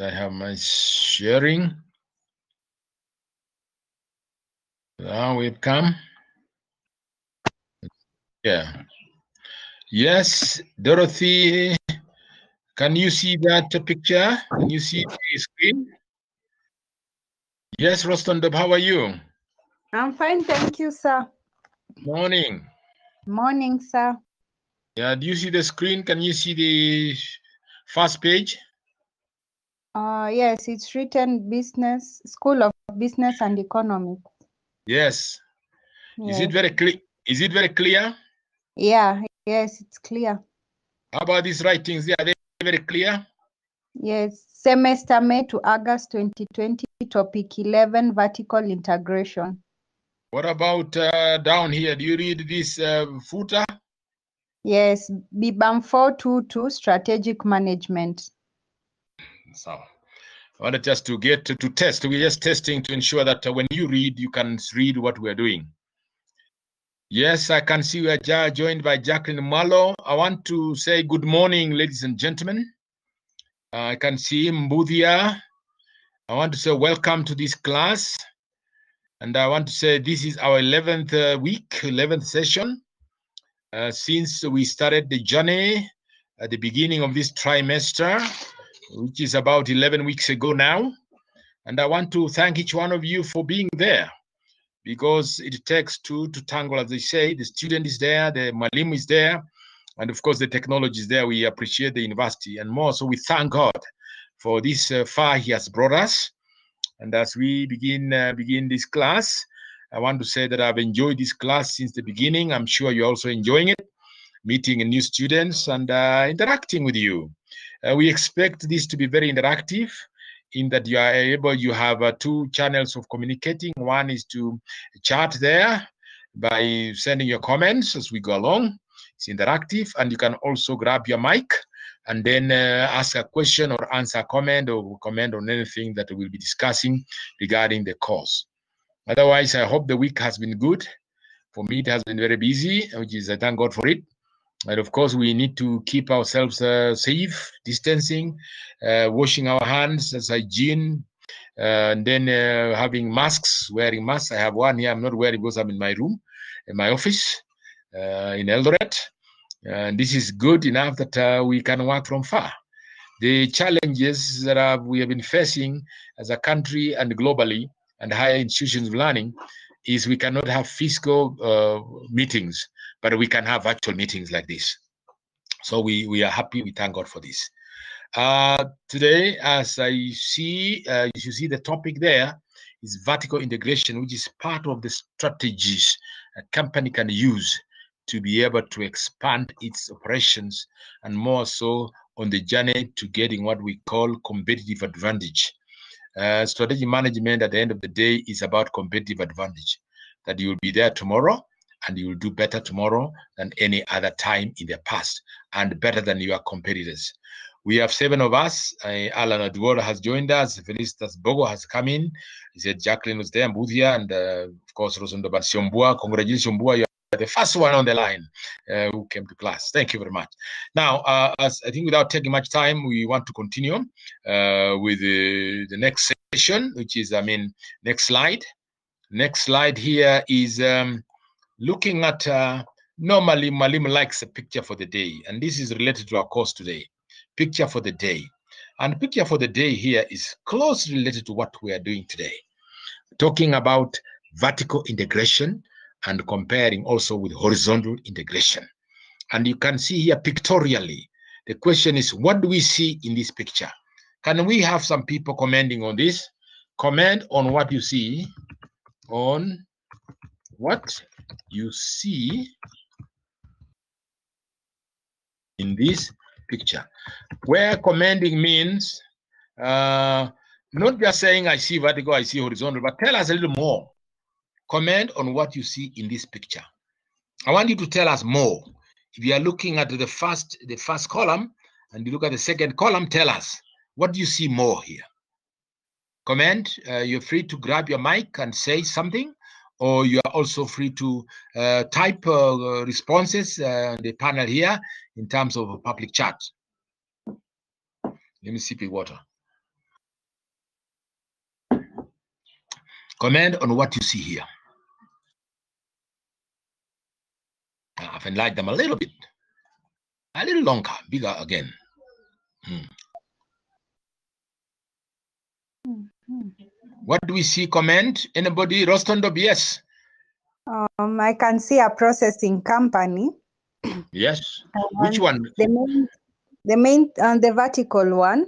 I have my sharing. Now we've come. Yeah. Yes, Dorothy, can you see that picture? Can you see the screen? Yes, Rostondop, how are you? I'm fine, thank you, sir. Morning. Morning, sir. Yeah, do you see the screen? Can you see the first page? Uh, yes, it's written Business School of Business and Economics. Yes. Is it very clear? Is it very clear? Yeah, yes, it's clear. How about these writings? Are they very clear? Yes, semester May to August 2020, topic 11, vertical integration. What about uh, down here? Do you read this uh, footer? Yes, BBAM 422, strategic management. So I wanted just to get to, to test. We're just testing to ensure that uh, when you read, you can read what we're doing. Yes, I can see we are joined by Jacqueline Malo. I want to say good morning, ladies and gentlemen. Uh, I can see Mbudia. I want to say welcome to this class. And I want to say this is our 11th uh, week, 11th session. Uh, since we started the journey at the beginning of this trimester, which is about 11 weeks ago now. And I want to thank each one of you for being there because it takes two to tangle, as they say. The student is there, the malim is there, and of course, the technology is there. We appreciate the university and more. So we thank God for this uh, far He has brought us. And as we begin uh, begin this class, I want to say that I've enjoyed this class since the beginning. I'm sure you're also enjoying it, meeting new students and uh, interacting with you. Uh, we expect this to be very interactive in that you are able, you have uh, two channels of communicating. One is to chat there by sending your comments as we go along. It's interactive, and you can also grab your mic and then uh, ask a question or answer a comment or comment on anything that we'll be discussing regarding the course. Otherwise, I hope the week has been good. For me, it has been very busy, which is I thank God for it. And of course, we need to keep ourselves uh, safe, distancing, uh, washing our hands as hygiene, uh, and then uh, having masks, wearing masks. I have one here. I'm not wearing because I'm in my room, in my office uh, in Eldoret. And this is good enough that uh, we can work from far. The challenges that uh, we have been facing as a country and globally, and higher institutions of learning, is we cannot have physical meetings, but we can have virtual meetings like this. So we, we are happy. We thank God for this. Uh, today, as I see, uh, you see the topic there is vertical integration, which is part of the strategies a company can use to be able to expand its operations and more so on the journey to getting what we call competitive advantage. Uh, strategy management at the end of the day is about competitive advantage that you will be there tomorrow and you will do better tomorrow than any other time in the past and better than your competitors. We have seven of us. Uh, Alan Adworo has joined us. Felicitas Mbogo has come in. He said Jacqueline was there, Mbuthia, and uh, of course Rosundo Bansiombua. Congratulations, Mbua. You are the first one on the line uh, who came to class. Thank you very much. Now, uh, as I think without taking much time, we want to continue uh, with the, the next session, which is, I mean, next slide. Next slide here is um, looking at uh, normally Malim likes a picture for the day, and this is related to our course today. Picture for the day. And picture for the day here is closely related to what we are doing today. Talking about vertical integration and comparing also with horizontal integration. And you can see here pictorially, the question is, what do we see in this picture? Can we have some people commenting on this? Comment on what you see, on what you see in this picture. Where commenting means uh, not just saying I see vertical, I see horizontal, but tell us a little more. Comment on what you see in this picture. I want you to tell us more. If you are looking at the first the first column and you look at the second column, tell us what do you see more here. Comment. Uh, you're free to grab your mic and say something, or you are also free to uh, type uh, responses uh, the panel here in terms of a public chat. Let me sip the water. Comment on what you see here. I've enlightened them a little bit, a little longer, bigger again. Mm -hmm. hmm, hmm. What do we see? Comment? Anybody? Rostondo, yes. Um, I can see a processing company. Yes. Which one? The main, the main, uh, the vertical one.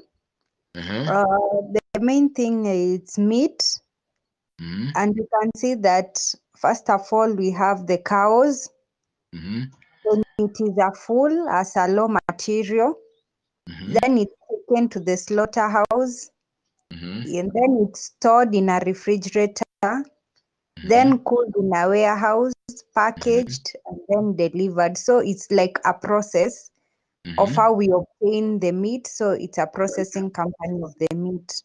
Uh-huh. Uh, the main thing is meat, Mhm, and you can see that first of all we have the cows. mhm, Then it is a full as a raw material. mhm, Then it's taken to the slaughterhouse, mhm, and then it's stored in a refrigerator. mhm. then cooled in a warehouse, packaged, and then delivered. So it's like a process of Mhm, how we obtain the meat. So it's a processing company of the meat.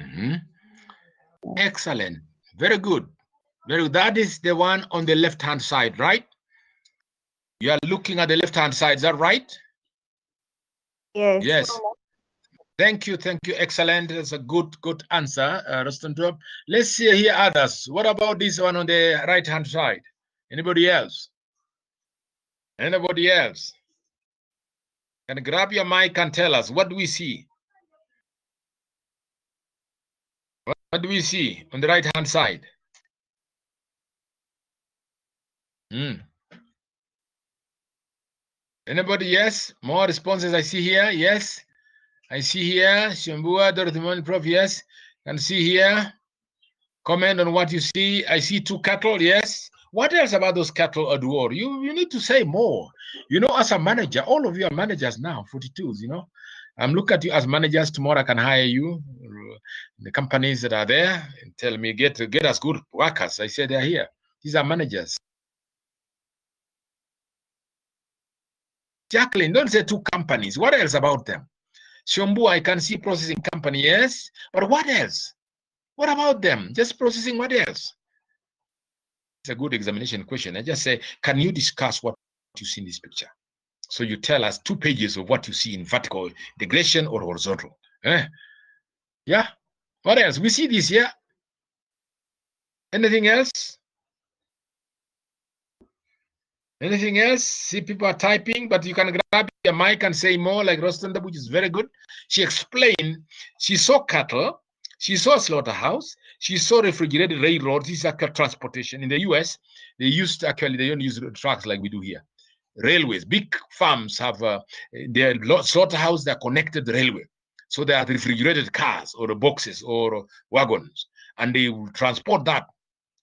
mhm. Excellent. Very good. Very good. That is the one on the left hand side, right? You are looking at the left hand side, is that right? Yes. Yes. Thank you, thank you. Excellent. That's a good, good answer, uh, Ruston Top. Let's see here others. What about this one on the right hand side? Anybody else? Anybody else? Can grab your mic and tell us what do we see? What, what do we see on the right hand side? Hmm. Anybody? Yes. More responses I see here. Yes. I see here. Shambua, Dorothy Prof. Yes. Can see here. Comment on what you see. I see two cattle. Yes. What else about those cattle, Adwar? You you need to say more. You know, as a manager, all of you are managers now, 42s, you know. Um, I'm looking at you as managers. Tomorrow I can hire you. The companies that are there and tell me get get us good workers. I say they're here. These are managers. Jacqueline, don't say two companies. What else about them? Shombu, I can see processing company, yes. But what else? What about them? Just processing what else? It's a good examination question. I just say, can you discuss what you see in this picture? So you tell us two pages of what you see in vertical integration or horizontal. Eh? Yeah. What else? We see this here. Anything else? Anything else? See, people are typing, but you can grab mic and say more, like Rostanda, which is very good. She explained she saw cattle, she saw slaughterhouse, she saw refrigerated railroads. This is actual transportation. In the US, they used actually, they don't use trucks like we do here. Railways, big farms have uh, their slaughterhouse, they're connected the railway. So they are refrigerated cars or boxes or wagons, and they will transport that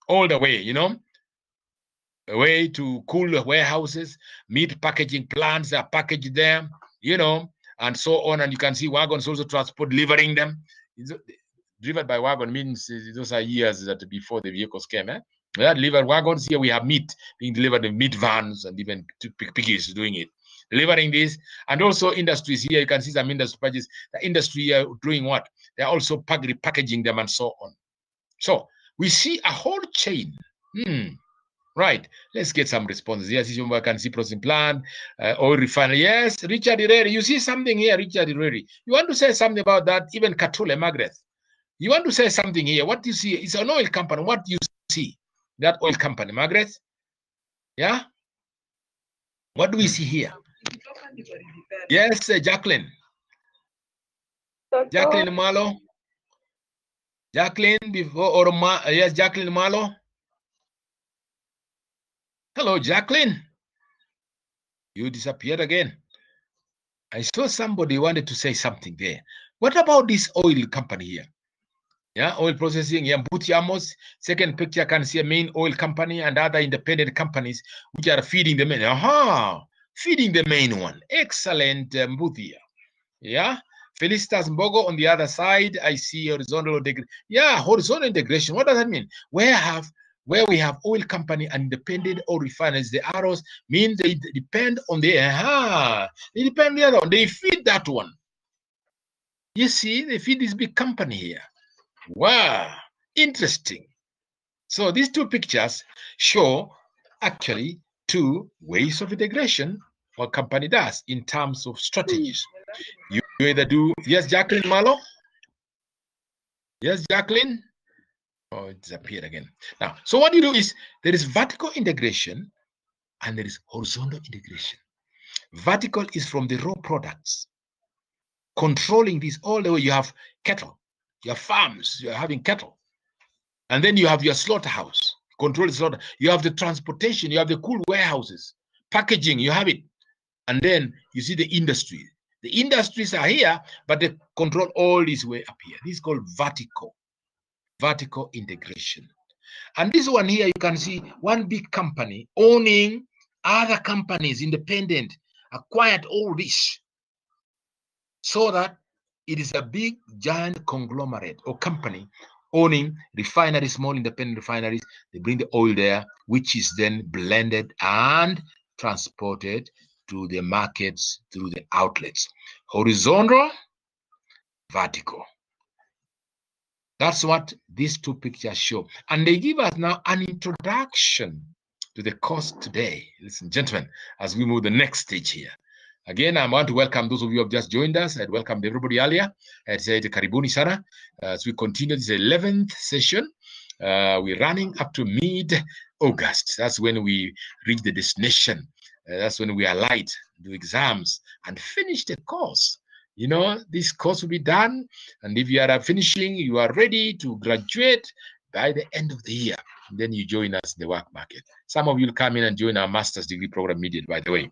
all the way, you know, away to cool warehouses, meat packaging plants are packaged there, you know, and so on. And you can see wagons also transport delivering them. Delivered by wagon means uh, those are years that before the vehicles came. Eh? We delivered wagons here. We have meat being delivered in meat vans and even piggies doing it, delivering this. And also industries here. You can see some industry pages. The industry here doing what? They're also pack- repackaging them and so on. So we see a whole chain. Hmm. Right. Let's get some responses. Yes, I can see processing plant, uh, oil refinery. Yes, Richard Ireri. You see something here, Richard Ireri. You want to say something about that? Even Katule Margaret. You want to say something here? What do you see? It's an oil company. What do you see? That oil company, Margaret. Yeah. What do we see here? Yes, uh, Jacqueline. Jacqueline Malo. Jacqueline before or Ma, yes, Jacqueline Malo. Hello, Jacqueline. You disappeared again. I saw somebody wanted to say something there. What about this oil company here? Yeah, oil processing. Yeah, Mbuti Amos. Second picture can see a main oil company and other independent companies which are feeding the main. Aha, feeding the main one. Excellent, uh, Mbuti. Yeah. Felicitas Mbogo on the other side. I see horizontal integration. Yeah, horizontal integration. What does that mean? Where have where we have oil company and independent oil refiners, the arrows mean they depend on the aha, they depend the other one. They feed that one. You see, they feed this big company here. Wow, interesting. So these two pictures show actually two ways of integration what company does in terms of strategies. You you either do yes, Jacqueline Malo. Yes, Jacqueline. Oh, it disappeared again. Now, so what you do is there is vertical integration and there is horizontal integration. Vertical is from the raw products. Controlling this all the way, you have cattle, you have farms, you're having cattle. And then you have your slaughterhouse, control the slaughter. You have the transportation, you have the cool warehouses, packaging, you have it. And then you see the industry. The industries are here, but they control all this way up here. This is called vertical, vertical integration. And this one here, you can see one big company owning other companies, independent, acquired all this so that it is a big giant conglomerate or company owning refineries, small independent refineries. They bring the oil there, which is then blended and transported to the markets through the outlets. Horizontal, vertical. That's what these two pictures show. And they give us now an introduction to the course today. Listen, gentlemen, as we move the next stage here. Again, I want to welcome those of you who have just joined us. I'd welcomed everybody earlier. I'd said karibuni sana. As we continue this 11th session, uh, we're running up to mid-August. That's when we reach the destination. Uh, that's when we are light, do exams, and finish the course. You know, this course will be done. And if you are finishing, you are ready to graduate by the end of the year. then you join us in the work market. Some of you will come in and join our master's degree program immediately, by the way.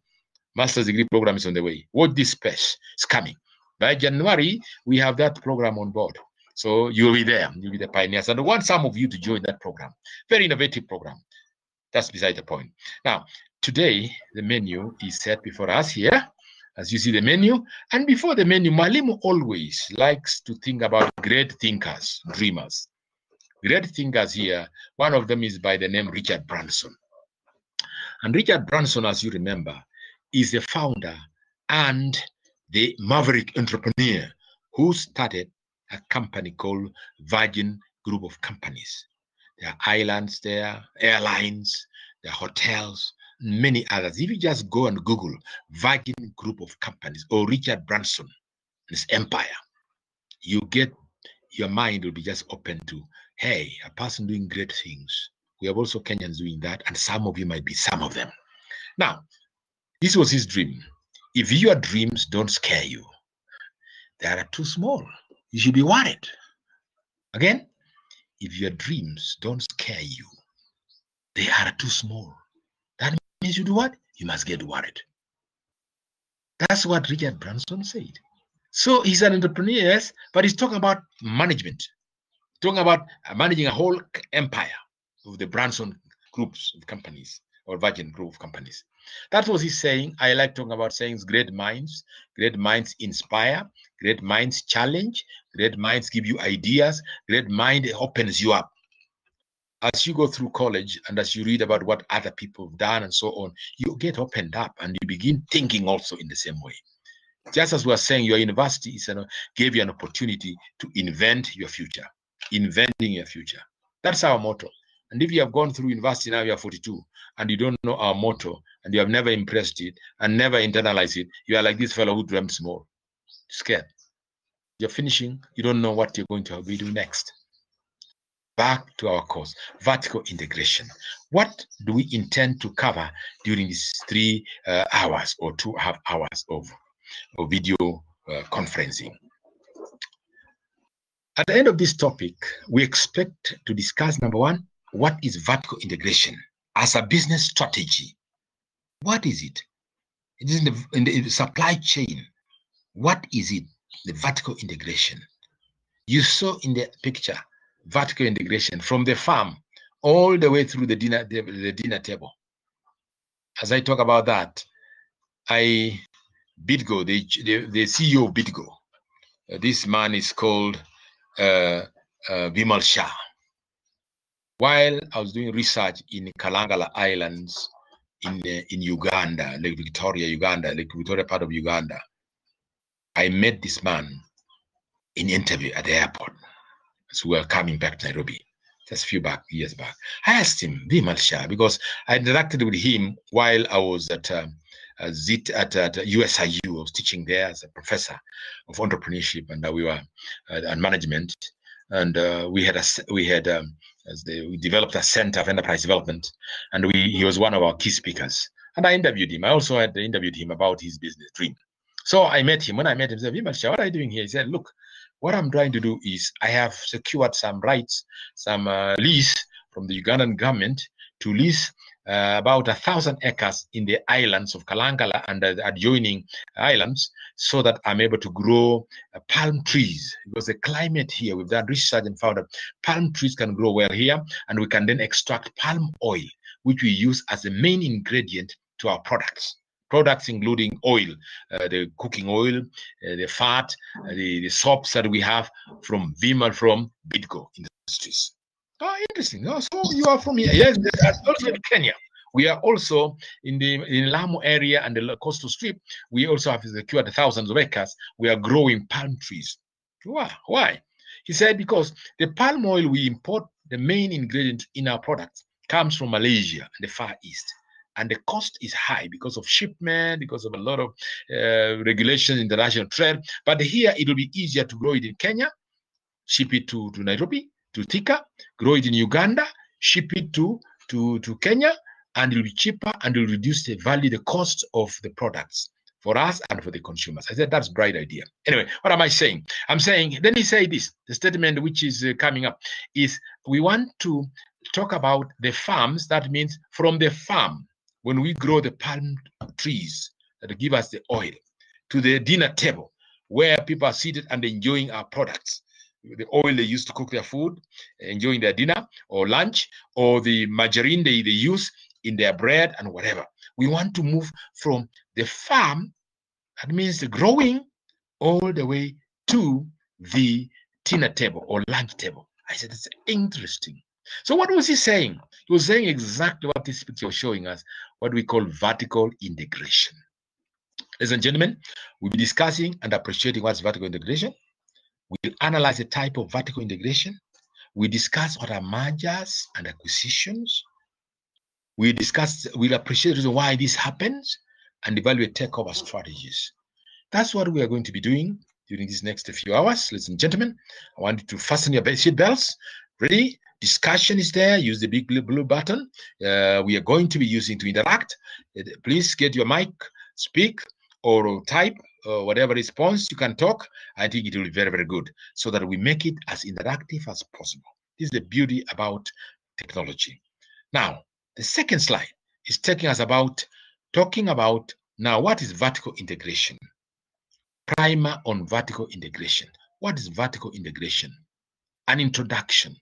Master's degree program is on the way. What this space. It's coming. By January, we have that program on board. So you'll be there. You'll be the pioneers. And I want some of you to join that program. Very innovative program. That's beside the point. Now, today, the menu is set before us here. As you see the menu. And before the menu, Malimu always likes to think about great thinkers, dreamers. Great thinkers here. One of them is by the name Richard Branson. And Richard Branson, as you remember, is the founder and the maverick entrepreneur who started a company called Virgin Group of Companies. There are islands there, airlines, there are hotels, many others. If you just go and Google Virgin Group of Companies or Richard Branson his empire, you get your mind will be just open to, hey, a person doing great things. We have also Kenyans doing that, and some of you might be some of them. Now, this was his dream. If your dreams don't scare you, they are too small. You should be worried. Again, if your dreams don't scare you, they are too small. That means you do what? You must get worried. That's what Richard Branson said. So he's an entrepreneur, yes, but he's talking about management, talking about managing a whole empire of the Branson groups of companies or Virgin Group of companies. That's what he's saying. I like talking about sayings great minds, great minds inspire, great minds challenge, great minds give you ideas, great mind opens you up. As you go through college and as you read about what other people have done and so on, you get opened up and you begin thinking also in the same way. Just as we are saying, your university is, know, gave you an opportunity to invent your future, inventing your future. That's our motto. And if you have gone through university now, you are 42, and you don't know our motto, and you have never impressed it and never internalized it, you are like this fellow who dreamt small, scared. You're finishing, you don't know what you're going to be doing next. Back to our course, vertical integration. What do we intend to cover during these three uh, hours or two half hours of, of video uh, conferencing? At the end of this topic, we expect to discuss number one, what is vertical integration as a business strategy? What is it? It is in the, in the supply chain. What is it? The vertical integration. You saw in the picture vertical integration from the farm all the way through the dinner the, dinner table. As I talk about that, I Bidco, the, the, the CEO of Bidco, uh, this man is called uh, uh, Vimal Shah while I was doing research in Kalangala Islands in uh, in Uganda, Lake Victoria, Uganda, Lake Victoria part of Uganda, I met this man in interview at the airport. We were coming back to Nairobi just a few back years back. I asked him, Vimal Shah, because I interacted with him while I was at um, uh, ZIT at, at USIU. I was teaching there as a professor of entrepreneurship and uh, we were uh, and management. and uh, we had a we had um, the, we developed a center of enterprise development, and we he was one of our key speakers. And I interviewed him. I also had interviewed him about his business dream. So I met him. When I met him, I said, Vimal what are you doing here? He said, Look, what I'm trying to do is I have secured some rights, some uh, lease from the Ugandan government to lease uh, about a thousand acres in the islands of Kalangala and the adjoining islands so that I'm able to grow uh, palm trees. Because the climate here, we've done research and found that palm trees can grow well here and we can then extract palm oil, which we use as the main ingredient to our products products including oil, uh, the cooking oil, uh, the fat, uh, the, the soaps that we have from Vimal from Bidco Industries. Oh, interesting. Oh, so you are from here. Yes, also in Kenya. We are also in the in Lamu area and the coastal strip. We also have secured thousands of acres. We are growing palm trees. Why? Why? He said because the palm oil we import, the main ingredient in our products, comes from Malaysia and the Far East and the cost is high because of shipment, because of a lot of uh, regulations, national trade. But here it will be easier to grow it in Kenya, ship it to, to Nairobi, to Thika, grow it in Uganda, ship it to, to, to Kenya, and it will be cheaper and it will reduce the value, the cost of the products for us and for the consumers. I said that's bright idea. Anyway, what am I saying? I'm saying, let me say this. The statement which is uh, coming up is we want to talk about the farms. That means from the farm when we grow the palm trees that give us the oil to the dinner table where people are seated and enjoying our products. The oil they use to cook their food enjoying their dinner or lunch or the margarine they, they use in their bread and whatever. We want to move from the farm that means the growing all the way to the dinner table or lunch table. I said it's interesting so what was he saying? He was saying exactly what this picture was showing us, what we call vertical integration. Ladies and gentlemen, we'll be discussing and appreciating what's vertical integration. We'll analyze the type of vertical integration. We discuss what are mergers and acquisitions. We discuss, we'll appreciate the reason why this happens and evaluate takeover strategies. That's what we are going to be doing during these next few hours. Ladies and gentlemen, I want you to fasten your seat belts. Ready? Discussion is there. Use the big blue button. Uh, we are going to be using to interact. Uh, please get your mic speak or type whatever response you can talk. I think it will be very very good so that we make it as interactive as possible. This is the beauty about technology. Now the second slide is taking us about talking about now what is vertical integration? Primer on vertical integration. What is vertical integration? An introduction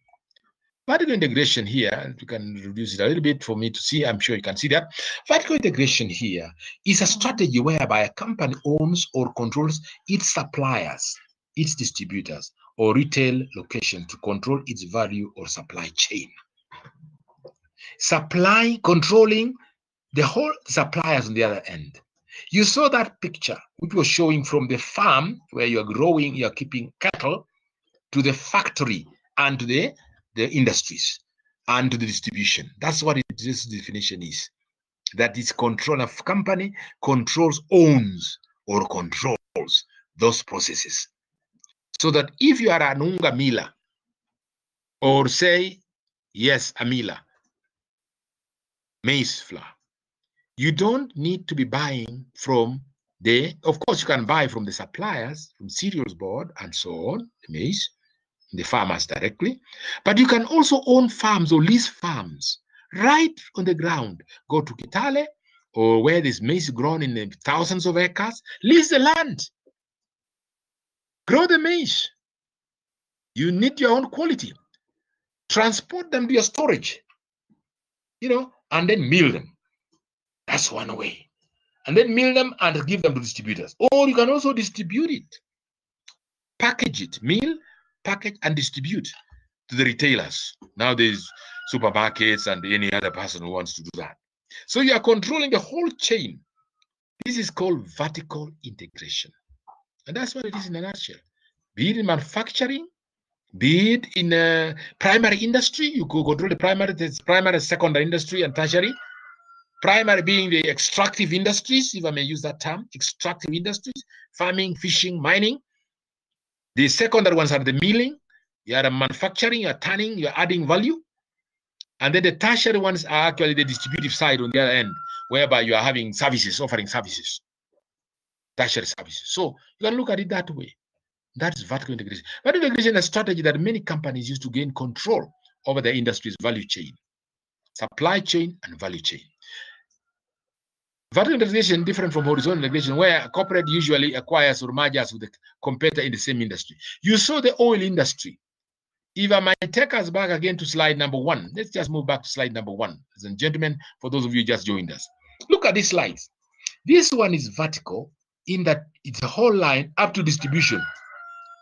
Vertical integration here, and you can reduce it a little bit for me to see. I'm sure you can see that. Vertical integration here is a strategy whereby a company owns or controls its suppliers, its distributors, or retail location to control its value or supply chain. Supply controlling the whole suppliers on the other end. You saw that picture, which was showing from the farm where you're growing, you're keeping cattle, to the factory and to the the industries and to the distribution. That's what it, this definition is. That is control of company controls, owns, or controls those processes. So that if you are an unga miller, or say, yes, a maize flour, you don't need to be buying from the, of course, you can buy from the suppliers, from cereals board and so on, the maize, the farmers directly, but you can also own farms or lease farms right on the ground. Go to Kitale or where there's maize grown in thousands of acres, lease the land, grow the maize. You need your own quality. Transport them to your storage, you know, and then mill them. That's one way. And then mill them and give them to distributors. Or you can also distribute it, package it, mill, package and distribute to the retailers. Now there's supermarkets and any other person who wants to do that. So you are controlling the whole chain. This is called vertical integration. And that's what it is in a nutshell. Be it in manufacturing, be it in a primary industry, you go control the primary, primary, secondary industry, and tertiary. Primary being the extractive industries, if I may use that term, extractive industries, farming, fishing, mining. The secondary ones are the milling, You are manufacturing, you're turning, you're adding value. And then the tertiary ones are actually the distributive side on the other end, whereby you are having services, offering services, tertiary services. So you can look at it that way. That is vertical integration. Vertical integration is a strategy that many companies use to gain control over the industry's value chain, supply chain, and value chain. Vertical integration different from horizontal integration, where a corporate usually acquires or merges with a competitor in the same industry. You saw the oil industry. If I might take us back again to slide number one, let's just move back to slide number one, ladies and gentlemen, for those of you just joined us. Look at these slides. This one is vertical in that it's a whole line up to distribution,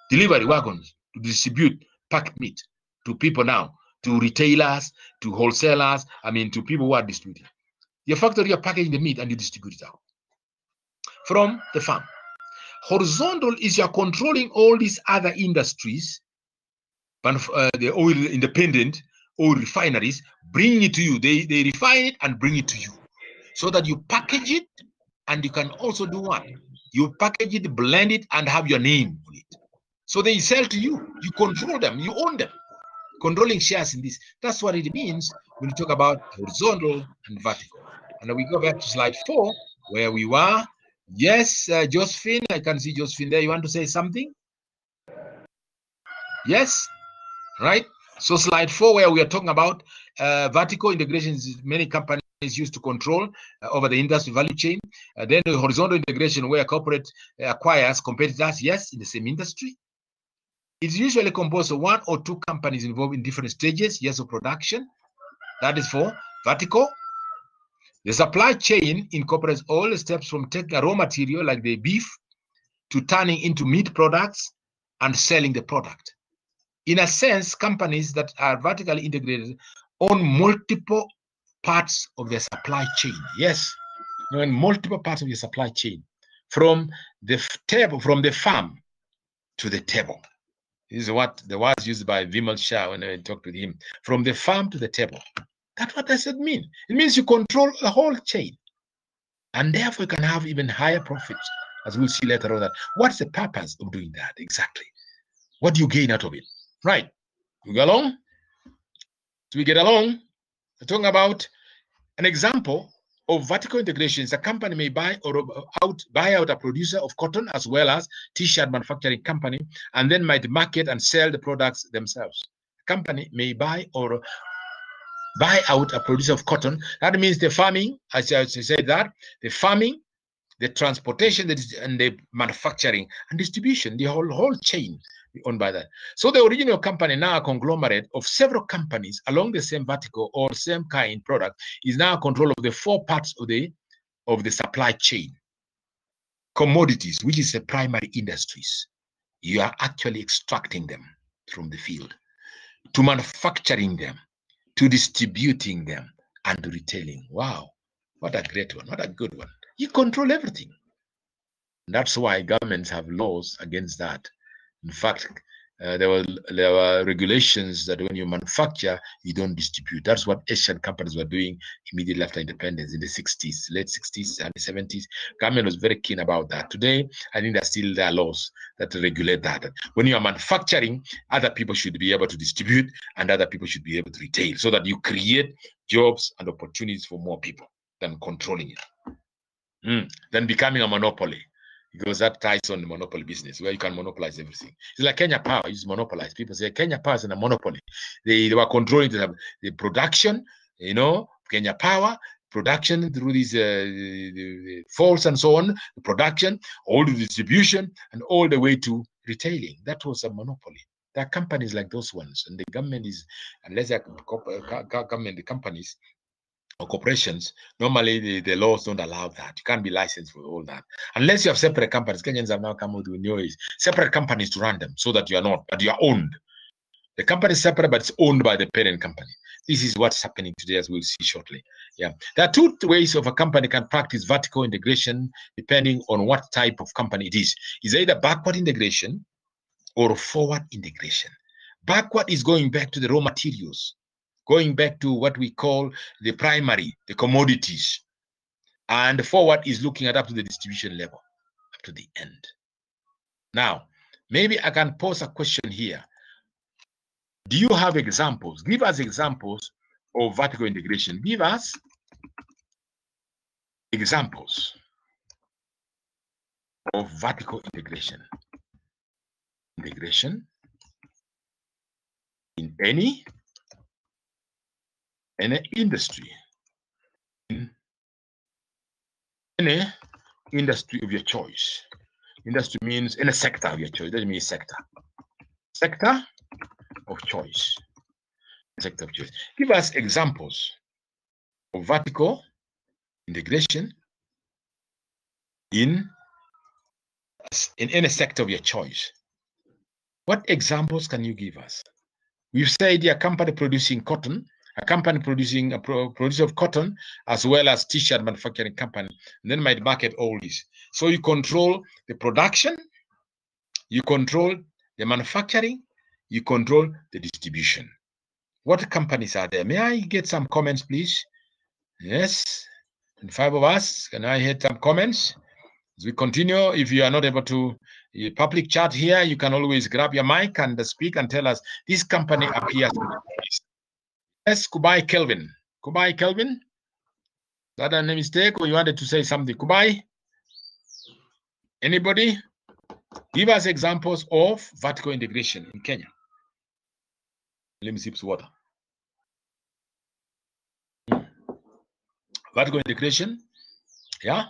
delivery wagons to distribute packed meat to people now, to retailers, to wholesalers, I mean, to people who are distributing. Your factory, you're packaging the meat and you distribute it out from the farm. Horizontal is you're controlling all these other industries, but uh, the oil independent oil refineries, bring it to you. They, they refine it and bring it to you so that you package it and you can also do what? You package it, blend it, and have your name on it. So they sell to you. You control them, you own them. Controlling shares in this. That's what it means when you talk about horizontal and vertical. And we go back to slide four, where we were. Yes, uh, Josephine, I can see Josephine there. You want to say something? Yes, right? So slide four, where we are talking about uh, vertical integrations, many companies use to control uh, over the industry value chain. Uh, then the horizontal integration, where corporate acquires competitors, yes, in the same industry. It's usually composed of one or two companies involved in different stages, yes, of production. That is for vertical. The supply chain incorporates all the steps from taking a raw material like the beef to turning into meat products and selling the product. In a sense, companies that are vertically integrated own multiple parts of their supply chain. Yes, you own multiple parts of your supply chain from the table, from the farm to the table. This is what the words used by Vimal Shah when I talked with him. From the farm to the table. That's what does it mean? It means you control the whole chain. And therefore you can have even higher profits, as we'll see later on that. What's the purpose of doing that exactly? What do you gain out of it? Right. We go along. So we get along. We're talking about an example of vertical integrations. A company may buy or out buy out a producer of cotton as well as t-shirt manufacturing company, and then might market and sell the products themselves. Company may buy or buy out a producer of cotton. That means the farming, as I said that, the farming, the transportation, and the manufacturing and distribution, the whole whole chain owned by that. So the original company, now a conglomerate of several companies along the same vertical or same kind product, is now control of the four parts of the of the supply chain. Commodities, which is the primary industries, you are actually extracting them from the field to manufacturing them, to distributing them, and retailing. Wow, what a great one! What a good one! You control everything. That's why governments have laws against that. In fact, uh, there were there were regulations that when you manufacture, you don't distribute. That's what Asian companies were doing immediately after independence in the 60s, late 60s and 70s. Government was very keen about that. Today, I think there's still there are laws that regulate that. When you are manufacturing, other people should be able to distribute, and other people should be able to retail, so that you create jobs and opportunities for more people than controlling it, mm. than becoming a monopoly because that ties on the monopoly business where you can monopolize everything. It's like Kenya Power is monopolized. People say Kenya Power is in a monopoly. They, they were controlling the, the production, you know, Kenya Power production through these uh, the, the and so on, the production, all the distribution, and all the way to retailing. That was a monopoly. There are companies like those ones, and the government is, unless they government companies, or corporations, normally the, the laws don't allow that. You can't be licensed for all that. Unless you have separate companies. Kenyans have now come out with new ways. Separate companies to run them so that you are not, but you are owned. The company is separate, but it's owned by the parent company. This is what's happening today, as we'll see shortly. Yeah. There are two ways of a company can practice vertical integration depending on what type of company it is. It's either backward integration or forward integration. Backward is going back to the raw materials going back to what we call the primary, the commodities. And forward is looking at up to the distribution level, up to the end. Now, maybe I can pose a question here. Do you have examples? Give us examples of vertical integration. Give us examples of vertical integration. Integration in any any industry in any industry of your choice. Industry means any sector of your choice. Doesn't mean sector. Sector of choice. Sector of choice. Give us examples of vertical integration in in any sector of your choice. What examples can you give us? We've said a company producing cotton, a company producing a pro producer of cotton, as well as t-shirt manufacturing company, and then might market all this. So you control the production, you control the manufacturing, you control the distribution. What companies are there? May I get some comments, please? Yes, and five of us. Can I hear some comments? As we continue, if you are not able to uh, public chat here, you can always grab your mic and speak and tell us this company appears. Yes, Kubai Kelvin. Kubai Kelvin. That a mistake or you wanted to say something? Kubai? Anybody? Give us examples of vertical integration in Kenya. Let me sip some water. Hmm. Vertical integration. Yeah.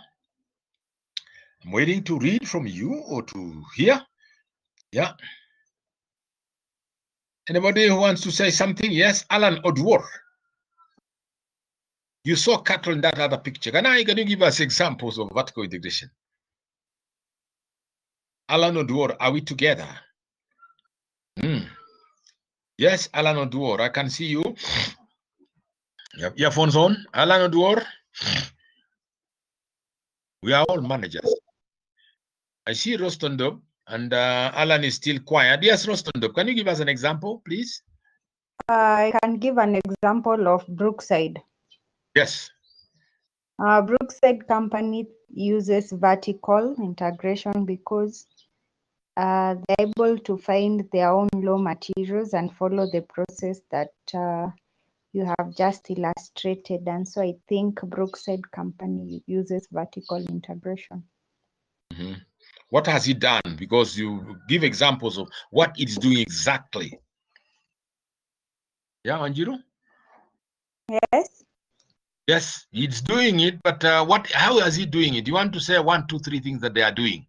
I'm waiting to read from you or to hear. Yeah. Anybody who wants to say something? Yes, Alan Odwor. You saw cattle in that other picture. Can I can you give us examples of vertical integration? Alan Odwor, are we together? Hmm. Yes, Alan Odwor, I can see you. You have earphones on. Alan Odwor. We are all managers. I see Rostondop and uh, Alan is still quiet. Yes, Rostondop, can you give us an example, please? I can give an example of Brookside. Yes. Uh, Brookside company uses vertical integration because uh, they're able to find their own raw materials and follow the process that uh, you have just illustrated. And so I think Brookside company uses vertical integration. Mhm. What has he done? Because you give examples of what it's doing exactly. Yeah, Anjiru? Yes. Yes, it's doing it, but uh, what? How is he doing it? You want to say one, two, three things that they are doing?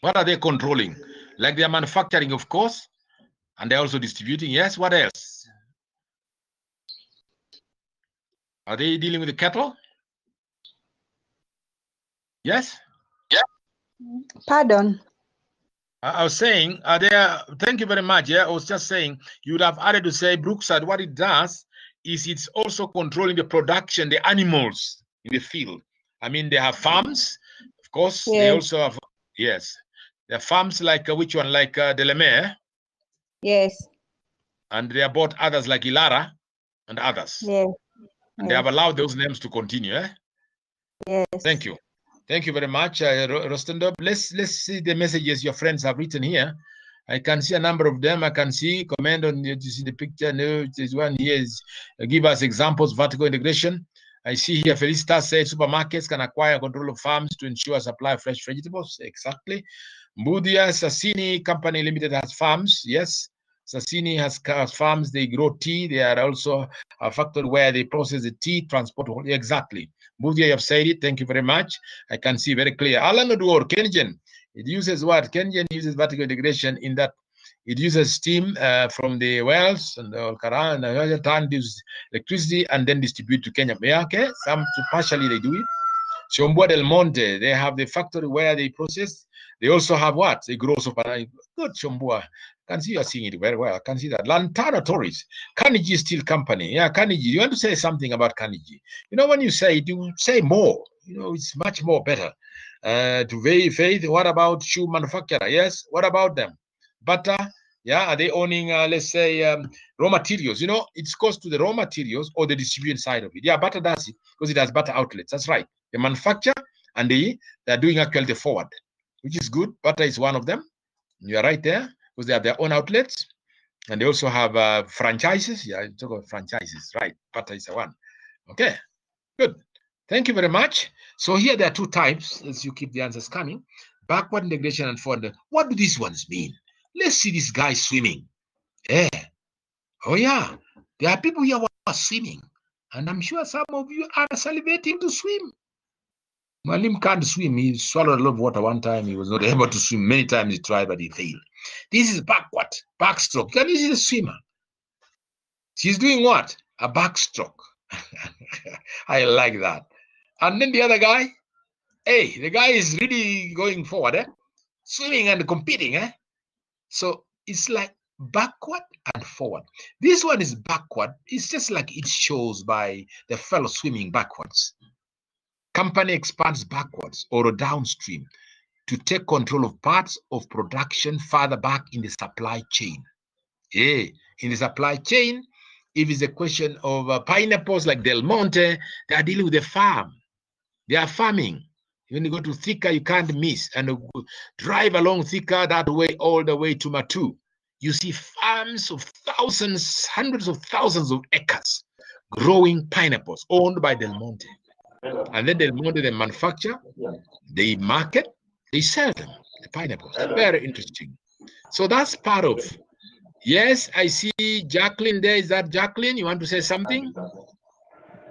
What are they controlling? Like they are manufacturing, of course, and they're also distributing. Yes. What else? Are they dealing with the cattle? Yes. Pardon. I was saying, are there? Thank you very much. Yeah, I was just saying you would have added to say Brookside. What it does is it's also controlling the production, the animals in the field. I mean, they have farms, of course. They also have yes, are farms like uh, which one, like uh, Delamere, Yes. and they have bought others like Ilara and others, Yes. and they have allowed those names to continue. Eh? Yes. Thank you. Thank you very much, uh, Let's let's see the messages your friends have written here. I can see a number of them. I can see comment on you see the picture. No, there's one here is uh, give us examples vertical integration. I see here Felicitas said supermarkets can acquire control of farms to ensure a supply of fresh vegetables. Exactly. Mbudia Sasini Company Limited has farms. Yes. Sasini has, has farms. They grow tea. They are also a factory where they process the tea, transport. Exactly. Mbudia, you have said it. Thank you very much. I can see very clear. Alan Odwor, Kenyan, it uses what? Kenyan uses vertical integration in that it uses steam uh, from the wells and the Olkaria and the time uses electricity and then distribute to Kenya. Yeah, okay, some partially they do it. Shombua del Monte, they have the factory where they process. They also have what? They grow so good Shombua. Can see you are seeing it very well. I can see that. Lantana Tourist, Carnegie Steel Company. Yeah, Carnegie. You want to say something about Carnegie? You know, when you say it, you say more. You know, it's much more better. Uh, to very faith. What about shoe manufacturer? Yes. What about them? Bata. Yeah. Are they owning, uh, let's say, um, raw materials? You know, it's goes to the raw materials or the distribution side of it. Yeah, Bata does it because it has Bata outlets. That's right. They manufacture and they they're doing actually the forward, which is good. Bata is one of them. You are right there because they have their own outlets. And they also have uh, franchises. Yeah, talk about franchises, right? Bata is the one. Okay, good. Thank you very much. So here there are two types as you keep the answers coming. Backward integration and forward. What do these ones mean? Let's see this guy swimming. Yeah. Oh yeah. There are people here who are swimming. And I'm sure some of you are salivating to swim. Malim can't swim. He swallowed a lot of water one time. He was not able to swim. Many times he tried, but he failed. This is backward, backstroke. Can you see the swimmer? She's doing what? A backstroke. I like that. And then the other guy, hey, the guy is really going forward, eh? Swimming and competing, eh? So it's like backward and forward. This one is backward. It's just like it shows by the fellow swimming backwards. Company expands backwards or downstream to take control of parts of production further back in the supply chain. Yeah, in the supply chain, if it's a question of uh, pineapples like Del Monte, they are dealing with the farm. They are farming. When you go to Thika, you can't miss. And drive along Thika that way all the way to Matu. You see farms of thousands, hundreds of thousands of acres growing pineapples owned by Del Monte. And then Del Monte, they manufacture, they market, they sell them, the pineapples. Very interesting. So that's part of. Yes, I see Jacqueline there. Is that Jacqueline? You want to say something?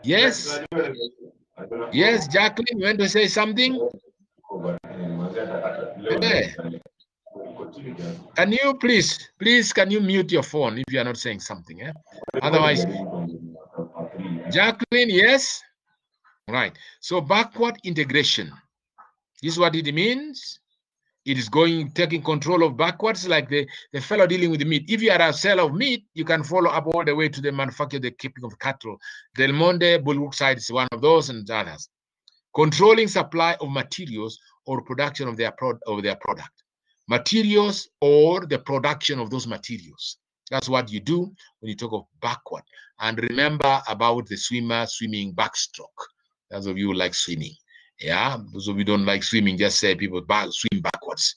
Yes. Yes, Jacqueline, you want to say something? Okay. Can you please, please, can you mute your phone if you are not saying something? Eh? Otherwise, Jacqueline, yes? Right. So backward integration. This is what it means. It is going taking control of backwards, like the, the fellow dealing with the meat. If you are a seller of meat, you can follow up all the way to the manufacture, the keeping of cattle. Del Monte, Brookside is one of those, and others. Controlling supply of materials or production of their pro- of their product. Materials or the production of those materials. That's what you do when you talk of backward. And remember about the swimmer swimming backstroke. Those of you like swimming. Yeah, those of you don't like swimming, just say people back, swim backwards.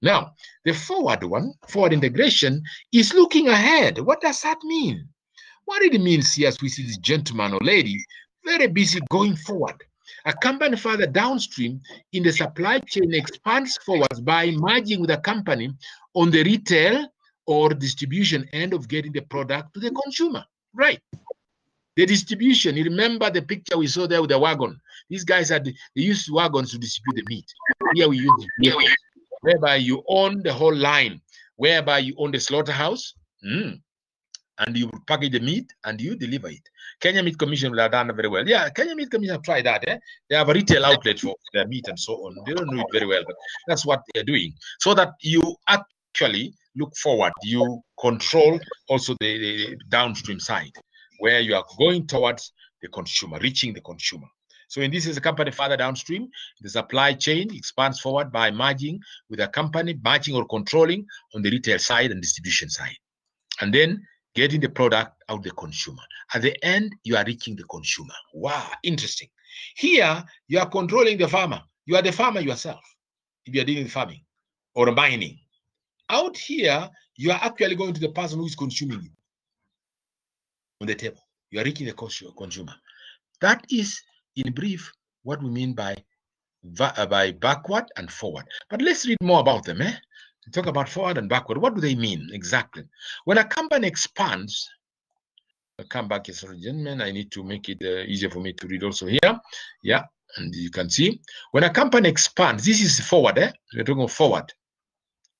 Now, the forward one, forward integration, is looking ahead. What does that mean? What it means here, as we see this gentleman or lady very busy going forward. A company further downstream in the supply chain expands forwards by merging with a company on the retail or distribution end of getting the product to the consumer. Right. The distribution, you remember the picture we saw there with the wagon. These guys had they used wagons to distribute the meat. Here we use vehicles, whereby you own the whole line, whereby you own the slaughterhouse, mm, and you package the meat and you deliver it. Kenya Meat Commission will have done very well. Yeah, Kenya Meat Commission tried that. Eh? They have a retail outlet for their meat and so on. They don't do it very well, but that's what they're doing. So that you actually look forward, you control also the, the downstream side where you are going towards the consumer, reaching the consumer. So in this is a company further downstream, the supply chain expands forward by merging with a company, merging or controlling on the retail side and distribution side. And then getting the product out the consumer. At the end, you are reaching the consumer. Wow, interesting. Here, you are controlling the farmer. You are the farmer yourself, if you are doing farming or mining. Out here, you are actually going to the person who is consuming it on the table. You are reaching the consumer. That is, in brief, what we mean by by backward and forward. But let's read more about them. Eh? Talk about forward and backward. What do they mean exactly? When a company expands, I'll come back sorry, gentlemen. I need to make it uh, easier for me to read also here. Yeah, and you can see when a company expands, this is forward. Eh? We're talking forward.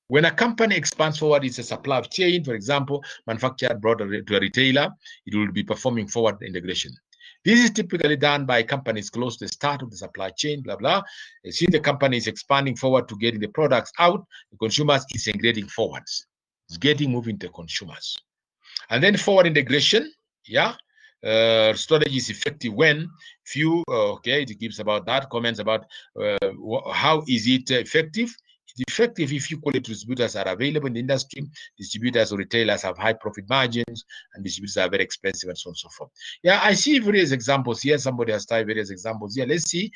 When a company expands forward, it's a supply chain, for example, manufactured brought to a retailer, it will be performing forward integration. This is typically done by companies close to the start of the supply chain, blah, blah. Since the company is expanding forward to getting the products out, the consumers is integrating forwards. It's getting moving to consumers. And then forward integration, yeah. Uh, strategy is effective when few, uh, okay, it gives about that, comments about uh, how is it effective it's effective if equally distributors are available in the industry. Distributors or retailers have high profit margins, and distributors are very expensive, and so on and so forth. Yeah, I see various examples here. Somebody has typed various examples here. Let's see.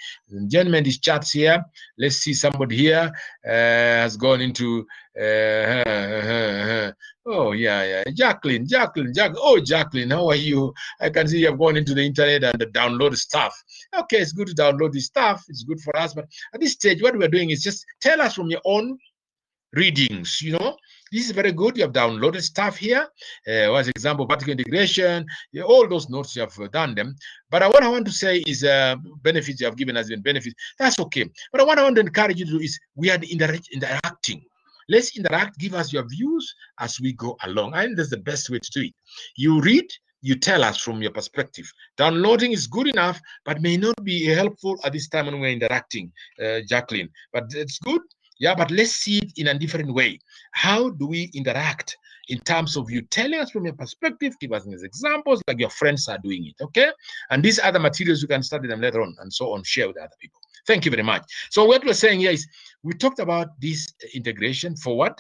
Gentlemen, these charts here. Let's see somebody here uh, has gone into. Uh, uh, Oh, yeah, yeah. Jacqueline, Jacqueline, Jack. Oh, Jacqueline, how are you? I can see you have gone into the internet and download stuff. Okay, it's good to download this stuff. It's good for us. But at this stage, what we're doing is just tell us from your own readings, you know. This is very good. You have downloaded stuff here. Uh, as example, vertical integration, all those notes you have uh, done them. But what I want to say is uh, benefits you have given us been benefits. That's okay. But what I want to encourage you to do is we are interact interacting. Let's interact. Give us your views as we go along. I think that's the best way to do it. You read, you tell us from your perspective. Downloading is good enough, but may not be helpful at this time when we're interacting, uh, Jacqueline. But it's good yeah, but let's see it in a different way. How do we interact in terms of you telling us from your perspective, give us examples like your friends are doing it, okay? And these other materials, you can study them later on and so on, share with other people. Thank you very much. So what we're saying here is we talked about this integration forward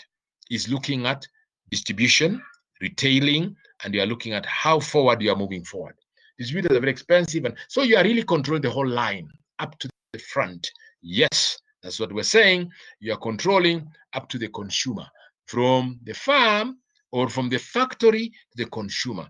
is looking at distribution, retailing, and you are looking at how forward you are moving forward. Distributors are very expensive, and so you are really controlling the whole line up to the front. Yes, that's what we're saying. You are controlling up to the consumer from the farm or from the factory to the consumer.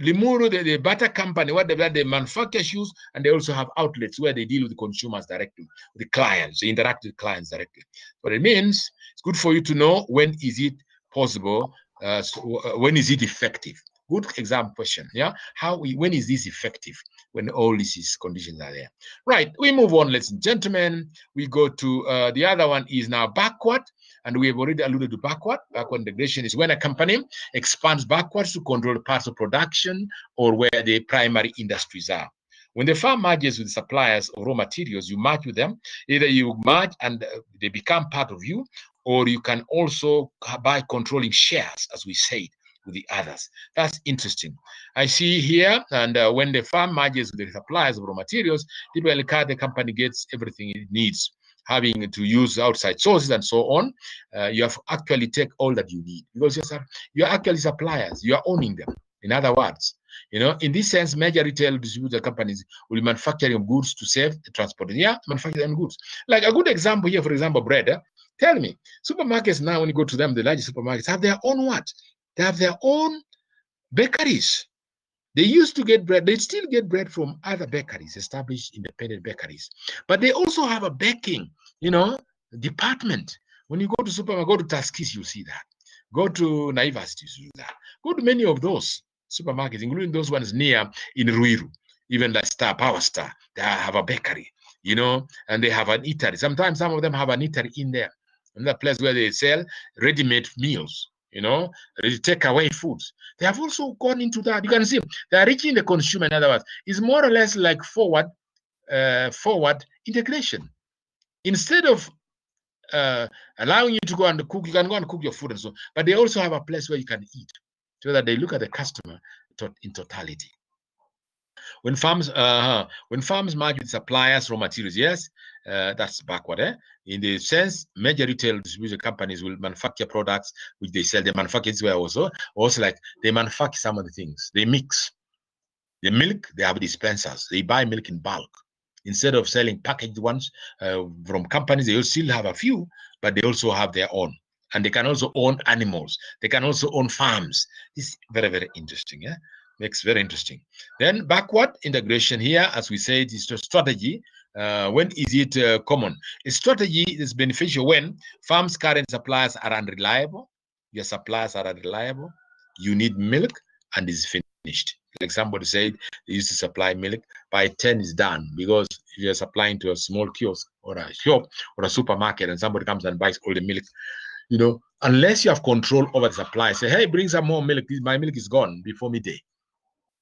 Limuru, the, the Bata company, what they, they manufacture shoes and they also have outlets where they deal with the consumers directly, the clients, they interact with clients directly. But it means, it's good for you to know when is it possible, uh, so, uh, when is it effective. Good exam question. Yeah. How we, when is this effective? When all these conditions are there. Right. We move on, ladies and gentlemen. We go to uh, the other one is now backward. And we have already alluded to backward. Backward integration is when a company expands backwards to control parts of production or where the primary industries are. When the farm merges with suppliers of raw materials, you merge with them. Either you merge and uh, they become part of you, or you can also by controlling shares, as we said, with the others. That's interesting. I see here, and uh, when the farm merges with the suppliers of raw materials, typically the company gets everything it needs. Having to use outside sources and so on, uh, you have actually take all that you need because you're, you're actually suppliers. You are owning them. In other words, you know, in this sense, major retail distributor companies will be manufacturing goods to save the transport. Yeah, manufacturing goods. Like a good example here, for example, bread. Eh? Tell me, supermarkets now, when you go to them, the largest supermarkets have their own what? They have their own bakeries. They used to get bread, they still get bread from other bakeries, established independent bakeries. But they also have a baking, you know, department. When you go to supermarket, go to Tuskys, you see that. Go to Naivas, you see that. Go to many of those supermarkets, including those ones near in Ruiru, even like Star, Power Star, they have a bakery, you know, and they have an eatery. Sometimes some of them have an eatery in there. Another place where they sell ready-made meals you know, they take away foods. They have also gone into that. You can see they are reaching the consumer. In other words, it's more or less like forward, uh, forward integration. Instead of uh, allowing you to go and cook, you can go and cook your food and so. But they also have a place where you can eat, so that they look at the customer in totality. When farms, uh, when farms with suppliers, raw materials, yes, uh, that's backward. Eh? In the sense, major retail distribution companies will manufacture products which they sell. They manufacture this also. Also, like they manufacture some of the things. They mix. The milk, they have dispensers. They buy milk in bulk. Instead of selling packaged ones uh, from companies, they still have a few, but they also have their own. And they can also own animals. They can also own farms. Is very, very interesting. Yeah? Makes very interesting. Then backward integration here, as we said, is a strategy uh, when is it uh, common? A strategy is beneficial when farms' current suppliers are unreliable, your suppliers are unreliable, you need milk, and it's finished. Like somebody said, they used to supply milk, by 10 is done because if you're supplying to a small kiosk or a shop or a supermarket and somebody comes and buys all the milk, you know, unless you have control over the supply, say, hey, bring some more milk, my milk is gone before midday.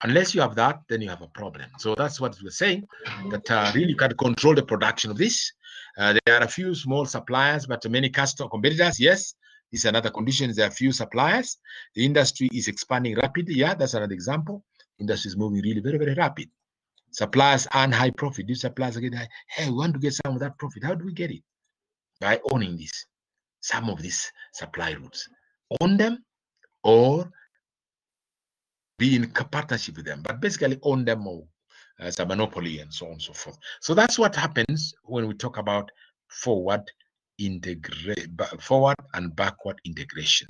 Unless you have that, then you have a problem. So that's what we're saying, that uh, really you can control the production of this. Uh, there are a few small suppliers, but many customer competitors, yes, is another condition. There are few suppliers. The industry is expanding rapidly. Yeah, that's another example. Industry is moving really very, very rapid. Suppliers earn high profit. These suppliers getting high. Hey, we want to get some of that profit. How do we get it? By owning this, some of these supply routes. Own them or be in partnership with them, but basically own them all as a monopoly uh, and so on and so forth. So that's what happens when we talk about forward integrate forward and backward integration.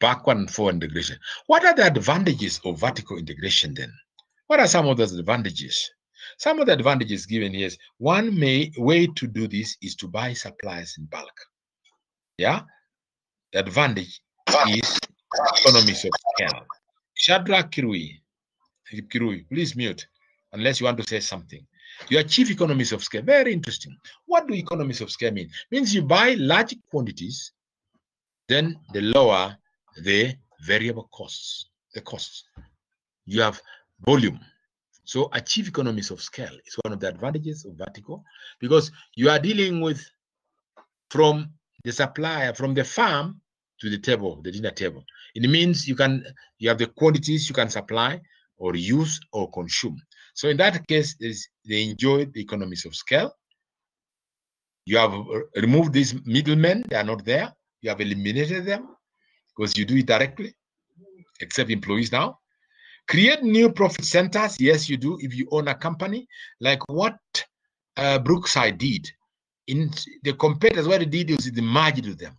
backward and forward integration. What are the advantages of vertical integration then? What are some of those advantages? Some of the advantages given here is one may way to do this is to buy supplies in bulk. Yeah, the advantage is economies of scale. Shadrach Kirui, Kirui, please mute unless you want to say something. You achieve economies of scale. Very interesting. What do economies of scale mean? Means you buy large quantities, then the lower the variable costs, the costs. You have volume. So achieve economies of scale is one of the advantages of vertical because you are dealing with from the supplier, from the farm to the table, the dinner table. It means you can you have the quantities you can supply or use or consume. So in that case, is they enjoy the economies of scale. You have removed these middlemen; they are not there. You have eliminated them because you do it directly, except employees now. Create new profit centers. Yes, you do if you own a company, like what uh, Brookside did. In the competitors, what they did was they merged with them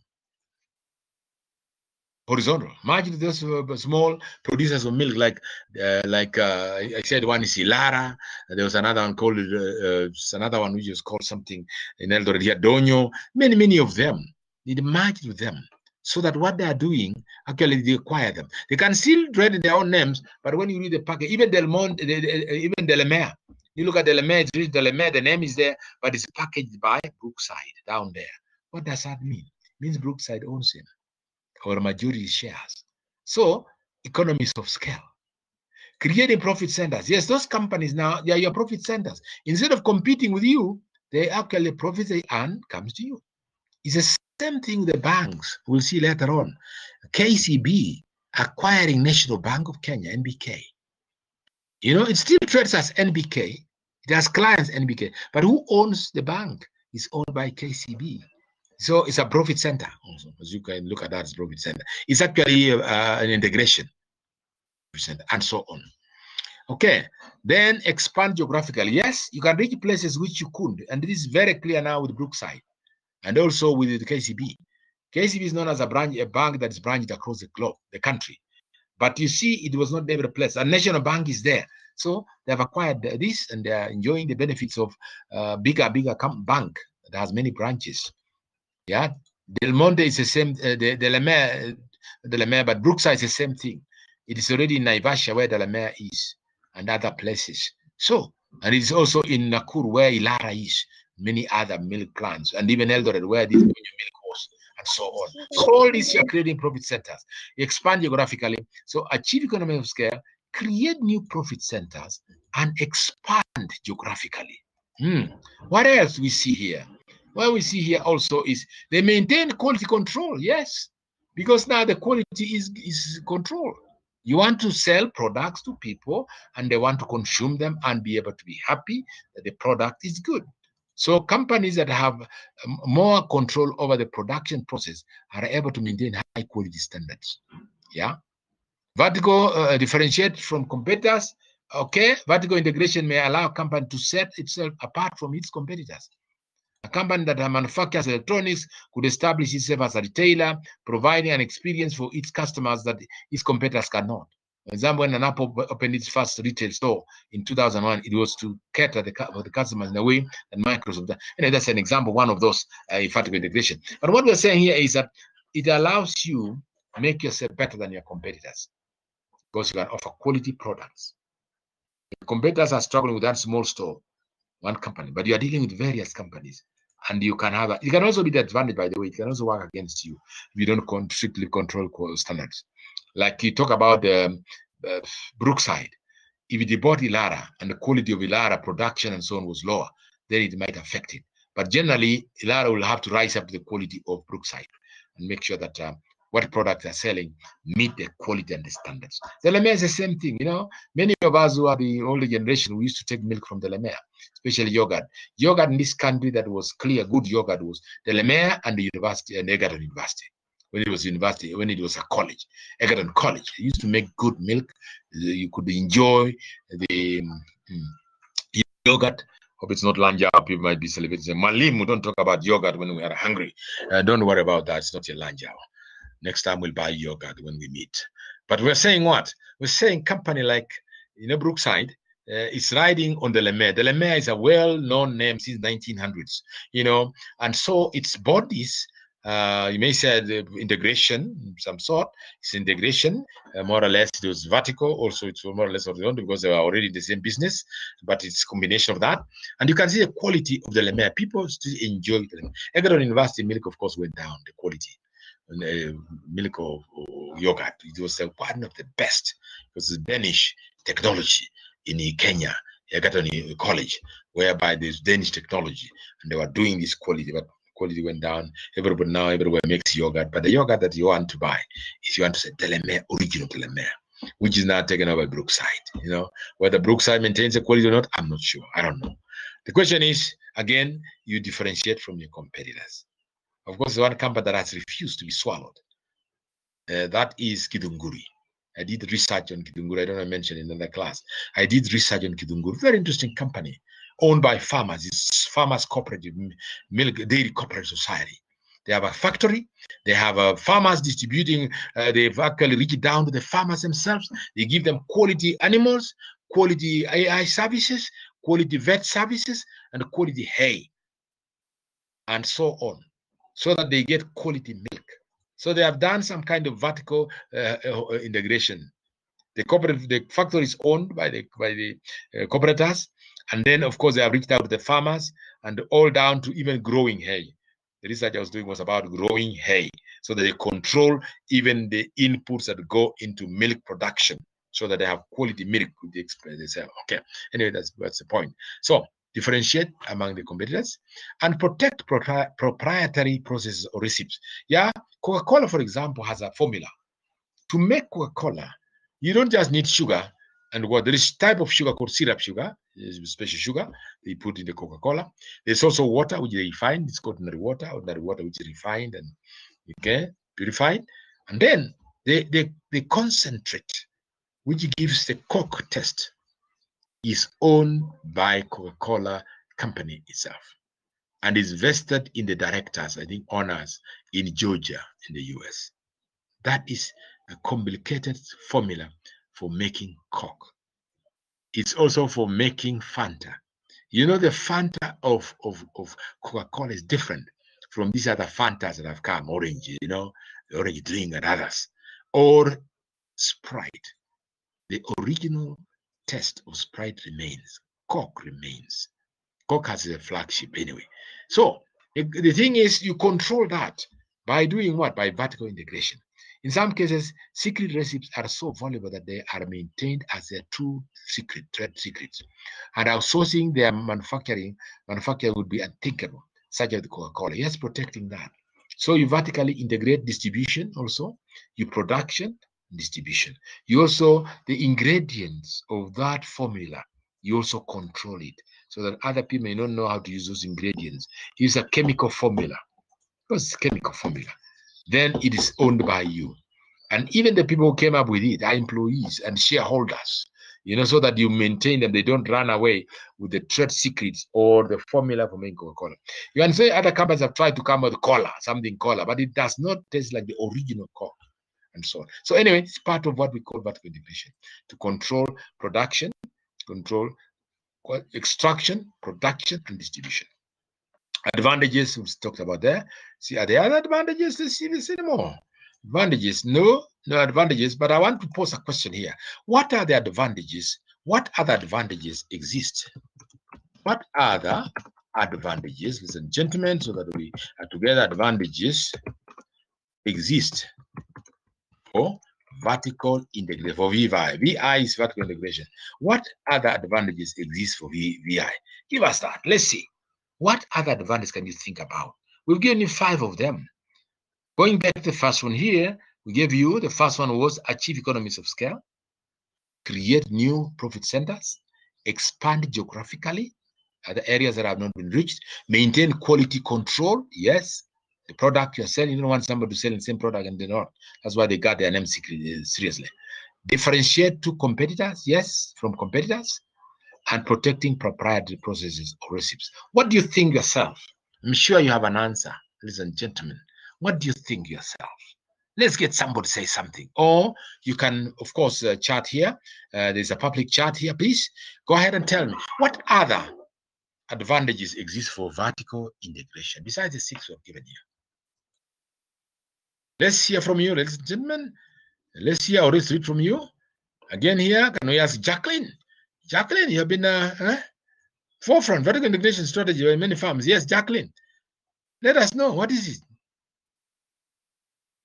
horizontal. Imagine those uh, small producers of milk, like uh, like uh, I said, one is Ilara. There was another one called uh, uh another one which was called something in here, Donyo. Many many of them. They merged with them so that what they are doing actually they acquire them. They can still read their own names, but when you read the package, even Del Monte, even Delamere, you look at Delamere, it's read Delamere, the name is there, but it's packaged by Brookside down there. What does that mean? It means Brookside owns him or majority shares. So economies of scale. Creating profit centers. Yes, those companies now, they are your profit centers. Instead of competing with you, they actually profit they earn comes to you. It's the same thing the banks. We'll see later on. KCB acquiring National Bank of Kenya, NBK. You know, it still trades as NBK. It has clients NBK, but who owns the bank? is owned by KCB. So it's a profit center also, as you can look at that as profit center. It's actually uh, an integration and so on. Okay, then expand geographically. Yes, you can reach places which you couldn't, and this is very clear now with Brookside and also with the KCB. KCB is known as a branch, a bank that is branched across the globe, the country. But you see, it was not every place. A national bank is there. So they have acquired this and they are enjoying the benefits of uh, bigger, bigger bank that has many branches. Yeah, Del Monte is the same. Uh, the Delamere, Delamere, but Brookside is the same thing. It is already in Naivasha where Delamere is, and other places. So, and it's also in Nakuru where Ilara is, many other milk plants, and even Eldoret where this milk was, and so on. So all these are creating profit centers. You expand geographically, so achieve economy of scale, create new profit centers, and expand geographically. Hmm. What else we see here? What we see here also is they maintain quality control, yes, because now the quality is, is control. You want to sell products to people and they want to consume them and be able to be happy that the product is good. So companies that have um, more control over the production process are able to maintain high quality standards. Yeah. Vertical uh, differentiate from competitors. Okay. Vertical integration may allow a company to set itself apart from its competitors. A company that manufactures electronics could establish itself as a retailer, providing an experience for its customers that its competitors cannot. For example, when an Apple opened its first retail store in 2001, it was to cater the, for the customers in a way that Microsoft. And that's an example, one of those uh, integration. But what we're saying here is that it allows you make yourself better than your competitors because you can offer quality products. The competitors are struggling with that small store one company, but you are dealing with various companies. And you can have a, it can also be the advantage, by the way, it can also work against you if you don't strictly control standards. Like you talk about the um, uh, Brookside. If they bought Ilara and the quality of Ilara production and so on was lower, then it might affect it. But generally, Ilara will have to rise up to the quality of Brookside and make sure that um, what products are selling meet the quality and the standards. The Delamere is the same thing, you know. Many of us who are the older generation, we used to take milk from the Delamere, especially yogurt. Yogurt in this country that was clear, good yogurt was the Delamere and the university and Egerton University. When it was university, when it was a college, Egerton College, it used to make good milk. You could enjoy the um, yogurt Hope it's not lanja. People might be celebrating. Malim, we don't talk about yogurt when we are hungry. Uh, don't worry about that. It's not your lanja. Next time we'll buy yogurt when we meet. But we're saying what? We're saying company like you know Brookside uh, is riding on the Le Maire. The Le Maire is a well-known name since 1900s, you know, and so its bodies uh, you may say the integration some sort. It's integration, uh, more or less. It was vertical, also it's more or less horizontal because they were already in the same business, but it's combination of that. And you can see the quality of the Le Maire. People still enjoy them. Egerton University milk, of course, went down the quality. Uh, milk or, or, yogurt. It was one of the best because it's Danish technology in Kenya, Egerton College, whereby there's Danish technology, and they were doing this quality. But quality went down. Everybody now everywhere makes yogurt, but the yogurt that you want to buy is you want to say Delamere, original Delamere, which is now taken over by Brookside. You know whether Brookside maintains the quality or not, I'm not sure. I don't know. The question is again, you differentiate from your competitors. Of course, the one company that has refused to be swallowed. Uh, that is Githunguri. I did research on Githunguri. I don't know, I mentioned in another class. I did research on Githunguri. Very interesting company owned by farmers. It's farmers cooperative milk dairy cooperative society. They have a factory. They have a farmers distributing. Uh, they've actually reached down to the farmers themselves. They give them quality animals, quality AI services, quality vet services, and quality hay, and so on, so that they get quality milk. So they have done some kind of vertical uh, uh, integration. The cooperative, the factory is owned by the by the uh, cooperators, and then, of course, they have reached out to the farmers and all down to even growing hay. The research I was doing was about growing hay so that they control even the inputs that go into milk production so that they have quality milk. They say, okay, anyway, that's, that's the point. So differentiate among the competitors and protect propri proprietary processes or recipes. Yeah, Coca-Cola, for example, has a formula. To make Coca-Cola, you don't just need sugar and what there is type of sugar called syrup sugar, special sugar they put in the Coca-Cola. There's also water which they refine. It's called ordinary water, ordinary water which is refined and okay, purified. And then they they, they concentrate, which gives the Coke taste, is owned by Coca-Cola company itself and is vested in the directors, I think owners in Georgia in the US. That is a complicated formula for making Coke. It's also for making Fanta. You know, the Fanta of, of, of Coca-Cola is different from these other Fantas that have come, orange, you know, orange drink and others, or Sprite. The original taste of Sprite remains. Coke remains. Coke has a flagship anyway. So the thing is, you control that by doing what? By vertical integration. In some cases, secret recipes are so valuable that they are maintained as their true secret, trade secrets. And outsourcing their manufacturing, manufacturing would be unthinkable, such as the Coca-Cola. Yes, protecting that. So you vertically integrate distribution also, your production, distribution. You also, the ingredients of that formula, you also control it so that other people may not know how to use those ingredients. Use a chemical formula. Because chemical formula then it is owned by you. And even the people who came up with it are employees and shareholders, you know, so that you maintain them. They don't run away with the trade secrets or the formula for making Coca-Cola. You can say other companies have tried to come up with cola, something cola, but it does not taste like the original Coke and so on. So anyway, it's part of what we call vertical integration to control production, control extraction, production, and distribution advantages we've talked about there. See, are there other advantages? Let's see this anymore. Advantages, no, no advantages. But I want to pose a question here. What are the advantages? What other advantages exist? What other advantages, ladies and gentlemen, so that we are together, advantages exist vertical integration for VI. VI is vertical integration. What other advantages exist for VI? Give us that. Let's see. What other advantages can you think about? We've given you five of them. Going back to the first one here, we gave you the first one was achieve economies of scale, create new profit centers, expand geographically, other areas that have not been reached, maintain quality control. Yes, the product you're selling, you don't want somebody to sell the same product and they're not. That's why they got their name secret, uh, seriously. Differentiate to competitors, yes, from competitors and protecting proprietary processes or recipes. What do you think yourself? I'm sure you have an answer, ladies and gentlemen. What do you think yourself? Let's get somebody to say something. Or you can, of course, uh, chat here. Uh, there's a public chat here. Please go ahead and tell me what other advantages exist for vertical integration besides the six we've given here. Let's hear from you, ladies and gentlemen. Let's hear or let's read from you. Again, here, can we ask Jacqueline? Jacqueline, you have been uh, eh? forefront vertical integration strategy in many farms. Yes, Jacqueline. Let us know what is it.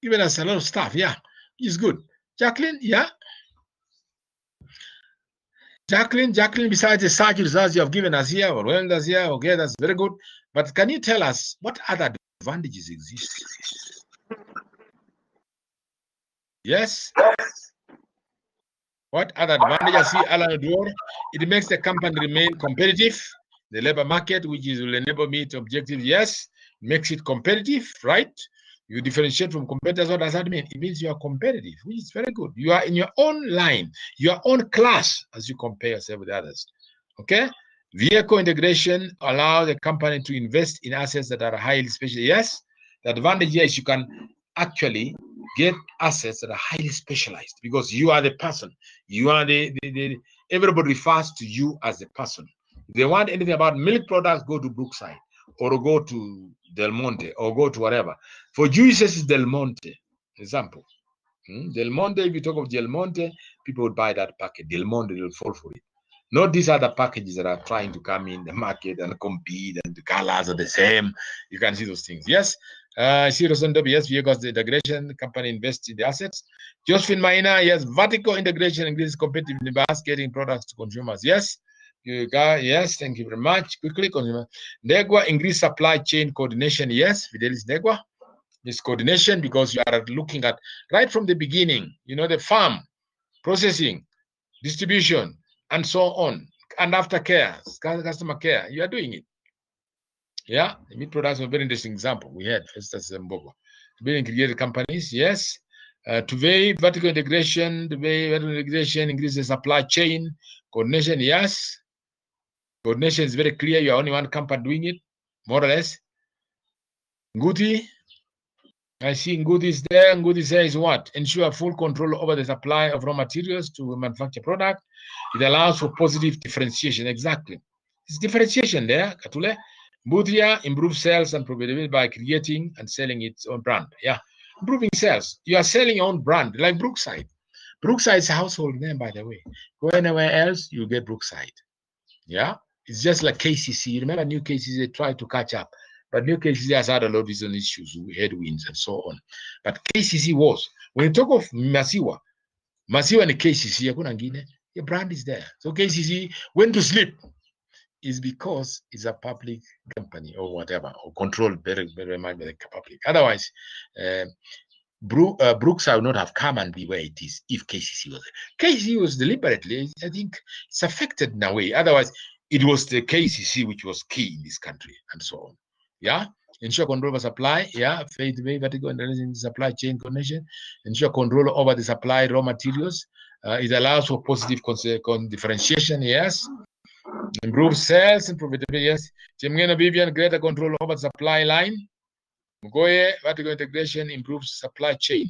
Giving us a lot of stuff. Yeah, it's good. Jacqueline, yeah. Jacqueline, Jacqueline, besides the search results you have given us here, or welders here, okay, that's very good. But can you tell us what other advantages exist? Yes. What other advantage I see Alan Adwar? It makes the company remain competitive. The labor market, which is will enable me to objective, yes, makes it competitive, right? You differentiate from competitors. What does that mean? It means you are competitive, which is very good. You are in your own line, your own class as you compare yourself with others. Okay? Vertical integration allows the company to invest in assets that are highly special. Yes, the advantage here is you can actually get assets that are highly specialized because you are the person. You are the, the, the everybody refers to you as the person. If they want anything about milk products, go to Brookside or go to Del Monte or go to whatever. For juices, it's Del Monte. Example. Hmm? Del Monte, if you talk of Del Monte, people would buy that packet. Del Monte will fall for it. Not these other packages that are trying to come in the market and compete and the colors are the same. You can see those things. Yes. Uh, Zero yes, because the integration company invests in the assets. Josephine Maina, yes, vertical integration increases competitive competitiveness, getting products to consumers. Yes. You got yes, thank you very much. Quickly, consumer. Negwa increase supply chain coordination. Yes, Fidelis Negwa. This coordination because you are looking at right from the beginning, you know, the farm, processing, distribution, and so on. And aftercare, customer care, you are doing it. Yeah, the meat products are a very interesting example. We had Festus Mbogo. Building created companies, yes. Uh, today, vertical integration, the way vertical integration increases supply chain coordination, yes. Coordination is very clear. You are only one company doing it, more or less. Nguti, I see Nguti is there. Nguti says what? Ensure full control over the supply of raw materials to manufacture product. It allows for positive differentiation. Exactly. It's differentiation there, Katule. Budria improves sales and profitability by creating and selling its own brand. Yeah, improving sales. You are selling your own brand, like Brookside. Brookside is a household name, by the way. Go anywhere else, you get Brookside. Yeah, it's just like KCC. You Remember, new KCC try to catch up, but new KCC has had a lot of recent issues, headwinds, and so on. But KCC was when you talk of Maziwa, Maziwa and KCC. Your brand is there. So KCC went to sleep is because it's a public company or whatever, or controlled very, very much by the public. Otherwise, uh, Bro- uh, Brookside would not have come and be where it is if KCC was there. KCC was deliberately, I think, it's affected in a way. Otherwise, it was the KCC which was key in this country and so on. Yeah. Ensure control over supply. Yeah. Faith way vertical and supply chain connection. Ensure control over the supply raw materials. Uh, it allows for positive con- differentiation. Yes. Improve sales and profitability. Yes. Chemgena Vivian, greater control over supply line. Mugoye, vertical integration improves supply chain,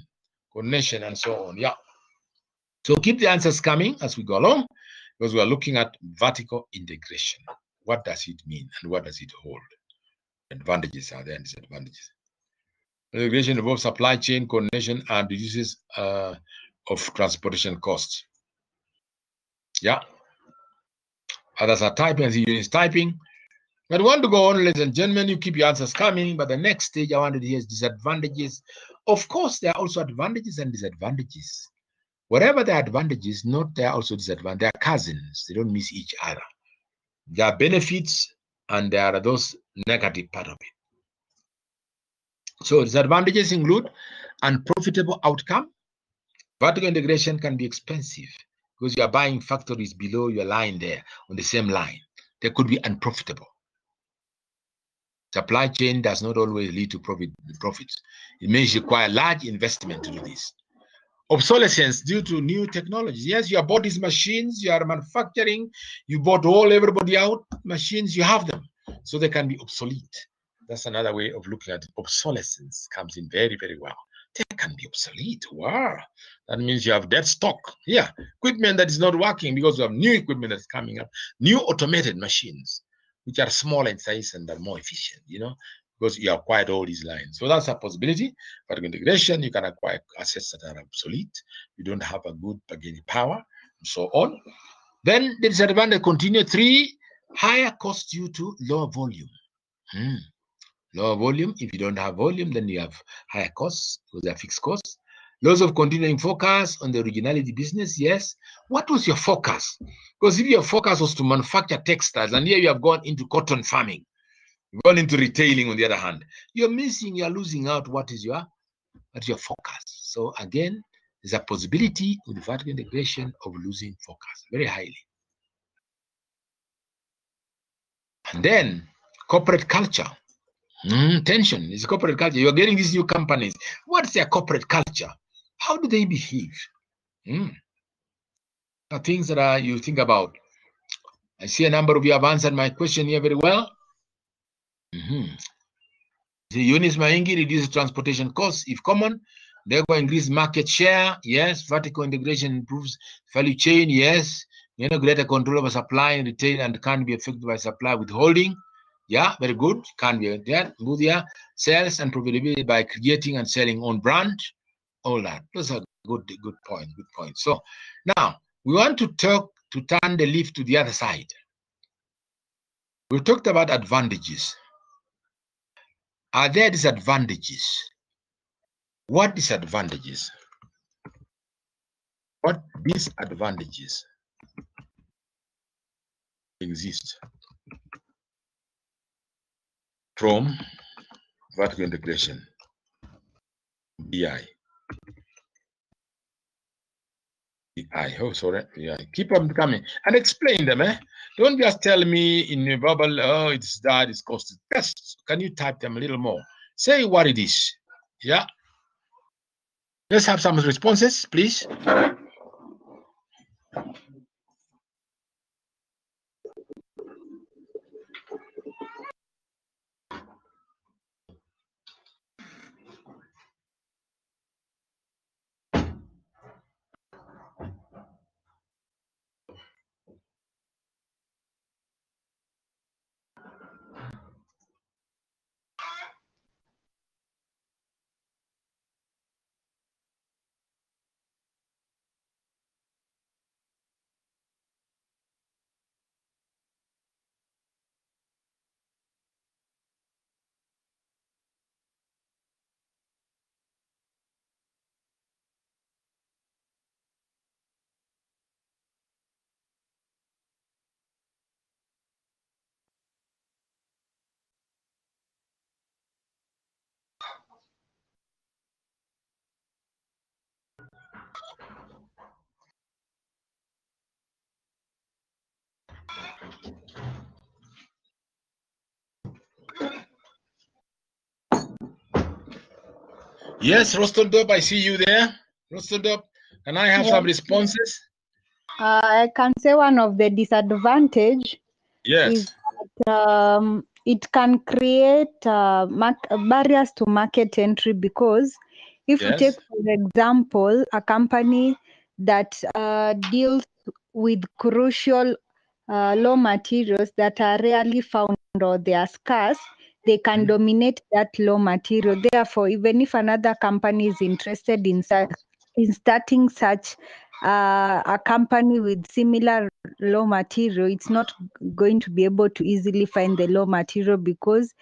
coordination, and so on. Yeah. So keep the answers coming as we go along because we are looking at vertical integration. What does it mean and what does it hold? Advantages are there and disadvantages. Integration involves supply chain coordination and reduces uh, of transportation costs. Yeah. Others are typing, as you is typing. But I want to go on, ladies and gentlemen. You keep your answers coming. But the next stage I wanted to hear is disadvantages. Of course, there are also advantages and disadvantages. Whatever the advantages, not there are also disadvantages. They are cousins. They don't miss each other. There are benefits and there are those negative part of it. So disadvantages include unprofitable outcome. Vertical integration can be expensive because you are buying factories below your line there on the same line. They could be unprofitable. Supply chain does not always lead to profit profits. It may require large investment to do this. Obsolescence due to new technologies. Yes, you have bought these machines, you are manufacturing, you bought all everybody out machines, you have them. So they can be obsolete. That's another way of looking at it. Obsolescence comes in very, very well. They can be obsolete. Wow. That means you have dead stock. Yeah. Equipment that is not working because you have new equipment that's coming up, new automated machines, which are small in size and are more efficient, you know, because you acquired all these lines. So that's a possibility. But integration, you can acquire assets that are obsolete. You don't have a good bargaining power, and so on. Then the disadvantage continue. Three, higher cost due to lower volume. Hmm. Lower volume. If you don't have volume, then you have higher costs because they are fixed costs. Loss of continuing focus on the originality business. Yes. What was your focus? Because if your focus was to manufacture textiles, and here you have gone into cotton farming, you've gone into retailing on the other hand, you're missing, you're losing out what is your what is your focus. So again, there's a possibility with vertical integration of losing focus very highly. And then corporate culture. Mm, tension is corporate culture. You're getting these new companies. What's their corporate culture? How do they behave? Mm. Are things that are, you think about. I see a number of you have answered my question here very well. Mm-hmm. The Eunice Maingi reduces transportation costs if common. They Therefore, increase market share. Yes. Vertical integration improves value chain. Yes. You know, greater control over supply and retail and can't be affected by supply withholding. Yeah, very good. Can be that. Good, yeah. Sales and profitability by creating and selling own brand. All that. Those are good, good point. Good point. So now we want to talk to turn the leaf to the other side. We talked about advantages. Are there disadvantages? What disadvantages? What disadvantages exist from vertical integration? BI. BI. Oh, sorry. Yeah. Keep on coming and explain them. Eh? Don't just tell me in a bubble, oh, it's that, it's costed. Just can you type them a little more? Say what it is. Yeah. Let's have some responses, please. Yes, Rostondop, I see you there. Rostondop, can I have Yeah. some responses? Uh, I can say one of the disadvantage Yes. is that um, it can create uh, barriers to market entry because if Yes. take, for example, a company that uh, deals with crucial uh, raw materials that are rarely found or they are scarce, they can Mhm. dominate that raw material. Therefore, even if another company is interested in, in starting such uh, a company with similar raw material, it's not going to be able to easily find the raw material because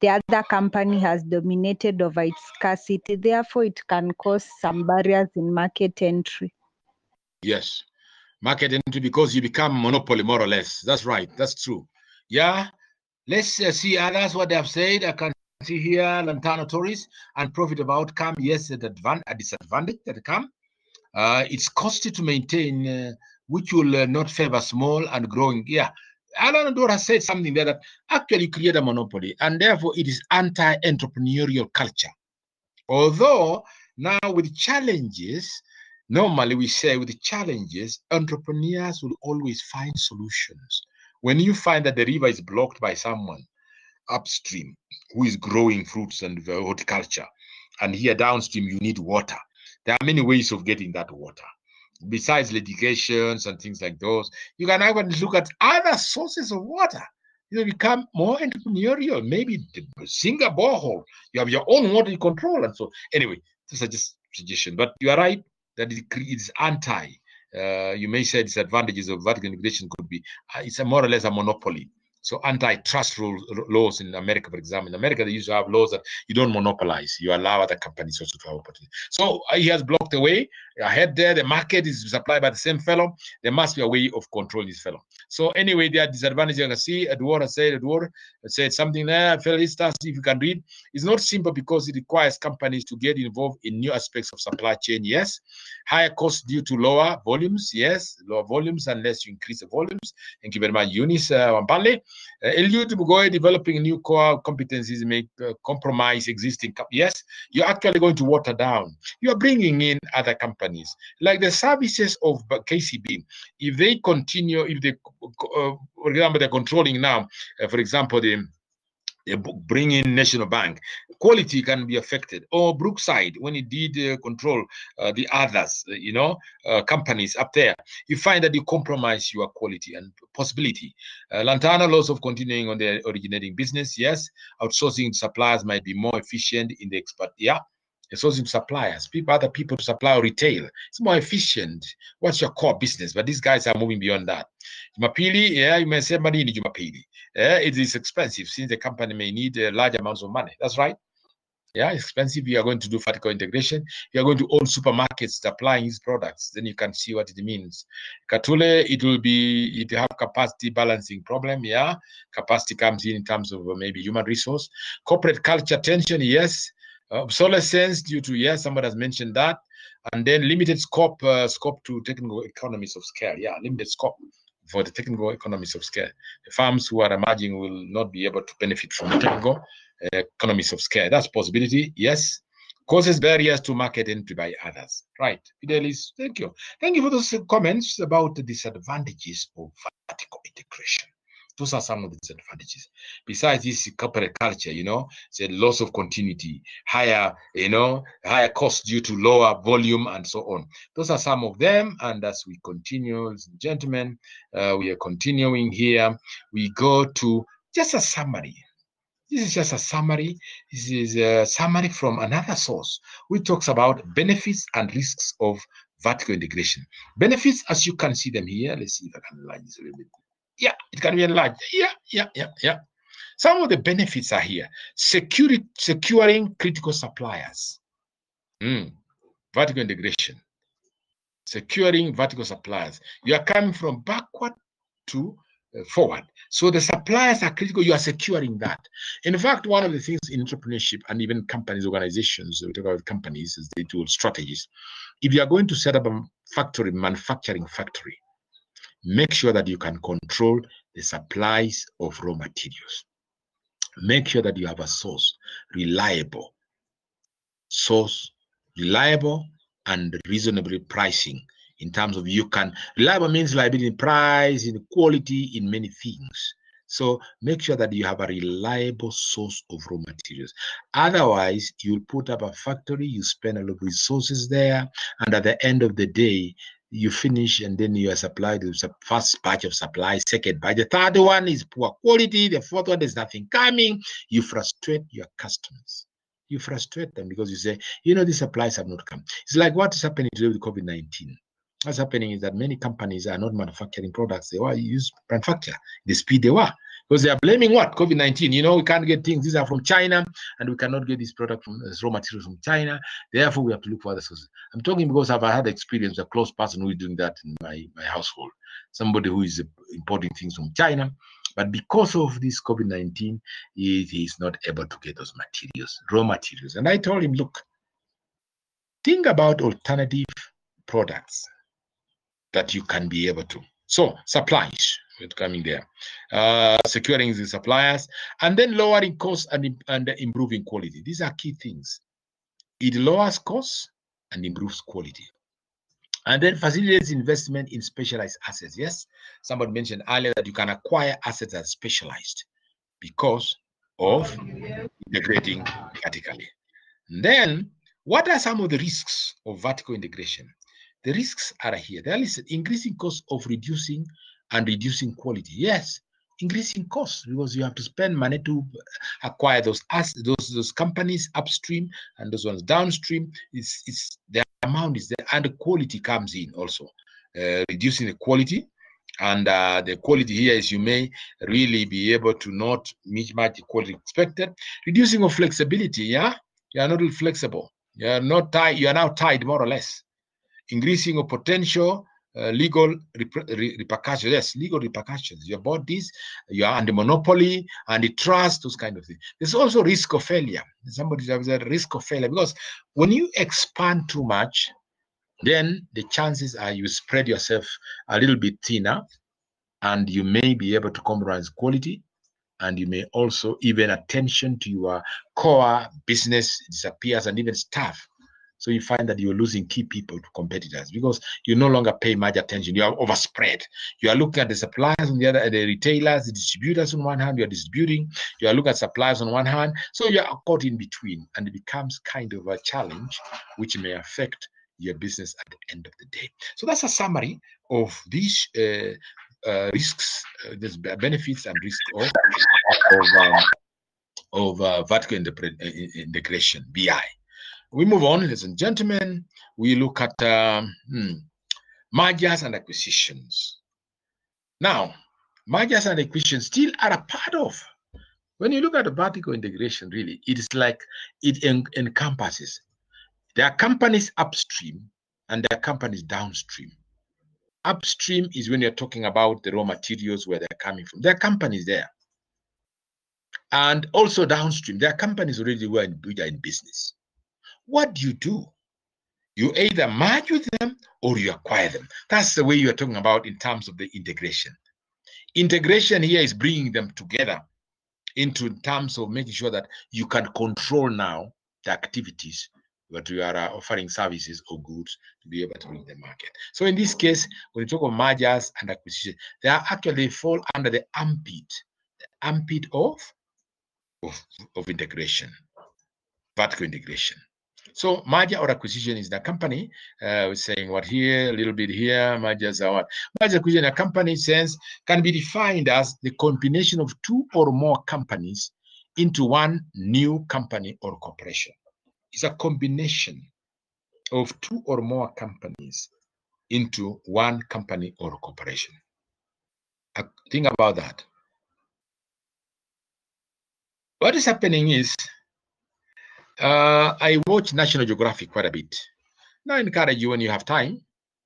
the other company has dominated over its scarcity. Therefore, it can cause some barriers in market entry. Yes. Market entry because you become monopoly more or less. That's right. That's true. Yeah. Let's uh, see others what they have said. I can see here Lantana Tourist and profit of outcome. Yes, at advan- a disadvantage that come. Uh, it's costly to maintain, uh, which will uh, not favor small and growing. Yeah. Alan Dora said something there that actually create a monopoly and therefore it is anti-entrepreneurial culture. Although now with challenges, normally we say with the challenges, entrepreneurs will always find solutions. When you find that the river is blocked by someone upstream who is growing fruits and horticulture, and here downstream you need water. There are many ways of getting that water. Besides litigations and things like those, you can even look at other sources of water. You become more entrepreneurial. Maybe sing a borehole. You have your own water control, and so anyway, this is just suggestion. But you are right that it is anti. Uh, you may say disadvantages of vertical integration could be uh, it's a more or less a monopoly so antitrust rules, laws in America, for example, in America, they used to have laws that you don't monopolize. You allow other companies also to have opportunity. So uh, he has blocked the way. Ahead there, the market is supplied by the same fellow. There must be a way of controlling this fellow. So anyway, there are disadvantages. I see Edward said, Edward said something there. Felicitas, if you can read, it's not simple because it requires companies to get involved in new aspects of supply chain. Yes. Higher costs due to lower volumes. Yes. Lower volumes unless you increase the volumes. Thank you very much, Eunice uh, Wambale. Uh, Eliud Mugoy developing new core competencies make uh, compromise existing. yes, you're actually going to water down. You are bringing in other companies like the services of KCB. If they continue, if they, uh, for example, they're controlling now, uh, for example, the bring in national bank quality can be affected. Or brookside when it did uh, control uh, the others uh, you know uh, companies up there you find that you compromise your quality and possibility. Uh, lantana loss of continuing on the originating business yes. Outsourcing suppliers might be more efficient in the expert yeah sourcing suppliers, people, other people to supply or retail. It's more efficient. What's your core business? But these guys are moving beyond that. Jumapili, yeah, you may say money in Jumapili. Yeah, it is expensive since the company may need uh, large amounts of money. That's right. Yeah, expensive. You are going to do vertical integration. You are going to own supermarkets supplying these products. Then you can see what it means. Katule, it will be it have capacity balancing problem. Yeah, capacity comes in in terms of uh, maybe human resource, corporate culture tension. Yes, obsolescence due to yes, somebody has mentioned that, and then limited scope uh, scope to technical economies of scale. Yeah, limited scope for the technical economies of scale. The farms who are emerging will not be able to benefit from technical uh, economies of scale. That's possibility, yes. Causes barriers to market entry by others. Right. Fidelis, thank you. Thank you for those comments about the disadvantages of vertical integration. Those are some of the disadvantages. Besides this corporate culture, you know, the loss of continuity, higher, you know, higher cost due to lower volume and so on. Those are some of them. And as we continue, gentlemen, uh, we are continuing here. We go to just a summary. This is just a summary. This is a summary from another source which talks about benefits and risks of vertical integration. Benefits, as you can see them here. Let's see if I can align this a little bit yeah, it can be enlarged. Yeah, yeah, yeah, yeah. Some of the benefits are here. Security, securing critical suppliers. Mm. Vertical integration. Securing vertical suppliers. You are coming from backward to uh, forward. So the suppliers are critical. You are securing that. In fact, one of the things in entrepreneurship and even companies, organizations, we talk about companies as they do strategies. If you are going to set up a factory, manufacturing factory, make sure that you can control the supplies of raw materials. Make sure that you have a source, reliable source, reliable and reasonably pricing in terms of you can reliable means reliability in price, in quality, in many things. So make sure that you have a reliable source of raw materials. Otherwise, you'll put up a factory, you spend a lot of resources there, and at the end of the day, you finish and then you are supplied with the first batch of supply, second batch. The third one is poor quality. The fourth one is nothing coming. You frustrate your customers. You frustrate them because you say, you know, these supplies have not come. It's like what is happening today with COVID 19. What's happening is that many companies are not manufacturing products. They were use manufacture the speed they were because they are blaming what COVID nineteen. You know, we can't get things. These are from China, and we cannot get this product from this raw materials from China. Therefore, we have to look for other sources. I'm talking because I've had experience a close person who is doing that in my my household. Somebody who is importing things from China, but because of this COVID nineteen, he, he is not able to get those materials, raw materials. And I told him, look, think about alternative products that you can be able to. So supplies coming there, uh, securing the suppliers, and then lowering costs and, and improving quality. These are key things. It lowers costs and improves quality. And then facilitates investment in specialized assets. Yes, somebody mentioned earlier that you can acquire assets that are specialized because of integrating vertically. Then, what are some of the risks of vertical integration? The risks are here. they There is increasing cost of reducing and reducing quality. Yes, increasing costs because you have to spend money to acquire those as those those companies upstream and those ones downstream. It's it's the amount is there and the quality comes in also, uh, reducing the quality. And uh, the quality here is you may really be able to not meet much the quality expected. Reducing of flexibility, yeah, you are not flexible. You are not tied. You are now tied more or less. Increasing of potential uh, legal re repercussions. Yes, legal repercussions. You bought this, you are under monopoly and the trust, those kind of things. There's also risk of failure. Somebody has a risk of failure because when you expand too much, then the chances are you spread yourself a little bit thinner and you may be able to compromise quality and you may also even attention to your core business disappears and even staff so you find that you're losing key people to competitors because you no longer pay much attention. You are overspread. You are looking at the suppliers on the other, the retailers, the distributors on one hand. You are distributing. You are looking at suppliers on one hand. So you are caught in between, and it becomes kind of a challenge, which may affect your business at the end of the day. So that's a summary of these uh, uh, risks, uh, these benefits and risks of of, um, of uh, vertical integration (VI). We move on, ladies and gentlemen. We look at um, hmm, mergers and acquisitions. Now, mergers and acquisitions still are a part of. When you look at the vertical integration, really, it is like it en encompasses. There are companies upstream and there are companies downstream. Upstream is when you're talking about the raw materials where they're coming from. There are companies there. And also downstream, there are companies already who are are in business what do you do? You either merge with them or you acquire them. That's the way you're talking about in terms of the integration. Integration here is bringing them together into terms of making sure that you can control now the activities that you are uh, offering services or goods to be able to bring the market. So in this case, when you talk of mergers and acquisition, they are actually fall under the armpit, the armpit of, of, of integration, vertical integration. So merger or acquisition is the company uh, we're saying what here, a little bit here, mergers are what. Merger acquisition, a company sense can be defined as the combination of two or more companies into one new company or corporation. It's a combination of two or more companies into one company or corporation. Think about that. What is happening is uh, I watch National Geographic quite a bit. Now, I encourage you when you have time,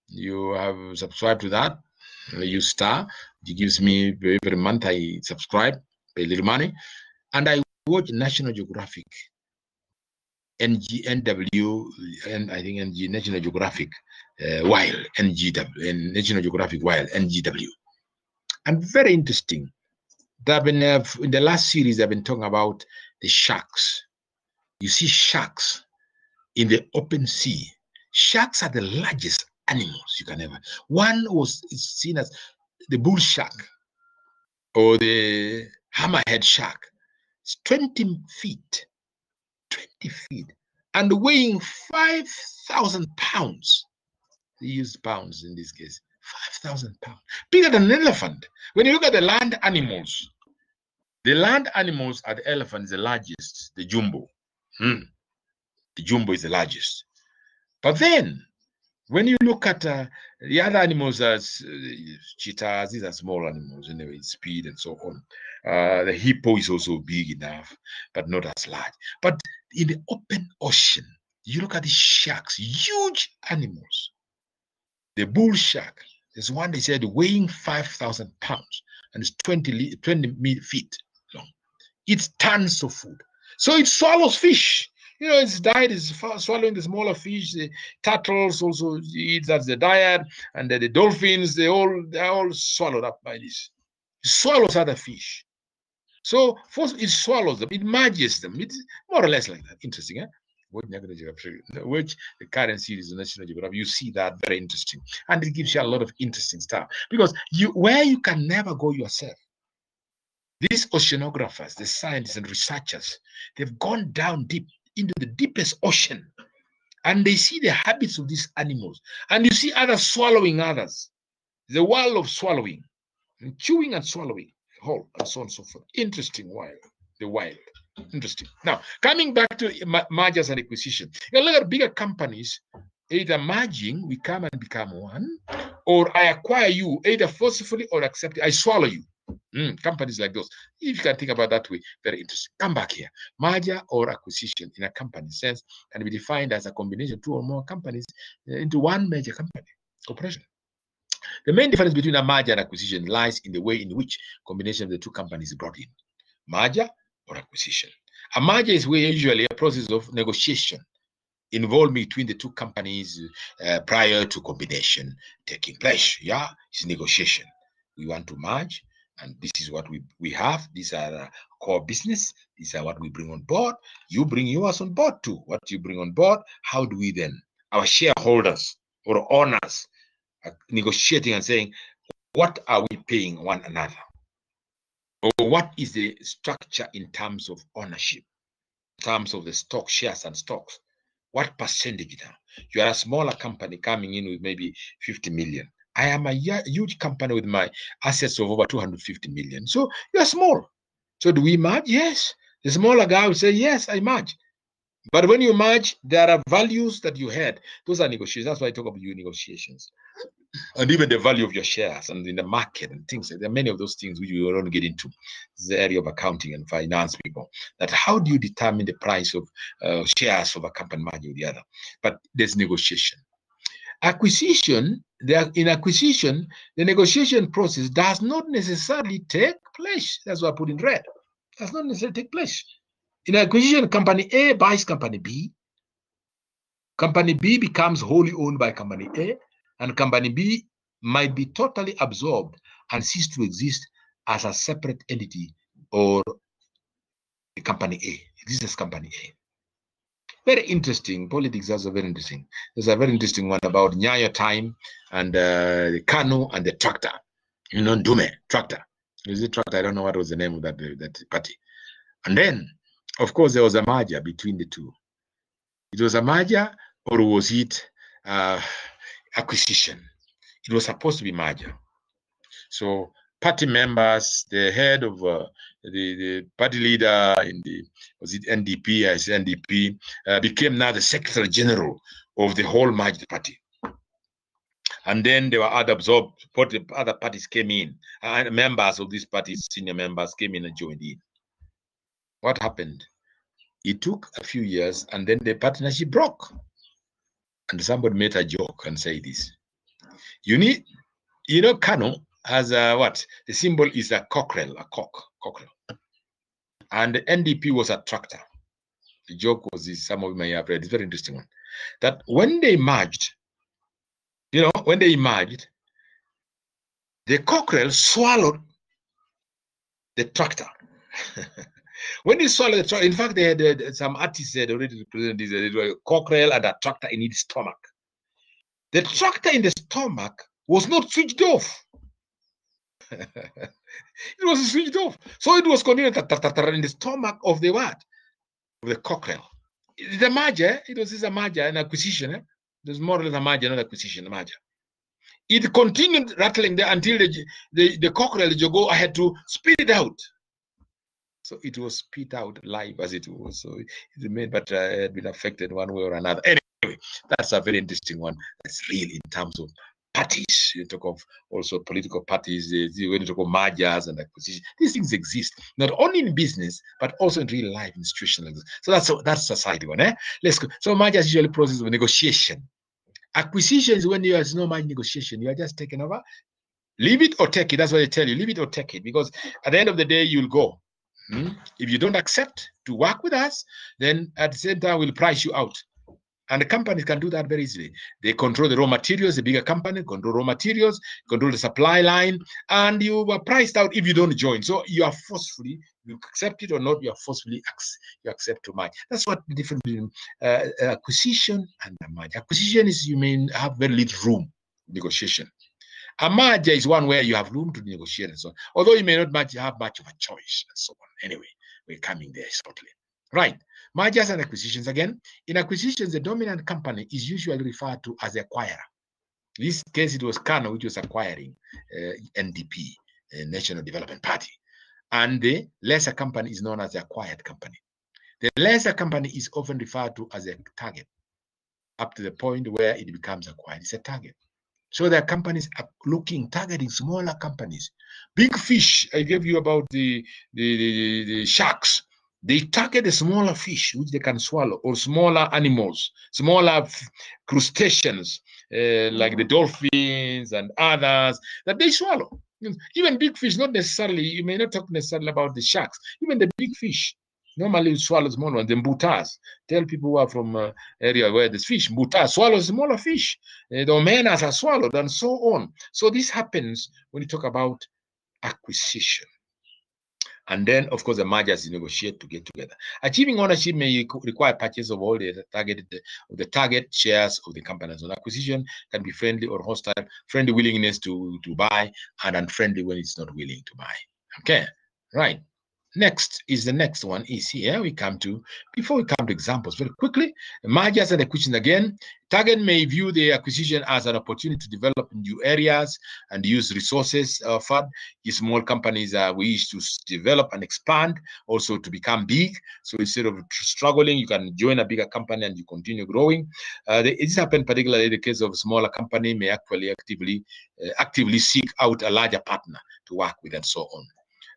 you have subscribed to that. You star, it gives me every month. I subscribe, pay a little money, and I watch National Geographic, NG, and I think NG, National Geographic, uh, Wild, NGW, and National Geographic Wild, NGW, and very interesting. They've been uh, in the last series. They've been talking about the sharks you see sharks in the open sea. Sharks are the largest animals you can ever. One was seen as the bull shark or the hammerhead shark. It's 20 feet, 20 feet, and weighing 5,000 pounds. They use pounds in this case. 5,000 pounds. Bigger than an elephant. When you look at the land animals, the land animals are the elephant, the largest, the jumbo. Hmm. The jumbo is the largest. But then, when you look at uh, the other animals, as uh, cheetahs, these are small animals anyway, speed and so on. Uh, the hippo is also big enough, but not as large. But in the open ocean, you look at the sharks, huge animals. The bull shark, there's one they said weighing 5,000 pounds and it's 20, 20 feet long. It's tons of food. So it swallows fish. You know, its diet is swallowing the smaller fish. The turtles also eat that's the diet, and the, the dolphins they all they're all swallowed up by this. It swallows other fish. So first it swallows them, it merges them. It's more or less like that. Interesting, eh? Which the current series of National Geographic, you see that very interesting, and it gives you a lot of interesting stuff because you where you can never go yourself these oceanographers, the scientists and researchers, they've gone down deep into the deepest ocean and they see the habits of these animals. And you see others swallowing others. The world of swallowing, and chewing and swallowing, whole, and so on and so forth. Interesting wild, the wild. Interesting. Now, coming back to mergers and acquisition, a lot of bigger companies, either merging, we come and become one, or I acquire you, either forcefully or accept I swallow you. Mm, companies like those. If you can think about that way, very interesting. Come back here. Merger or acquisition in a company sense can be defined as a combination of two or more companies uh, into one major company corporation. The main difference between a merger and acquisition lies in the way in which combination of the two companies is brought in. Merger or acquisition. A merger is usually a process of negotiation involved between the two companies uh, prior to combination taking place. Yeah, it's negotiation. We want to merge, and this is what we, we have. These are uh, core business. These are what we bring on board. You bring yours on board too. What you bring on board, how do we then, our shareholders or owners, uh, negotiating and saying, what are we paying one another? Or what is the structure in terms of ownership, in terms of the stock shares and stocks? What percentage now? You are a smaller company coming in with maybe 50 million. I am a huge company with my assets of over 250 million. So you are small. So do we merge? Yes. The smaller guy will say, Yes, I merge. But when you merge, there are values that you had. Those are negotiations. That's why I talk about you negotiations. And even the value of your shares and in the market and things. There are many of those things which we don't get into. the area of accounting and finance people. That how do you determine the price of uh, shares of a company merging with the other? But there's negotiation. Acquisition, in acquisition, the negotiation process does not necessarily take place. That's what I put in red. Does not necessarily take place. In acquisition, company A buys company B. Company B becomes wholly owned by company A, and company B might be totally absorbed and cease to exist as a separate entity or the company A. Exists as company A. Very interesting. Politics also very interesting. There's a very interesting one about Nyayo time and uh, the KANU and the tractor. You know, Ndume tractor. Is it tractor? I don't know what was the name of that that party. And then, of course, there was a merger between the two. It was a merger, or was it uh, acquisition? It was supposed to be merger. So party members, the head of uh, the, the party leader in the was it NDP? I NDP uh, became now the secretary general of the whole merged party. And then there were other absorbed, other parties came in, and members of these parties, senior members came in and joined in. What happened? It took a few years, and then the partnership broke. And somebody made a joke and say this: "You need, you know, KANU has a what? The symbol is a cockerel, a cock, cockerel. And the NDP was a tractor. The joke was this, some of you may have read, it's very interesting one. That when they merged, you know, when they merged, the cockerel swallowed the tractor. when they swallowed the tractor, in fact, they had uh, some artists had already represented this, uh, a cockerel and a tractor in its stomach. The tractor in the stomach was not switched off. it was switched off. So it was continuing in the stomach of the what? Of the cockerel. The merger, it was a merger, an acquisition. Eh? More or less a merger, not acquisition, a merger. It continued rattling there until the, the, the cockerel, jogo, had to spit it out. So it was spit out live as it was. So it remained, but uh, it had been affected one way or another. Anyway, that's a very interesting one. That's real in terms of parties. You talk of also political parties. When you talk of mergers and acquisitions, these things exist not only in business but also in real life institutional. So that's that's society one. Eh? Let's go. So mergers usually process of negotiation. Acquisitions when there is no much negotiation, you are just taking over. Leave it or take it. That's what they tell you. Leave it or take it because at the end of the day you'll go. Hmm? If you don't accept to work with us, then at the same time we'll price you out. And the companies can do that very easily. They control the raw materials, the bigger company control raw materials, control the supply line, and you are priced out if you don't join. So you are forcefully, you accept it or not, you are forcefully you accept to merge. That's what the difference between uh, acquisition and a merge. Acquisition is you may have very little room negotiation. A merger is one where you have room to negotiate and so on. Although you may not have much of a choice and so on. Anyway, we're coming there shortly. Right. Mergers and acquisitions again. In acquisitions, the dominant company is usually referred to as the acquirer. In this case, it was KANU which was acquiring uh, NDP, uh, National Development Party. And the lesser company is known as the acquired company. The lesser company is often referred to as a target up to the point where it becomes acquired. It's a target. So there are companies are looking, targeting smaller companies. Big fish, I gave you about the, the, the, the sharks. They target the smaller fish which they can swallow, or smaller animals, smaller crustaceans uh, like the dolphins and others that they swallow. Even big fish, not necessarily, you may not talk necessarily about the sharks, even the big fish normally swallow small ones. The mbutas, tell people who are from uh, area where there's fish, mbutas swallows smaller fish. Uh, the omenas are swallowed and so on. So this happens when you talk about acquisition. And then, of course, the mergers negotiate to get together. Achieving ownership may require purchase of all the targeted the target shares of the companies. On acquisition can be friendly or hostile, friendly willingness to, to buy, and unfriendly when it's not willing to buy. Okay, right. Next is the next one is here we come to, before we come to examples very quickly, mergers and acquisitions again. Target may view the acquisition as an opportunity to develop new areas and use resources offered. If small companies uh, wish to develop and expand, also to become big. So instead of struggling, you can join a bigger company and you continue growing. Uh, this happened particularly in the case of smaller company may actually actively uh, actively seek out a larger partner to work with and so on.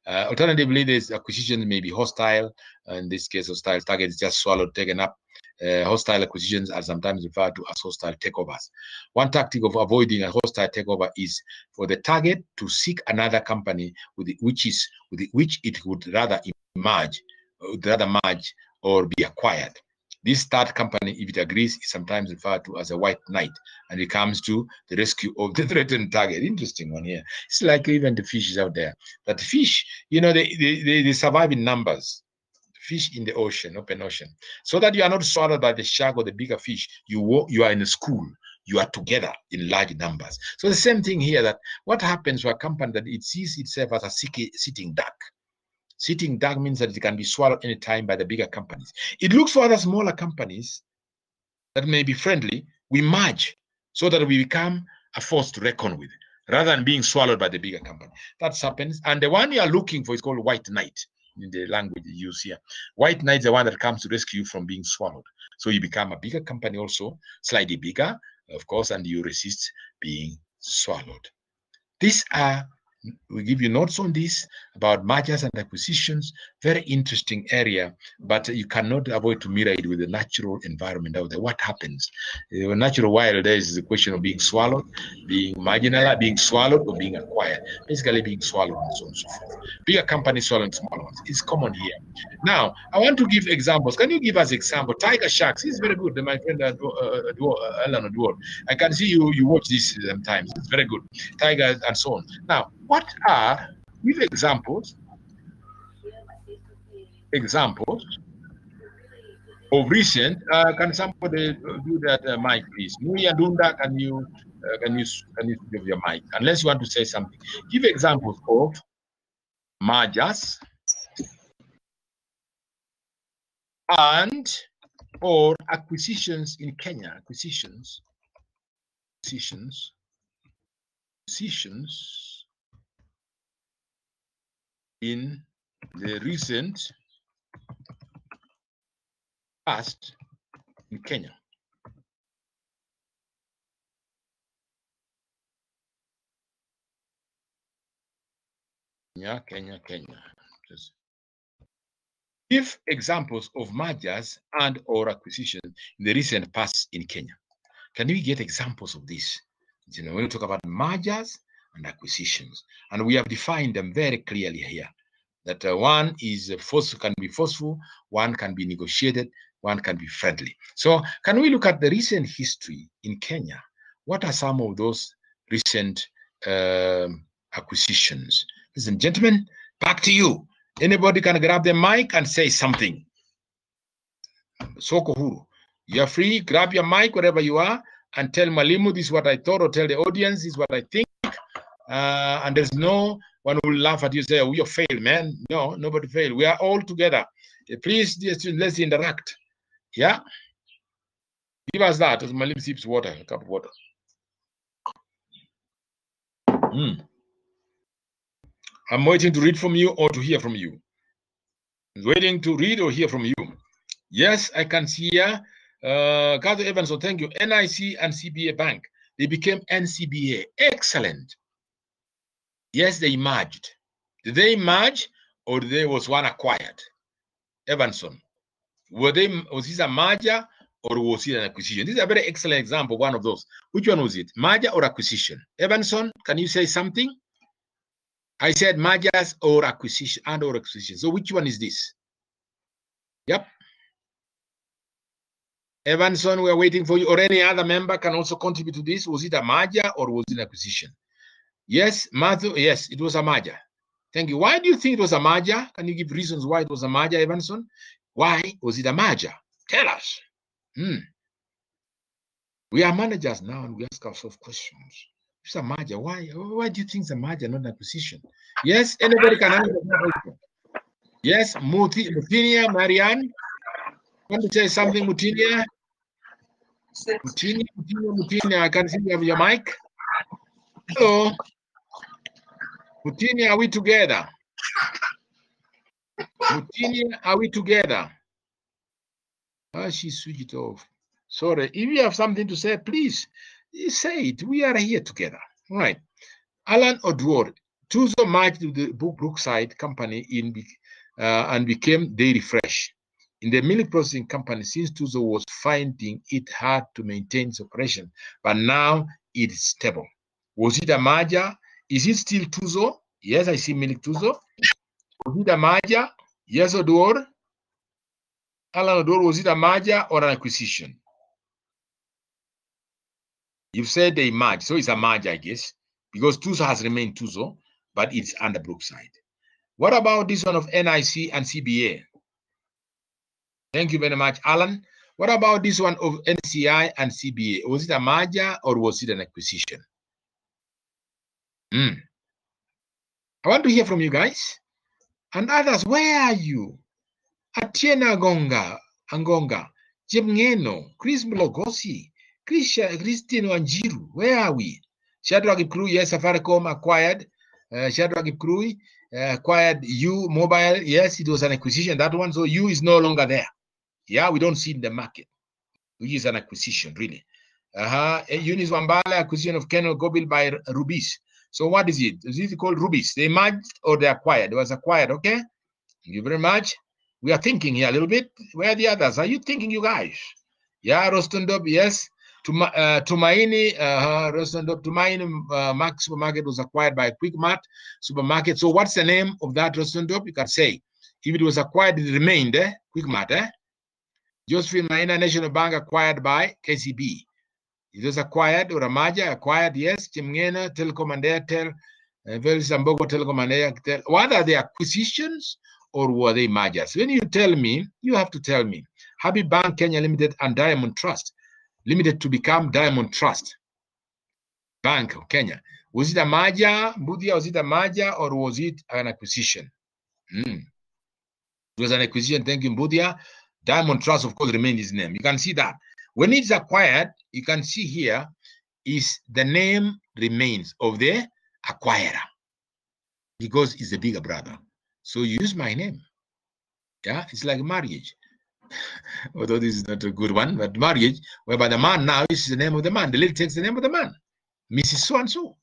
Uh, alternatively, this acquisition may be hostile. In this case, hostile target is just swallowed, taken up. Uh, hostile acquisitions are sometimes referred to as hostile takeovers. One tactic of avoiding a hostile takeover is for the target to seek another company with which is with which it would rather would rather merge or be acquired. This third company, if it agrees, is sometimes referred to as a white knight, and it comes to the rescue of the threatened target. Interesting one here. It's like even the fishes out there. That fish, you know, they, they, they survive in numbers. Fish in the ocean, open ocean, so that you are not swallowed by the shark or the bigger fish. You you are in a school. You are together in large numbers. So the same thing here. That what happens to a company that it sees itself as a sitting duck Sitting duck means that it can be swallowed anytime by the bigger companies. It looks for other smaller companies that may be friendly. We merge so that we become a force to reckon with rather than being swallowed by the bigger company. That happens. And the one you are looking for is called white knight in the language you use here. White knight is the one that comes to rescue you from being swallowed. So you become a bigger company also, slightly bigger, of course, and you resist being swallowed. These are we give you notes on this about mergers and acquisitions. Very interesting area but you cannot avoid to mirror it with the natural environment out there. What happens? The natural wild there is the question of being swallowed being marginal being swallowed or being acquired. Basically being swallowed and so on and so forth. Bigger companies swallowing smaller ones. It's common here. Now i want to give examples. Can you give us example? Tiger sharks. Is very good my friend uh, uh, Alan Edward. i can see you you watch this sometimes it's very good. Tigers and so on. Now what are, give examples, examples of recent, uh, can somebody do that uh, mic, please? Nui Dunda, can you, uh, can you, can you give your mic? Unless you want to say something. Give examples of mergers and or acquisitions in Kenya, acquisitions, acquisitions, acquisitions in the recent past in Kenya. Kenya, Kenya, Kenya. Give examples of mergers and or acquisition in the recent past in Kenya. Can we get examples of this? You know, when we talk about mergers and acquisitions. And we have defined them very clearly here that uh, one is uh, force can be forceful, one can be negotiated, one can be friendly. So, can we look at the recent history in Kenya? What are some of those recent uh, acquisitions? and gentlemen, back to you. Anybody can grab the mic and say something. Soko. You're free, grab your mic wherever you are and tell Malimu this is what I thought, or tell the audience this is what I think uh, and there's no one who will laugh at you say, "Oh, you failed, man." No, nobody failed. We are all together Please, just let's interact. Yeah. Give us that as Malim sips water, a cup of water. Mm. I'm waiting to read from you or to hear from you. waiting to read or hear from you. Yes, I can see here. Uh, Evans, so thank you. NIC and CBA Bank, they became NCBA. Excellent. Yes, they merged. Did they merge or there was one acquired? Evanson. Were they was this a merger or was it an acquisition? This is a very excellent example, one of those. Which one was it? Merger or acquisition? Evanson, can you say something? I said mergers or acquisition and or acquisition. So which one is this? Yep. Evanson, we're waiting for you, or any other member can also contribute to this. Was it a merger or was it an acquisition? Yes, Matthew, yes, it was a merger. Thank you. Why do you think it was a merger? Can you give reasons why it was a merger, Evanson? Why was it a merger? Tell us. Hmm. We are managers now and we ask ourselves questions. It's a merger. Why? Why do you think it's a merger, not an acquisition? Yes, anybody can answer that Yes, Muti, Mutinia, Marianne. Want to say something, Mutinia? Mutinia, Mutinia, Mutinia. I can see you have your mic. Hello. Mutinia, are we together? Mutinia, are we together? Ah, she switched it off. Sorry. If you have something to say, please say it. We are here together. Right. Alan Odward, Tuzo merged with the Brookside company in uh, and became Dairy Fresh. In the milk processing company, since Tuzo was finding it hard to maintain its operation, but now it's stable. Was it a merger? Is it still Tuzo? Yes, I see Milk Tuzo. Was it a merger? Yes, Odor. Alan Odor, was it a merger or an acquisition? You've said they merged, so it's a merger, I guess, because Tuzo has remained Tuzo, but it's under Brookside. What about this one of NIC and CBA? Thank you very much, Alan. What about this one of NCI and CBA? Was it a merger or was it an acquisition? Mm. I want to hear from you guys and others. Where are you? Atiena Gonga, Angonga, Jemngeno, Chris Mlogosi, Christine Wanjiru. Where are we? Shadrach Crew, yes, Safaricom acquired. Uh, Shadrach Crew uh, acquired U Mobile. Yes, it was an acquisition. That one, so U is no longer there. Yeah, we don't see in the market, which is an acquisition, really. Uh-huh. Eunice Wambala, acquisition of KenolKobil by Rubis. So what is it? Is it called Rubis? They merged or they acquired? It was acquired, okay? Thank you very much. We are thinking here a little bit. Where are the others? Are you thinking, you guys? Yeah, Rostondop, yes. Uh, Tumaini, uh, Rostondop, Tumaini uh, Max Supermarket was acquired by Quickmart Supermarket. So what's the name of that Rostondop? You can say. If it was acquired, it remained, eh? Quickmart, eh? Josephine Maina National Bank acquired by KCB. It was acquired or a merger acquired, yes. Chimngena, Telkom and Airtel, uh, Sambogo, Telkom and Airtel. What are they acquisitions or were they mergers? When you tell me, you have to tell me. Habib Bank Kenya Limited and Diamond Trust Limited to become Diamond Trust Bank of Kenya. Was it a merger, Budia? Was it a merger or was it an acquisition? Mm. It was an acquisition. Thank you, Budia. Diamond Trust, of course, remained his name. You can see that. When it's acquired, you can see here is the name remains of the acquirer because it's the bigger brother. So you use my name. Yeah, it's like marriage. Although this is not a good one, but marriage, whereby the man now is the name of the man. The lady takes the name of the man, Mrs. So and so.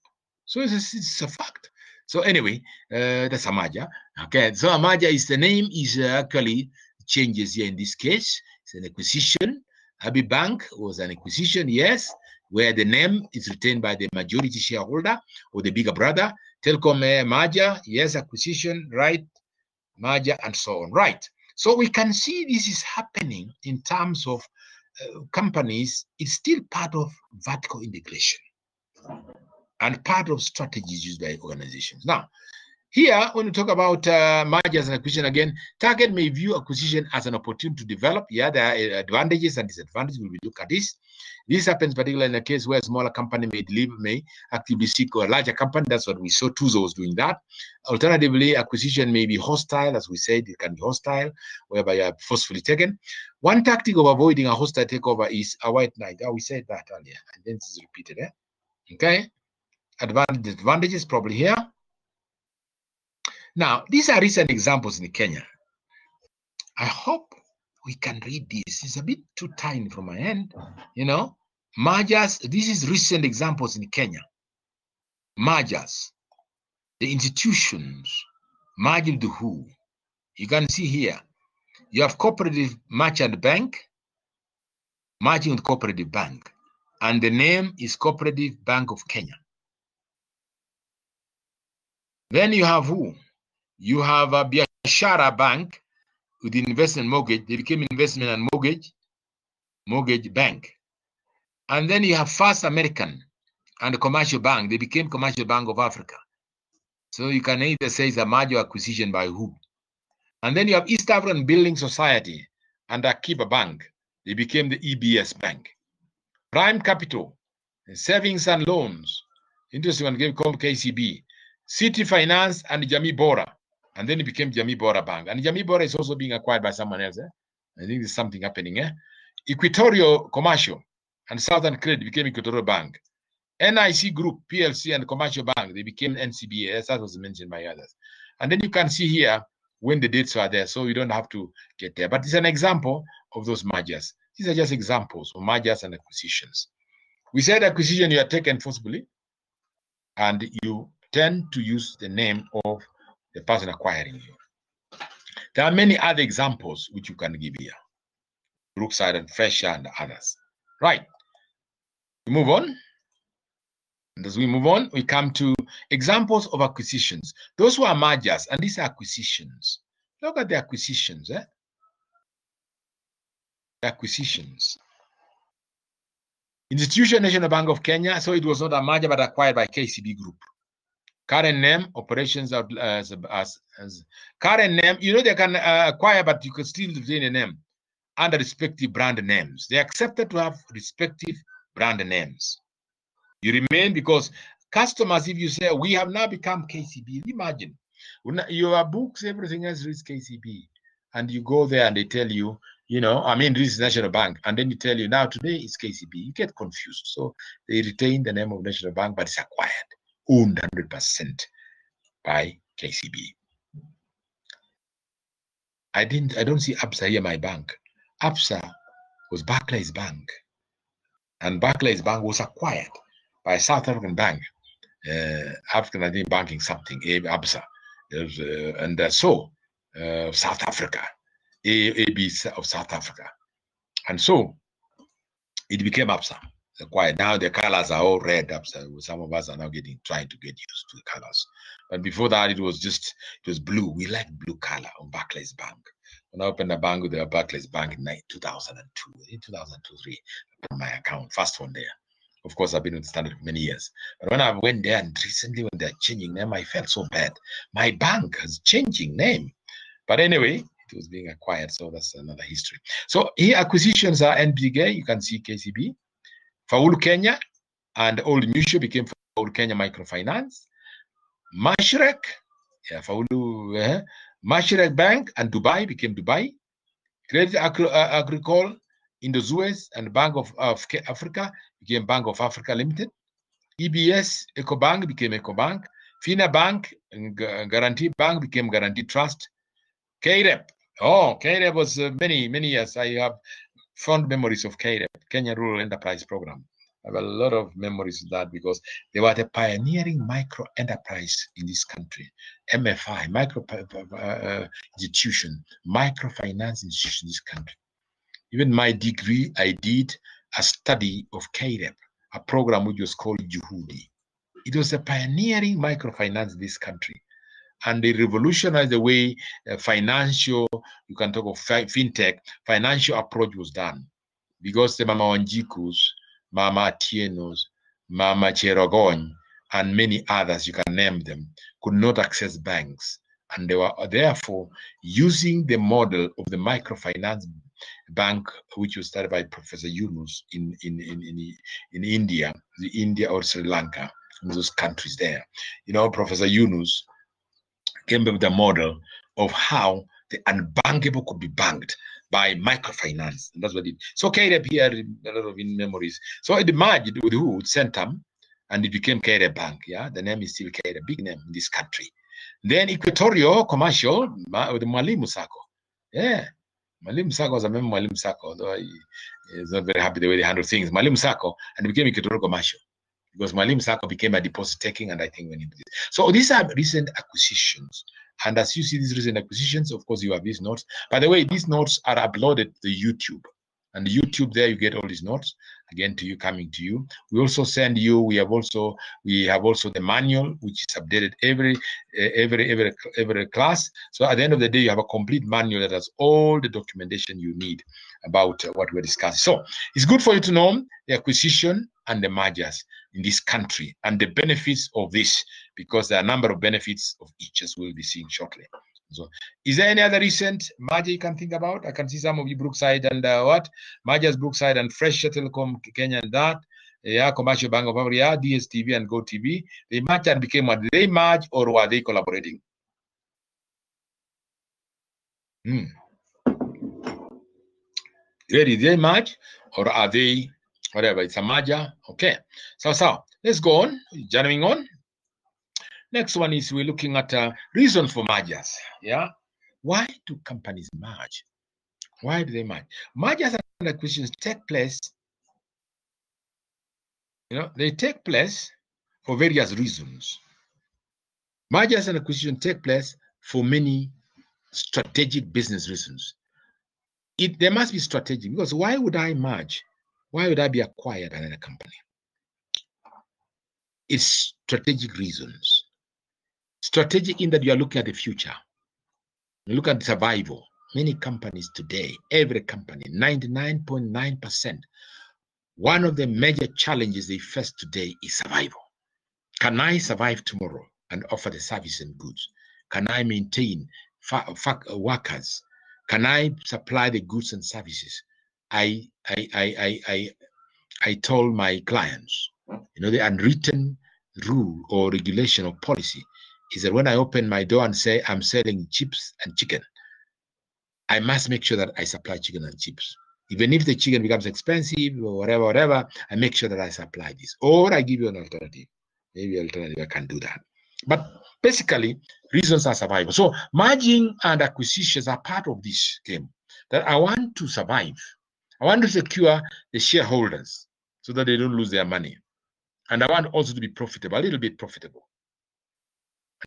So it's a, it's a fact. So anyway, uh, that's Amaja. Okay, so Amaja is the name is uh, actually changes here in this case. It's an acquisition. Habib Bank was an acquisition, yes, where the name is retained by the majority shareholder or the bigger brother. Telkom uh, merger, yes, acquisition, right, merger, and so on, right. So we can see this is happening in terms of uh, companies. It's still part of vertical integration and part of strategies used by organizations. Now, Here, when we talk about uh, mergers and acquisition again, target may view acquisition as an opportunity to develop. Yeah, there are advantages and disadvantages. We will look at this. This happens particularly in a case where a smaller company may deliver, may actively seek a larger company. That's what we saw. Tuzo was doing that. Alternatively, acquisition may be hostile, as we said, it can be hostile, whereby you are forcefully taken. One tactic of avoiding a hostile takeover is a white knight. Oh, we said that earlier, and then this is repeated. Eh? Okay. Advantages probably here. Now, these are recent examples in Kenya. I hope we can read this. It's a bit too tiny from my end, you know. Mergers, this is recent examples in Kenya. Mergers, the institutions, merging the who. You can see here, you have cooperative merchant bank, merging with cooperative bank, and the name is Cooperative Bank of Kenya. Then you have who? You have a Biashara Bank with investment mortgage. They became investment and mortgage, mortgage bank. And then you have First American and Commercial Bank. They became Commercial Bank of Africa. So you can either say it's a merger acquisition by who. And then you have East African Building Society and Akiba Bank. They became the EBS Bank. Prime Capital, Savings and Loans. Interesting one game called KCB. City Finance and Jamii Bora. And then it became Jamii Bora Bank. And Jamii Bora is also being acquired by someone else. Eh? I think there's something happening. Eh? Equatorial Commercial and Southern Credit became Equatorial Bank. NIC Group, PLC, and Commercial Bank, they became NCBA, as that was mentioned by others. And then you can see here when the dates are there, so you don't have to get there. But it's an example of those mergers. These are just examples of mergers and acquisitions. We said acquisition, you are taken forcibly, and you tend to use the name of the person acquiring you. There are many other examples which you can give here. Brookside and Fisher and others. Right. We move on. And as we move on, we come to examples of acquisitions. Those who are mergers, and these are acquisitions. Look at the acquisitions. Eh? The acquisitions. Institution National Bank of Kenya, so it was not a merger but acquired by KCB Group. Current name, operations out as, as, as current name, you know they can uh, acquire, but you can still retain a name under respective brand names. They accepted to have respective brand names. You remain because customers, if you say, we have now become KCB, imagine your books, everything else is KCB. And you go there and they tell you, you know, I mean, this is National Bank. And then you tell you, now today it's KCB. You get confused. So they retain the name of National Bank, but it's acquired, owned 100% by KCB. I didn't, I don't see ABSA here, my bank. ABSA was Barclays Bank. And Barclays Bank was acquired by a South African bank, uh, African I think banking something, ABSA. Was, uh, and uh, so uh, South Africa, AB of South Africa. And so it became ABSA. Acquired. Now the colors are all red. Some of us are now getting trying to get used to the colors. But before that, it was just it was blue. We like blue color on Barclays Bank. When I opened a bank with the Barclays Bank in 2002, in eh, 2002, three, my account, first one there. Of course, I've been with Standard for many years. But when I went there and recently when they're changing name, I felt so bad. My bank is changing name. But anyway, it was being acquired, so that's another history. So here acquisitions are NBGA, you can see KCB, Faulu Kenya, and Old Mutual became Faulu Kenya Microfinance, Mashreq, yeah, Faulu, uh, Mashreq Bank and Dubai became Dubai, Credit Agri- uh, Agricole Indosuez and Bank of, of Africa became Bank of Africa Limited. EBS EcoBank became EcoBank. FINA Bank Guarantee Bank became Guaranty Trust. KREP. Oh, KREP was uh, many, many years. I have fond memories of KREP, Kenya Rural Enterprise Program. I have a lot of memories of that because they were the pioneering micro enterprise in this country. MFI, micro uh, uh, uh, uh, institution, microfinance institution in this country. Even my degree, I did a study of KREP, a program which was called Juhudi. It was a pioneering microfinance in this country. And they revolutionized the way uh, financial, you can talk of fi- fintech, financial approach was done. Because the Mama Wanjikus, Mama Tienos, Mama Cherogony, and many others, you can name them, could not access banks. And they were therefore using the model of the microfinance bank, which was started by Professor Yunus in, in, in, in, in India, the India or Sri Lanka, in those countries there. You know, Professor Yunus came up with a model of how the unbankable could be banked by microfinance. And that's what it so KDB here a lot of in memories. So it merged with who? Centum, and it became KDB Bank. Yeah, the name is still KDB, big name in this country. Then Equatorial Commercial with Mwalimu Sacco. Yeah. Mwalimu Sacco was a member of Mwalimu Sacco, although he not very happy the way they handle things. Mwalimu Sacco and it became Equatorial Commercial because Mwalimu Sacco became a deposit taking, and I think when he did so these are recent acquisitions. And as you see these recent acquisitions, of course, you have these notes. By the way, these notes are uploaded to YouTube. And YouTube there, you get all these notes again to you, coming to you. We also send you. We have also we have also the manual, which is updated every eh, every every every class. So at the end of the day, you have a complete manual that has all the documentation you need about eh, what we're discussing. So it's good for you to know the acquisition and the mergers in this country and the benefits of this because there are a number of benefits of each as we'll be seeing shortly. So, is there any other recent merger you can think about? I can see some of you Brookside and uh, what mergers Brookside and Fresh Telecom Kenya and that. Yeah, Commercial Bank of Africa, DSTV and GoTV. They merged and became what? They merge or were they collaborating? Hmm. Ready? They merge or are they whatever? It's a merger. Okay. So, so let's go on. Journeying on. Next one is we're looking at a reason for mergers. Yeah. Why do companies merge? Why do they merge? Mergers and acquisitions take place, you know, they take place for various reasons. Mergers and acquisitions take place for many strategic business reasons. It there must be strategic because why would I merge? Why would I be acquired by another company? It's strategic reasons strategic in that you are looking at the future. You look at survival. Many companies today, every company, 99.9%, one of the major challenges they face today is survival. Can I survive tomorrow and offer the service and goods? Can I maintain workers? Can I supply the goods and services? I I I I I, told my clients, you know, the unwritten rule or regulation or policy is that when I open my door and say I'm selling chips and chicken, I must make sure that I supply chicken and chips. Even if the chicken becomes expensive or whatever, whatever, I make sure that I supply this. Or I give you an alternative. Maybe alternative, I can do that. But basically, reasons are survival. So merging and acquisitions are part of this game. That I want to survive. I want to secure the shareholders so that they don't lose their money. And I want also to be profitable, a little bit profitable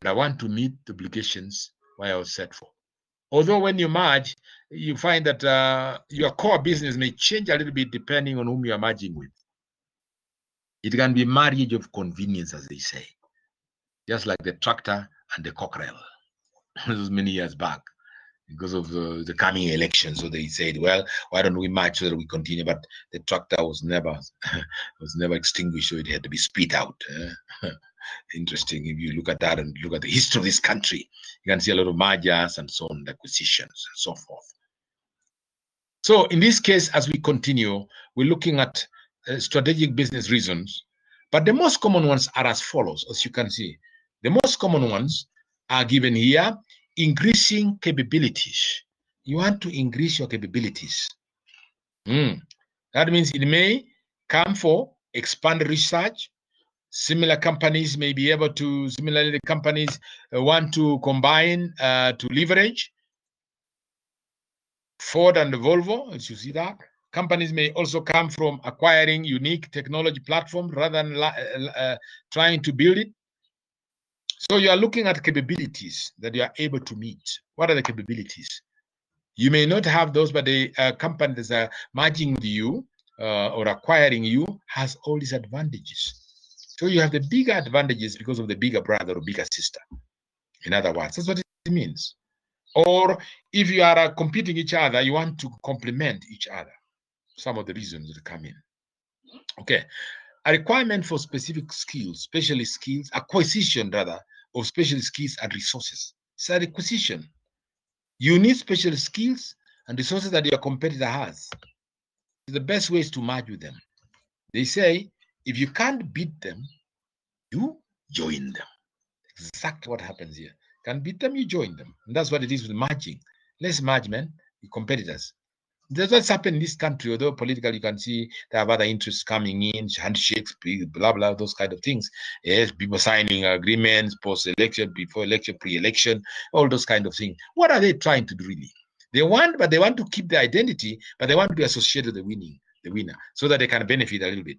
and I want to meet the obligations why I was set for. Although when you merge, you find that uh, your core business may change a little bit depending on whom you are merging with. It can be marriage of convenience, as they say, just like the tractor and the cockerel. this was many years back because of uh, the coming election. So they said, "Well, why don't we merge so that we continue?" But the tractor was never was never extinguished, so it had to be spit out. Uh, interesting if you look at that and look at the history of this country you can see a lot of mergers and so on acquisitions and so forth so in this case as we continue we're looking at uh, strategic business reasons but the most common ones are as follows as you can see the most common ones are given here increasing capabilities. You want to increase your capabilities. Mm. that means it may come for expand research. Similar companies may be able to similarly the companies uh, want to combine uh, to leverage. Ford and volvo as you see that. Companies may also come from acquiring unique technology platform rather than uh, trying to build it so you are looking at capabilities that you are able to meet what are the capabilities you may not have those but the uh, company that's are merging with you uh, or acquiring you has all these advantages so you have the bigger advantages because of the bigger brother or bigger sister. In other words, that's what it means. Or if you are uh, competing each other, you want to complement each other. Some of the reasons that come in. Okay. A requirement for specific skills, specialist skills, acquisition rather of special skills and resources. It's a requisition. You need special skills and resources that your competitor has. The best way is to merge with them. They say if you can't beat them, you join them. Exactly what happens here. Can beat them, you join them. And that's what it is with merging. Let's merge, competitors. That's what's happened in this country. Although politically, you can see there have other interests coming in, handshakes, blah blah, those kind of things. Yes, people signing agreements post-election, before election, pre-election, all those kind of things. What are they trying to do really? They want, but they want to keep their identity, but they want to be associated with the winning, the winner, so that they can benefit a little bit.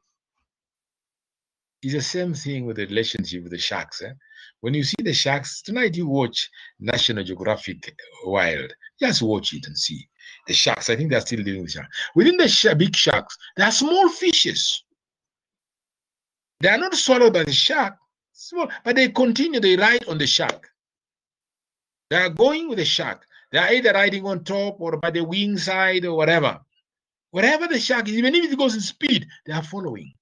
It's the same thing with the relationship with the sharks. Eh? When you see the sharks, tonight you watch National Geographic Wild. Just watch it and see the sharks. I think they're still dealing with sharks. Within the sh big sharks, there are small fishes. They are not swallowed by the shark, small, but they continue, they ride on the shark. They are going with the shark. They are either riding on top or by the wing side or whatever. Wherever the shark is, even if it goes in speed, they are following.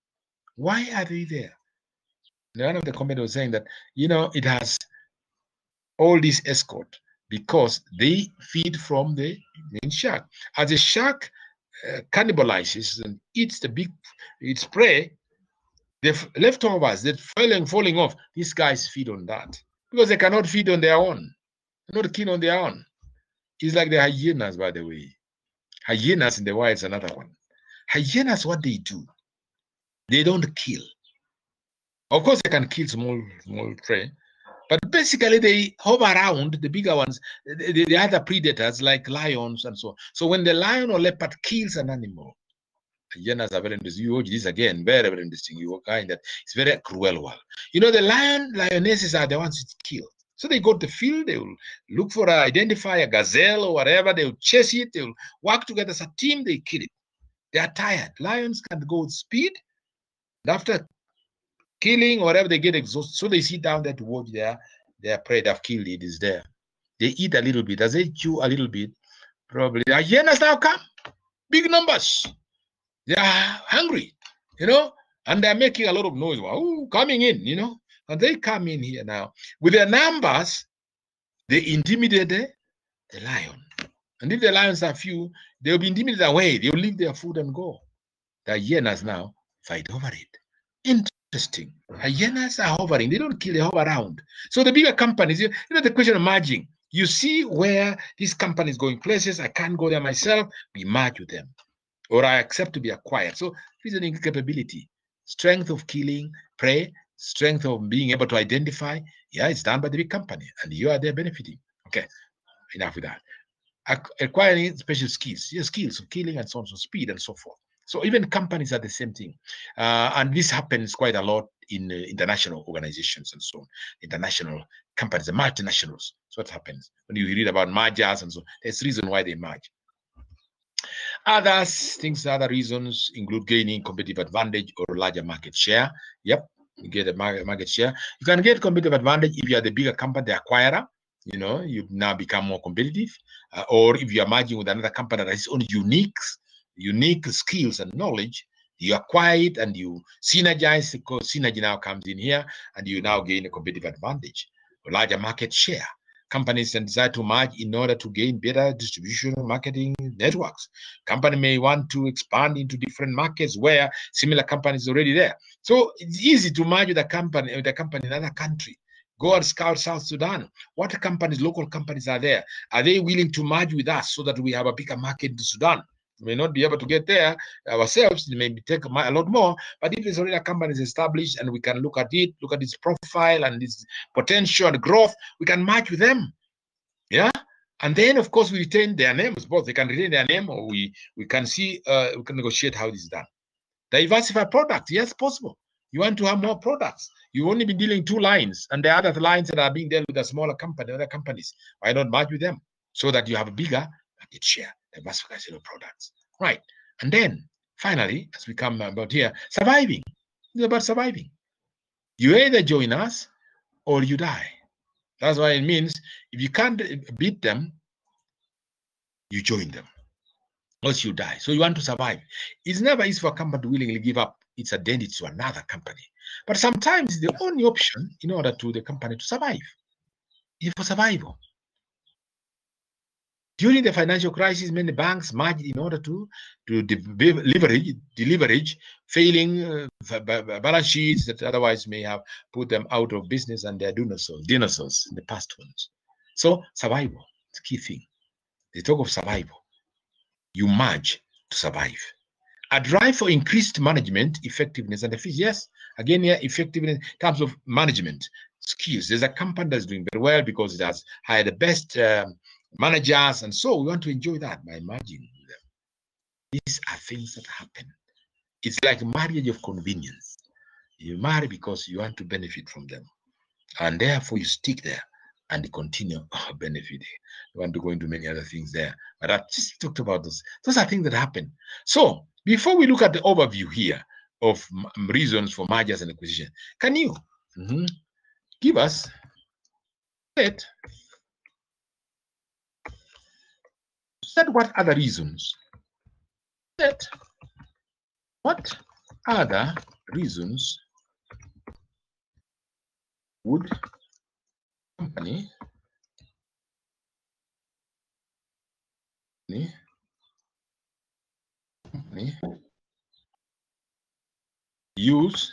Why are they there? One of the comments was saying that, you know, it has all this escort because they feed from the shark. As the shark uh, cannibalizes and eats the big, its prey, the leftovers that falling, falling off, these guys feed on that because they cannot feed on their own. They're not keen on their own. It's like the hyenas, by the way. Hyenas in the wild is another one. Hyenas, what they do, they don't kill. Of course, they can kill small small prey, but basically they hover around the bigger ones, the, the, other predators like lions and so on. So when the lion or leopard kills an animal, hyenas are very interesting. You watch this again, very very interesting. You find that it's very cruel world. You know the lion lionesses are the ones that kill. So they go to the field, they will look for, a, identify a gazelle or whatever, they will chase it, they will work together as a team, they kill it. They are tired. Lions can go with speed, and after killing whatever, they get exhausted. So they sit down there to watch their, their prey they've killed. It is there. They eat a little bit. As they chew a little bit, probably the hyenas now come. Big numbers. They are hungry, you know, and they're making a lot of noise. Wow, coming in, you know. And they come in here now. With their numbers, they intimidate the, the lion. And if the lions are few, they'll be intimidated away. They'll leave their food and go. The hyenas now fight over it. Interesting. Hyenas are hovering. They don't kill, they hover around. So the bigger companies, you know, the question of merging. You see where these companies going places. I can't go there myself. We merge with them. Or I accept to be acquired. So reasoning capability, strength of killing, prey, strength of being able to identify. Yeah, it's done by the big company, and you are there benefiting. Okay, enough with that. Acquiring special skills, yeah, skills of killing and so on, so speed and so forth. So even companies are the same thing, uh, and this happens quite a lot in uh, international organizations and so on. International companies, the multinationals. So what happens when you read about mergers and so. On, there's reason why they merge. Others things, other reasons include gaining competitive advantage or larger market share. Yep, you get a market share. You can get competitive advantage if you are the bigger company, the acquirer. You know, you now become more competitive, uh, or if you are merging with another company that has own unique unique skills and knowledge, you acquire it and you synergize because synergy now comes in here and you now gain a competitive advantage, a larger market share. Companies can decide to merge in order to gain better distribution marketing networks. Company may want to expand into different markets where similar companies already there. So it's easy to merge with a company with a company in another country. Go and scout South Sudan. What companies, local companies are there? Are they willing to merge with us so that we have a bigger market in Sudan? May not be able to get there ourselves. It may take a lot more. But if it's already a company is established and we can look at it, look at its profile and its potential and growth, we can match with them. Yeah. And then, of course, we retain their names. Both they can retain their name, or we we can see uh, we can negotiate how this is done. Diversify products, yes, possible. You want to have more products. You only be dealing two lines, and the other lines that are being dealt with a smaller company, other companies. Why not merge with them so that you have a bigger market share? Diversification of products. Right. And then finally, as we come about here, surviving. It's about surviving. You either join us or you die. That's why it means if you can't beat them, you join them. Else you die. So you want to survive. It's never easy for a company to willingly give up its identity to another company. But sometimes the only option in order to the company to survive is for survival. During the financial crisis, many banks merged in order to, to leverage, deleverage failing uh, balance sheets that otherwise may have put them out of business and their dinosaurs, dinosaurs in the past ones. So survival is key thing. They talk of survival. You merge to survive. A drive for increased management effectiveness and efficiency. Yes, again here effectiveness in terms of management skills. There's a company that's doing very well because it has hired the best um, managers, and so we want to enjoy that by merging them. These are things that happen. It's like marriage of convenience. You marry because you want to benefit from them, and therefore you stick there and continue benefiting. You want to go into many other things there, but I just talked about those. Those are things that happen. So before we look at the overview here of reasons for mergers and acquisition, can you mm -hmm, give us? Said what other reasons? That what other reasons would company company use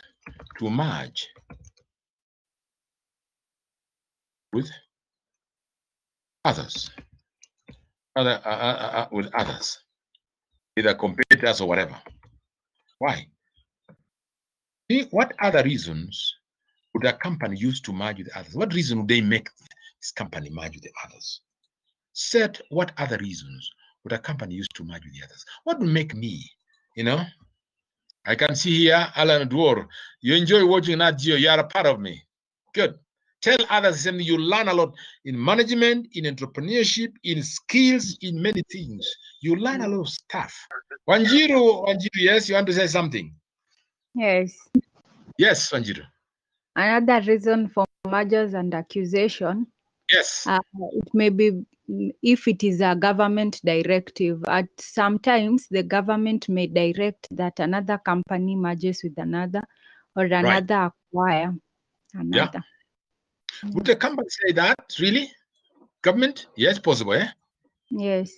to merge with others other, uh, uh, uh, with others, either competitors or whatever. Why? See, what other reasons would a company use to merge with others? What reason would they make this company merge with the others? Said, what other reasons would a company use to merge with the others? What would make me, you know? I can see here, Alan Dwar, you enjoy watching that you are a part of me. Good. Tell others and you learn a lot in management, in entrepreneurship, in skills, in many things. You learn a lot of stuff. Wanjiru, Wanjiru, yes, you want to say something? Yes. Yes, Wanjiru. Another reason for mergers and accusation. Yes. Uh, it may be if it is a government directive. At sometimes the government may direct that another company merges with another or another right. acquire another. Yeah. Would the company say that? Really? Government? Yes, possible, eh? Yes.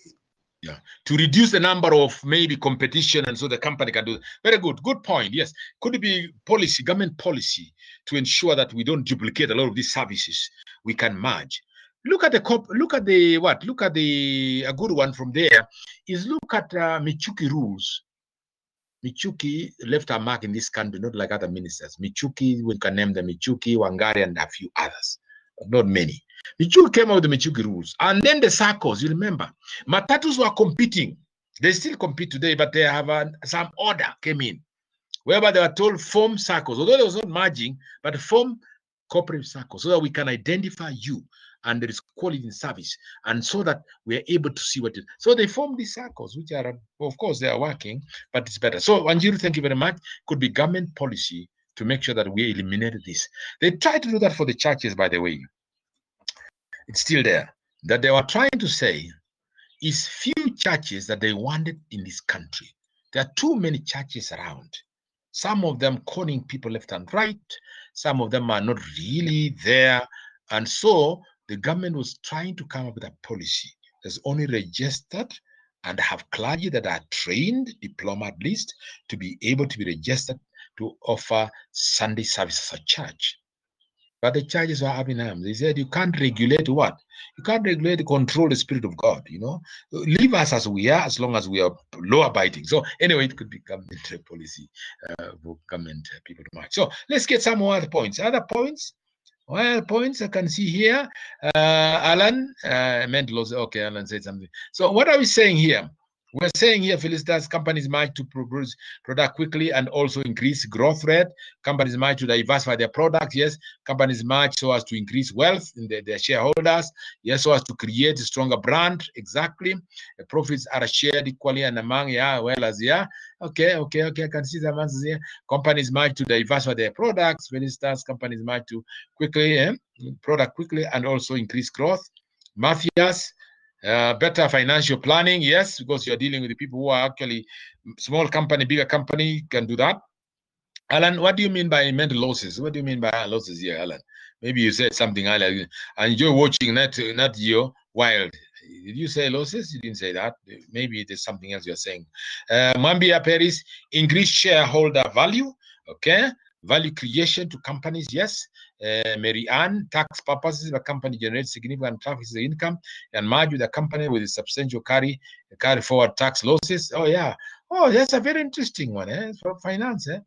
Yeah. To reduce the number of maybe competition and so the company can do very good. Good point. Yes. Could it be policy, government policy to ensure that we don't duplicate a lot of these services? We can merge. Look at the cop look at the what? Look at the a good one from there is look at uh, Michuki rules Michuki left a mark in this country, not like other ministers. Michuki, we can name them Michuki, Wangari, and a few others, not many. Michuki came out with the Michuki rules. And then the circles, you remember, Matatus were competing. They still compete today, but they have a, some order came in, whereby they were told form circles. although there was not merging, but form corporate circles so that we can identify you and there is quality in service, and so that we are able to see what. So they form these circles, which are, of course, they are working, but it's better. So, Wanjiru, thank you very much. Could be government policy to make sure that we eliminate this. They try to do that for the churches, by the way. It's still there. That they were trying to say is few churches that they wanted in this country. There are too many churches around. Some of them calling people left and right. Some of them are not really there. And so the government was trying to come up with a policy that's only registered and have clergy that are trained, diploma at least, to be able to be registered to offer Sunday services at church. But the churches were arms. They said you can't regulate what? You can't regulate, the control the spirit of God, you know. Leave us as we are, as long as we are law abiding. So anyway, it could become government policy uh, government people to march. So let's get some more other points. Other points? Well, points I can see here. Uh, Alan, uh, meant Okay, Alan said something. So what are we saying here? We're saying here, Felicitas, companies might to produce product quickly and also increase growth rate. Companies might to diversify their products. Yes, companies might so as to increase wealth in their, their shareholders. Yes, so as to create a stronger brand. Exactly. The profits are shared equally and among, yeah, well as, yeah. Okay, okay, okay. I can see the answers here. Companies might to diversify their products. Felicitas, companies might to quickly, eh, product quickly and also increase growth. Matthias, uh, better financial planning, yes, because you're dealing with the people who are actually small company, bigger company can do that. Alan, what do you mean by mental losses? What do you mean by losses here, Alan? Maybe you said something earlier. And you're watching that, not your wild. Did you say losses? You didn't say that. Maybe there's something else you're saying. Uh, Mambia Paris, increase shareholder value. Okay. Value creation to companies, yes. Uh, Mary Ann, tax purposes, the company generates significant tax income and merge with a company with a substantial carry carry forward tax losses. Oh, yeah. Oh, that's a very interesting one eh? for finance. Eh?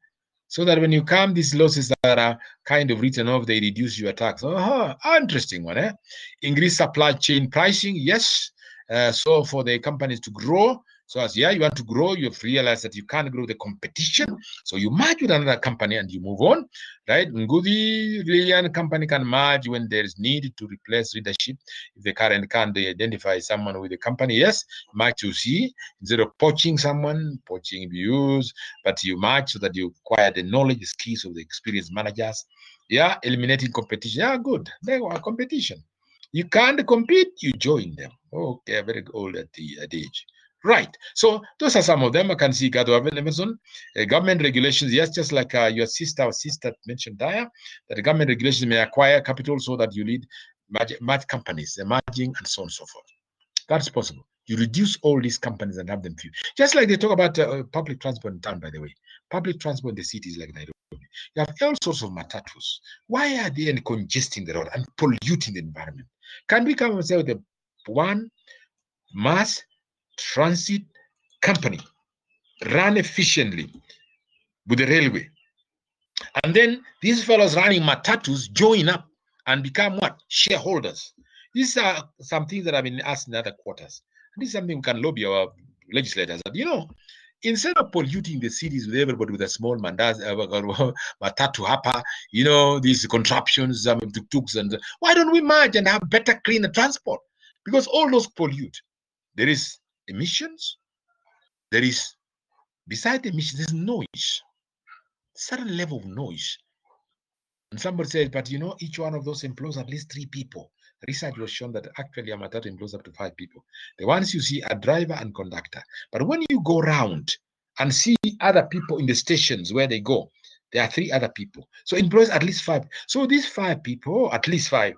so that when you come, these losses that are kind of written off, they reduce your tax. Oh, interesting one, eh? Increase supply chain pricing, yes. Uh, so for the companies to grow, so as yeah, you want to grow, you've realized that you can't grow the competition. So you merge with another company and you move on, right? Ngudi Lilian company can merge when there is need to replace leadership. If the current can't identify someone with the company, yes, merge to see instead of poaching someone, poaching views, but you merge so that you acquire the knowledge, skills of the experienced managers. Yeah, eliminating competition. Yeah, good. There are competition. You can't compete, you join them. Okay, very old at the at age. Right. So those are some of them. I can see Gado Amazon. Uh, government regulations, yes, just like uh, your sister or sister mentioned there, that the government regulations may acquire capital so that you lead merge companies, emerging and so on and so forth. That's possible. You reduce all these companies and have them few. Just like they talk about uh, public transport in town, by the way. Public transport in the cities like Nairobi. You have all sorts of matatus. Why are they congesting the road and polluting the environment? Can we come and say with the one mass transit company run efficiently with the railway. And then these fellows running matatus join up and become what? Shareholders. These are some things that have been asked in other quarters. This is something we can lobby our legislators that, you know, instead of polluting the cities with everybody with a small mandas, uh, matatu hapa, you know, these contraptions, um, tuk-tuks, and why don't we merge and have better, cleaner transport? Because all those pollute. There is emissions, there is, beside the emissions, there's noise, certain level of noise. And somebody said, but you know, each one of those employs at least three people. Research was shown that actually a matatu employs up to five people. The ones you see are driver and conductor. But when you go around and see other people in the stations where they go, there are three other people. So employs at least five. So these five people, at least five,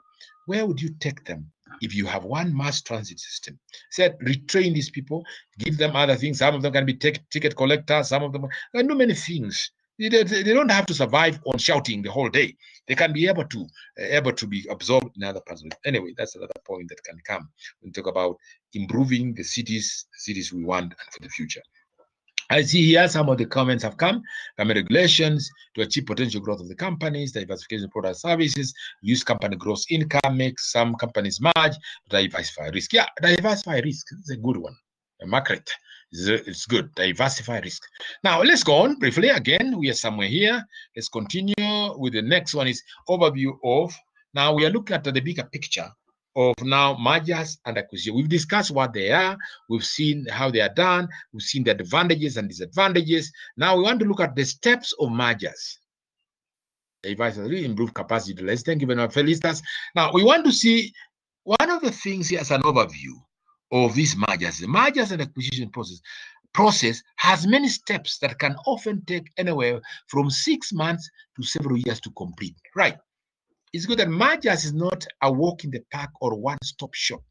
where would you take them? If you have one mass transit system, said retrain these people, give them other things. Some of them can be ticket collectors, some of them can do many things. They, they, don't have to survive on shouting the whole day. They can be able to uh, able to be absorbed in other parts. Anyway, that's another point that can come when we talk about improving the cities, the cities we want and for the future. I see here some of the comments have come. Government regulations to achieve potential growth of the companies, diversification of product services, use company gross income, make some companies merge, diversify risk. Yeah, diversify risk is a good one. A market it's good. Diversify risk. Now let's go on briefly. Again, we are somewhere here. Let's continue with the next one is overview of. Now we are looking at the bigger picture of now mergers and acquisition. We've discussed what they are. We've seen how they are done. We've seen the advantages and disadvantages. Now we want to look at the steps of mergers. Really improve capacity Let's Thank you very much, Felicitas. Now we want to see one of the things here as an overview of these mergers. The mergers and acquisition process process has many steps that can often take anywhere from six months to several years to complete. Right it's good that mergers is not a walk in the park or one-stop shop.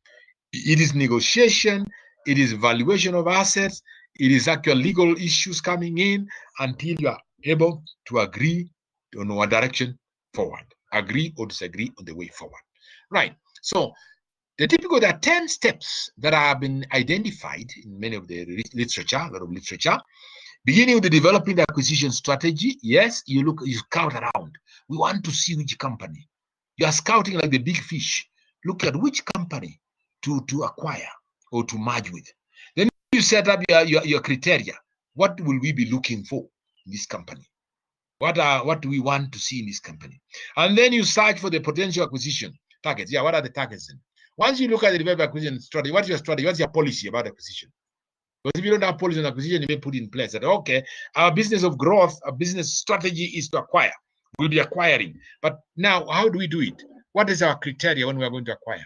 It is negotiation, it is valuation of assets, it is actual legal issues coming in until you are able to agree on one direction forward, agree or disagree on the way forward. Right. So the typical there are 10 steps that have been identified in many of the literature, a lot of literature. Beginning with the developing the acquisition strategy. Yes, you look, you scout around. We want to see which company you are scouting like the big fish. Look at which company to, to acquire or to merge with. Then you set up your, your, your criteria. What will we be looking for in this company? What are what do we want to see in this company? And then you search for the potential acquisition targets. Yeah, what are the targets then? Once you look at the development acquisition strategy, what's your strategy? What's your policy about acquisition? Because if you don't have policy on acquisition, you may put in place that okay, our business of growth, our business strategy is to acquire we'll be acquiring. But now, how do we do it? What is our criteria when we are going to acquire?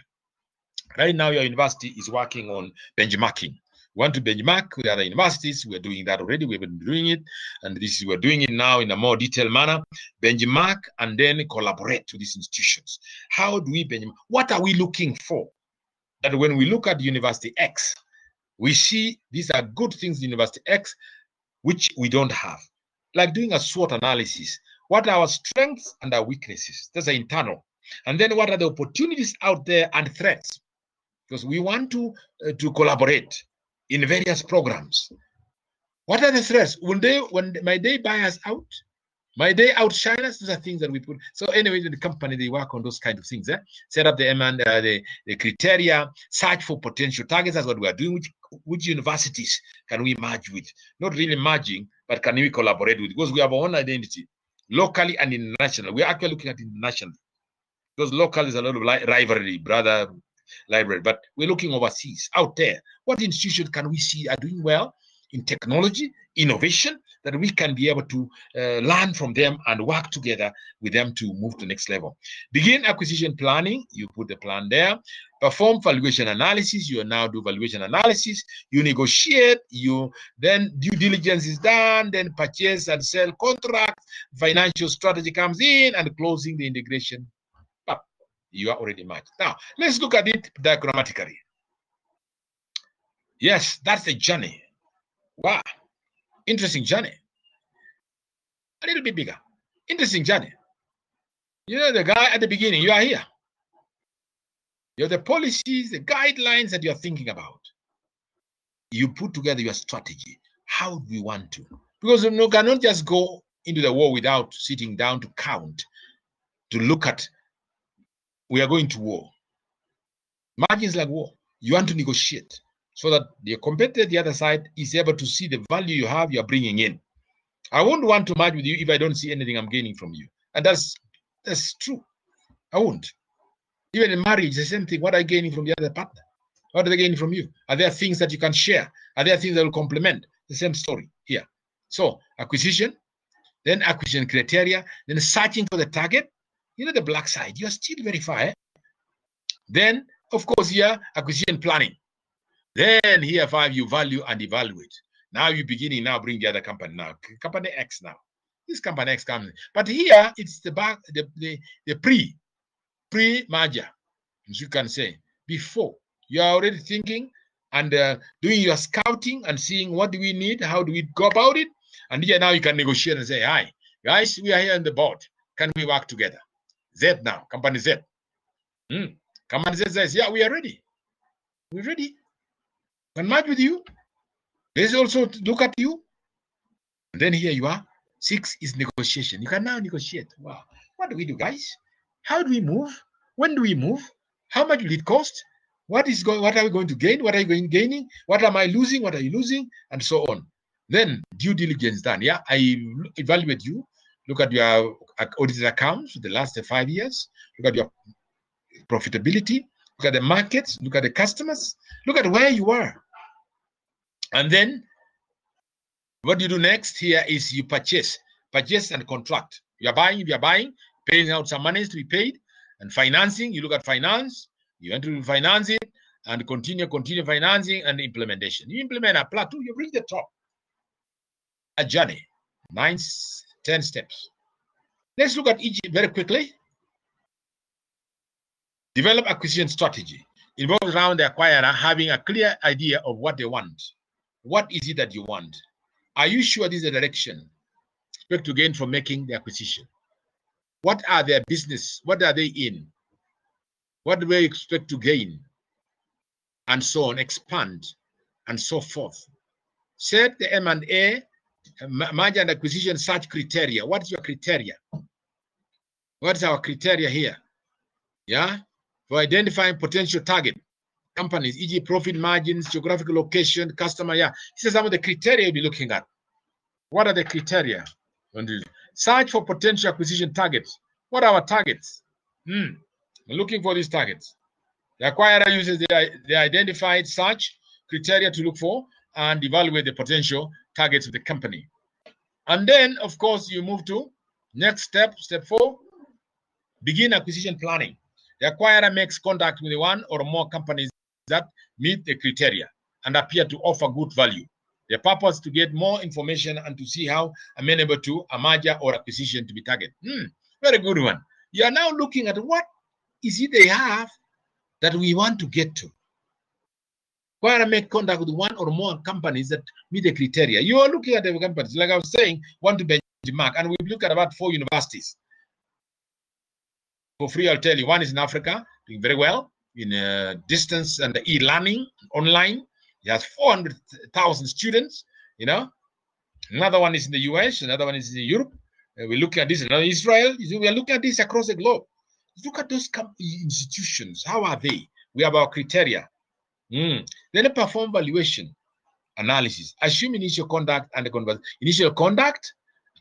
Right now, your university is working on benchmarking. We want to benchmark with other universities. We're doing that already. We've been doing it. And this is, we're doing it now in a more detailed manner. Benchmark and then collaborate with these institutions. How do we benchmark? What are we looking for? That when we look at University X, we see these are good things in University X, which we don't have. Like doing a SWOT analysis. What are our strengths and our weaknesses? That's internal. And then what are the opportunities out there and threats? Because we want to uh, to collaborate in various programs. What are the threats? When they when might they buy us out? Might they outshine us? Those are things that we put. So anyway, the company they work on those kind of things. Eh? Set up the and uh, the, the criteria, search for potential targets. That's what we are doing. Which which universities can we merge with? Not really merging, but can we collaborate with? Because we have our own identity, locally and internationally. We're actually looking at international. Because local is a lot of li- rivalry, brother library, but we're looking overseas, out there. What institutions can we see are doing well in technology, innovation, that we can be able to uh, learn from them and work together with them to move to the next level. Begin acquisition planning, you put the plan there. Perform valuation analysis, you now do valuation analysis. You negotiate, you then due diligence is done, then purchase and sell contract, financial strategy comes in, and closing the integration you are already matched. Now, let's look at it diagrammatically. Yes, that's the journey. Wow. Interesting journey. A little bit bigger. Interesting journey. You know, the guy at the beginning, you are here. You're the policies, the guidelines that you're thinking about. You put together your strategy. How do we want to? Because you cannot just go into the war without sitting down to count, to look at we are going to war. Margins like war. You want to negotiate so that the competitor, the other side, is able to see the value you have, you are bringing in. I won't want to merge with you if I don't see anything I'm gaining from you. And that's that's true. I won't. Even in marriage, the same thing. What are you gaining from the other partner? What are they gaining from you? Are there things that you can share? Are there things that will complement? The same story here. So acquisition, then acquisition criteria, then searching for the target, you know the black side, you're still very far. Eh? Then, of course, here, acquisition planning. Then here, five, you value and evaluate. Now you're beginning now bring the other company now. Company X now. This company X comes. But here it's the back, the, the, the pre, pre-merger, as you can say. Before you are already thinking and uh, doing your scouting and seeing what do we need, how do we go about it, and here now you can negotiate and say, "Hi, guys, we are here on the board. Can we work together?" Z now, company Z. Mm. Company Z says, yeah, we are ready. We're ready. Can merge with you. Let's also look at you. And then here you are. Six is negotiation. You can now negotiate. Wow. What do we do, guys? How do we move? When do we move? How much will it cost? What is going? What are we going to gain? What are you going gaining? What am I losing? What are you losing? And so on. Then due diligence done. Yeah, I evaluate you look at your audited accounts for the last five years, look at your profitability, look at the markets, look at the customers, look at where you are. And then what you do next here is you purchase, purchase and contract. You're buying, if you're buying, paying out some money to be paid, and financing, you look at finance, you enter to finance it, and continue, continue financing and implementation. You implement a plateau, you reach the top. A journey, nine, ten steps. Let's look at each very quickly. Develop acquisition strategy. Involves around the acquirer having a clear idea of what they want. What is it that you want? Are you sure this is the direction expect to gain from making the acquisition? What are their business? What are they in? What do they expect to gain? And so on, expand, and so forth. Set the M&A merger and acquisition search criteria. What's your criteria? What's our criteria here? Yeah, for identifying potential target companies, e.g., profit margins, geographical location, customer. Yeah, these are some of the criteria you'll be looking at. What are the criteria? Search for potential acquisition targets. What are our targets? Hmm. Looking for these targets. The acquirer uses the, the identified search criteria to look for and evaluate the potential targets of the company. And then, of course, you move to next step, step four, begin acquisition planning. The acquirer makes contact with one or more companies that meet the criteria and appear to offer good value. The purpose to get more information and to see how amenable to a merger or acquisition to be targeted. Hmm, very good one. You are now looking at what is it they have that we want to get to. Why make contact with one or more companies that meet the criteria? You are looking at the companies, like I was saying, want to benchmark, and we look at about four universities. For free, I'll tell you, one is in Africa, doing very well in uh, distance and e-learning online. He has 400,000 students, you know. Another one is in the US, another one is in Europe. Uh, we're looking at this in Israel. We are looking at this across the globe. Look at those institutions. How are they? We have our criteria. Mm. Then perform valuation analysis. Assume initial conduct and the initial conduct,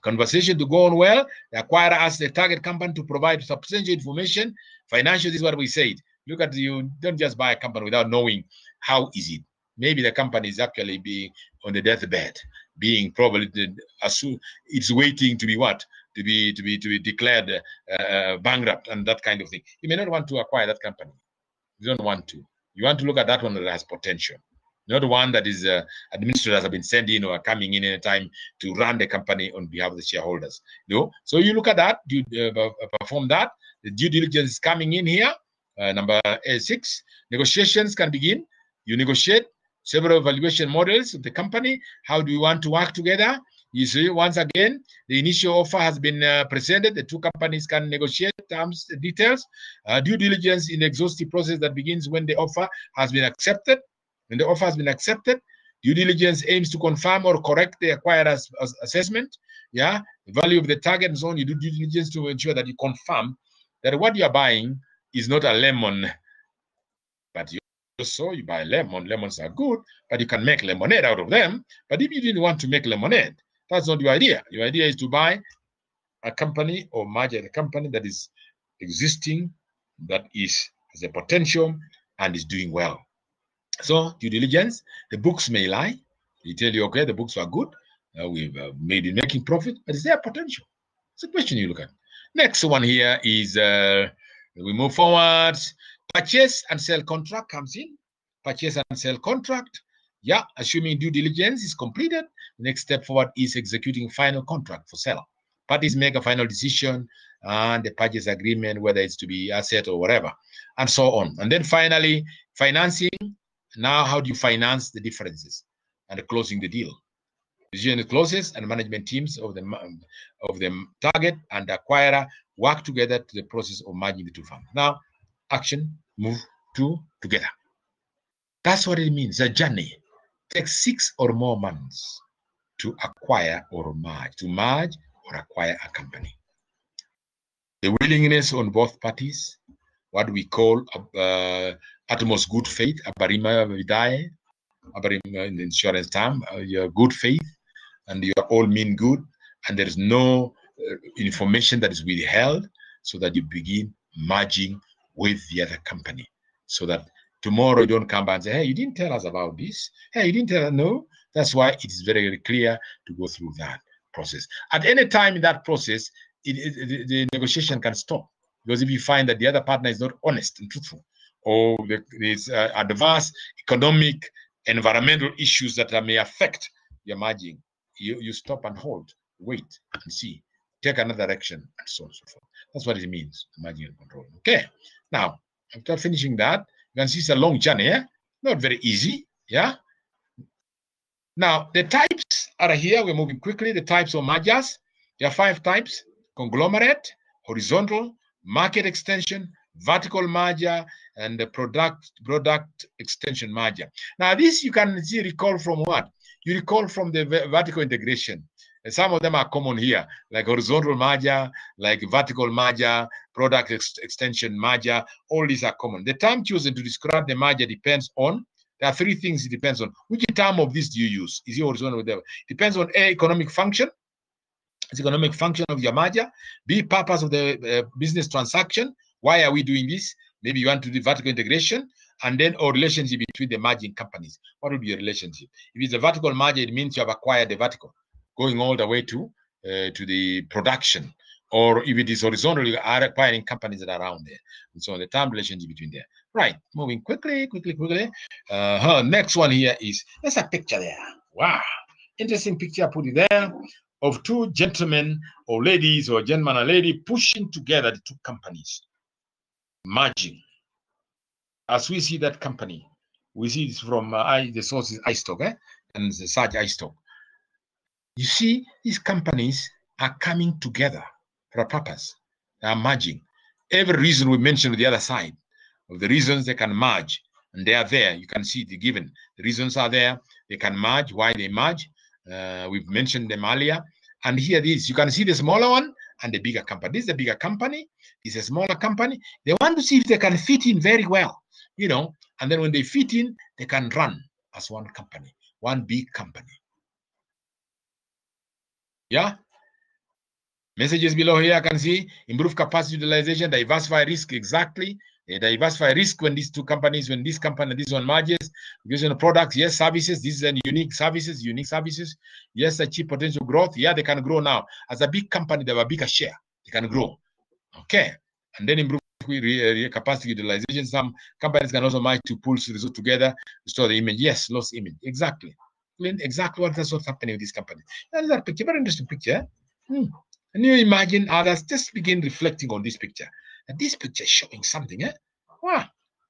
conversation to go on well. The acquirer asks the target company to provide substantial information. Financial this is what we said. Look at you don't just buy a company without knowing how is it. Maybe the company is actually being on the deathbed, being probably the, assume it's waiting to be what to be to be to be declared uh, bankrupt and that kind of thing. You may not want to acquire that company. You don't want to. You want to look at that one that has potential, not one that is uh, administrators have been sent in or coming in anytime to run the company on behalf of the shareholders. No. So you look at that, you uh, perform that. The due diligence is coming in here. Uh, number six, negotiations can begin. You negotiate several valuation models of the company. How do you want to work together? You see, once again, the initial offer has been uh, presented. The two companies can negotiate terms, details. Uh, due diligence in the exhaustive process that begins when the offer has been accepted. When the offer has been accepted, due diligence aims to confirm or correct the acquirer's assessment. Yeah, the value of the target and so on. You do due diligence to ensure that you confirm that what you are buying is not a lemon, but you so you buy lemon. Lemons are good, but you can make lemonade out of them. But if you didn't want to make lemonade, that's not your idea. Your idea is to buy a company or merge a company that is existing, that is has a potential and is doing well. So due diligence, the books may lie. They tell you, okay, the books are good. Uh, we've uh, made it making profit, but is there a potential? It's a question you look at. Next one here is uh, we move forward. Purchase and sell contract comes in. Purchase and sell contract. Yeah, assuming due diligence is completed, next step forward is executing final contract for seller. Parties make a final decision and the purchase agreement, whether it's to be asset or whatever, and so on. And then finally, financing. Now, how do you finance the differences and closing the deal? Decision closes and management teams of the of the target and acquirer work together to the process of merging the two firms. Now, action, move to together. That's what it means. A journey takes six or more months to acquire or merge, to merge or acquire a company. The willingness on both parties, what we call uh, utmost good faith, uberrimae fidei, uberrima in the insurance term, uh, your good faith, and you are all mean good, and there is no uh, information that is withheld, so that you begin merging with the other company, so that tomorrow you don't come back and say, hey, you didn't tell us about this. Hey, you didn't tell us. No, that's why it is very, very clear to go through that process. At any time in that process, it, it, it, the negotiation can stop because if you find that the other partner is not honest and truthful, or there's uh, adverse economic, environmental issues that may affect your margin, you, you stop and hold, wait and see, take another direction, and so on and so forth. That's what it means, margin control. Okay. Now, after finishing that, you can see it's a long journey, eh? not very easy. Yeah. Now, the types are here. We're moving quickly. The types of mergers. There are five types conglomerate, horizontal, market extension, vertical merger, and the product product extension merger. Now, this you can see recall from what? You recall from the vertical integration. Some of them are common here, like horizontal merger, like vertical merger, product ex extension merger. All these are common. The term chosen to describe the merger depends on there are three things it depends on. Which term of this do you use? Is it horizontal or whatever? Depends on A, economic function. It's economic function of your merger. B, purpose of the uh, business transaction. Why are we doing this? Maybe you want to do vertical integration. And then or relationship between the merging companies. What would be a relationship? If it's a vertical merger, it means you have acquired the vertical, going all the way to uh, to the production or if it is horizontal, you are acquiring companies that are around there. And so the time relationship between there. Right, moving quickly, quickly, quickly. Uh, huh, next one here is there's a picture there. Wow, interesting picture put it there of two gentlemen or ladies or gentleman and lady pushing together the two companies, merging. As we see that company, we see this from uh, I, the source is iStock eh? and the search iStock. You see, these companies are coming together for a purpose. They are merging. Every reason we mentioned on the other side of the reasons they can merge, and they are there. You can see the given. The reasons are there. They can merge. Why they merge? Uh, we've mentioned them earlier. And here this, you can see the smaller one and the bigger company. This is a bigger company. It's a smaller company. They want to see if they can fit in very well, you know. And then when they fit in, they can run as one company, one big company. Yeah. Messages below here, I can see improve capacity utilization, diversify risk exactly. They diversify risk when these two companies, when this company, this one merges, using products, yes, services, this is a unique services, unique services, yes, achieve potential growth. Yeah, they can grow now. As a big company, they have a bigger share. They can grow. Okay. And then improve capacity utilization. Some companies can also merge to pull results together, restore the image. Yes, lost image. Exactly. Exactly what that's what's happening with this company. That is a picture, very interesting picture. Hmm. And you imagine others just begin reflecting on this picture. And this picture is showing something. Eh? Wow,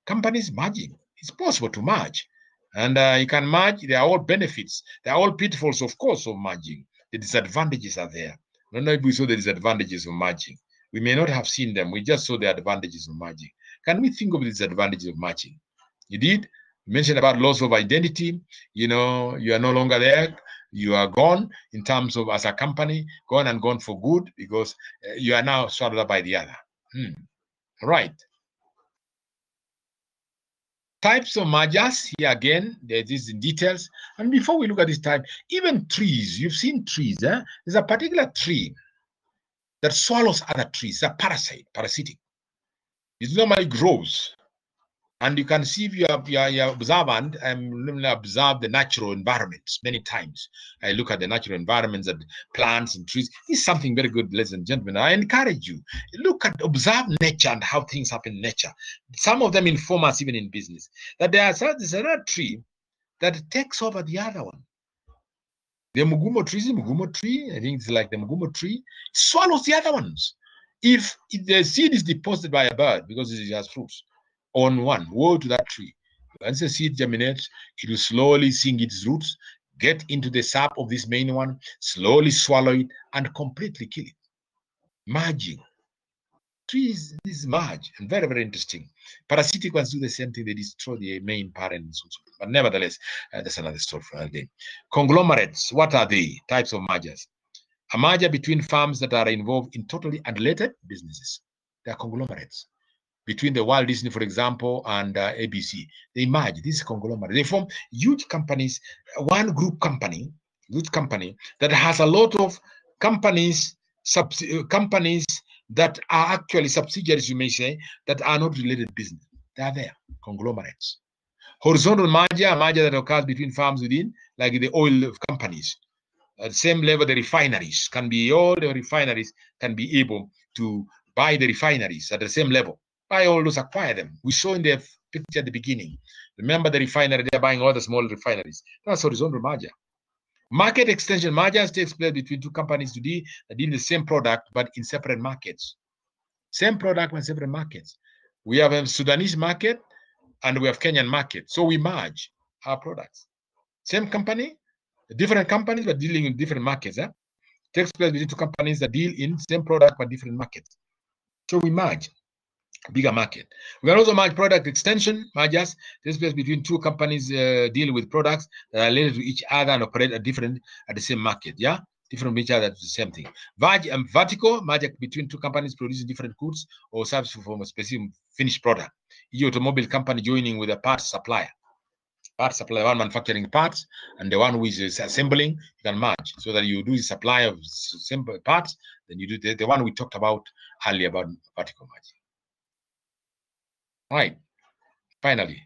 companies merging. It's possible to merge. And uh, you can merge. There are all benefits. There are all pitfalls, of course, of merging. The disadvantages are there. I don't know if we saw the disadvantages of merging. We may not have seen them. We just saw the advantages of merging. Can we think of the disadvantages of merging? You did. You mentioned about loss of identity. You know, you are no longer there you are gone in terms of as a company, gone and gone for good because uh, you are now swallowed up by the other. Hmm. Right. Types of mergers, here again, there's this in details. And before we look at this type, even trees, you've seen trees. Eh? There's a particular tree that swallows other trees, a parasite, parasitic. It normally grows and you can see if you are, you are, you are observant and um, observe the natural environments many times. I look at the natural environments and plants and trees. It's something very good, ladies and gentlemen. I encourage you look at observe nature and how things happen in nature. Some of them inform us even in business that there is another tree that takes over the other one. The mugumo tree is mugumo tree. I think it's like the mugumo tree swallows the other ones. If, if the seed is deposited by a bird because it has fruits, on one. Woe to that tree. Once the seed germinates, it will slowly sink its roots, get into the sap of this main one, slowly swallow it, and completely kill it. Merging. Trees, this merge, and very, very interesting. Parasitic ones do the same thing, they destroy the main parents. But nevertheless, uh, that's another story for another day. Conglomerates, what are they? Types of mergers. A merger between firms that are involved in totally unrelated businesses. They are conglomerates between the Walt Disney, for example, and uh, ABC. They merge. This is conglomerate. They form huge companies, one group company, huge company that has a lot of companies, sub companies that are actually subsidiaries, you may say, that are not related business. They are there, conglomerates. Horizontal merger, a merger that occurs between firms within, like the oil companies. At the same level, the refineries can be all the refineries can be able to buy the refineries at the same level buy all those, acquire them. We saw in the picture at the beginning. Remember the refinery, they're buying all the small refineries. That's horizontal merger. Market extension mergers takes place between two companies today that deal the same product but in separate markets. Same product but separate markets. We have a Sudanese market and we have Kenyan market. So we merge our products. Same company, different companies but dealing in different markets. Eh? Takes place between two companies that deal in same product but different markets. So we merge bigger market. We can also merge product extension mergers. This place between two companies uh, deal with products that are related to each other and operate at different at the same market. Yeah, different from each other, the same thing. Verge and vertical merger between two companies producing different goods or services from a specific finished product. E automobile company joining with a parts supplier. Parts supplier, one manufacturing parts, and the one who is assembling, you can merge so that you do the supply of simple parts, then you do the, the one we talked about earlier about vertical merging. Right. Finally,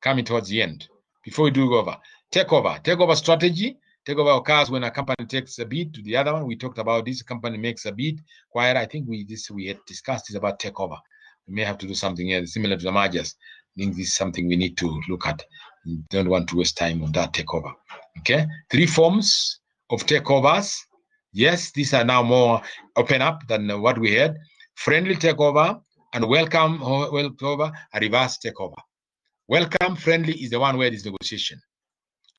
coming towards the end. Before we do over, take over, take over strategy. take Takeover occurs when a company takes a bid to the other one. We talked about this company makes a bid. Quite, I think we this we had discussed is about takeover. We may have to do something here similar to the mergers. I think this is something we need to look at. We don't want to waste time on that takeover. Okay, three forms of takeovers. Yes, these are now more open up than what we had. Friendly takeover and welcome over, a reverse takeover. Welcome friendly is the one where there's negotiation.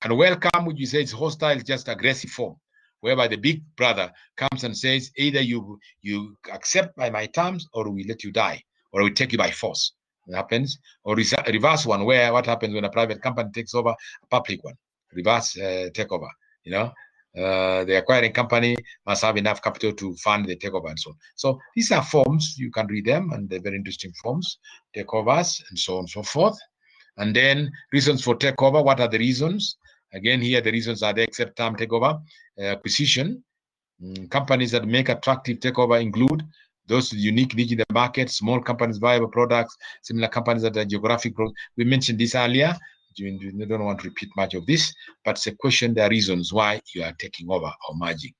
And welcome, which you say is hostile, is just aggressive form, whereby the big brother comes and says, either you you accept by my terms or we let you die, or we take you by force. It happens. Or reverse one, where what happens when a private company takes over a public one, reverse uh, takeover. You know, uh, the acquiring company must have enough capital to fund the takeover and so on. So these are forms you can read them, and they're very interesting forms, takeovers and so on and so forth. And then reasons for takeover. What are the reasons? Again, here the reasons are the except term takeover, uh, acquisition. Mm, companies that make attractive takeover include those unique niche in the market, small companies, viable products, similar companies that are geographic. We mentioned this earlier. You don't want to repeat much of this, but it's a question. There are reasons why you are taking over or merging.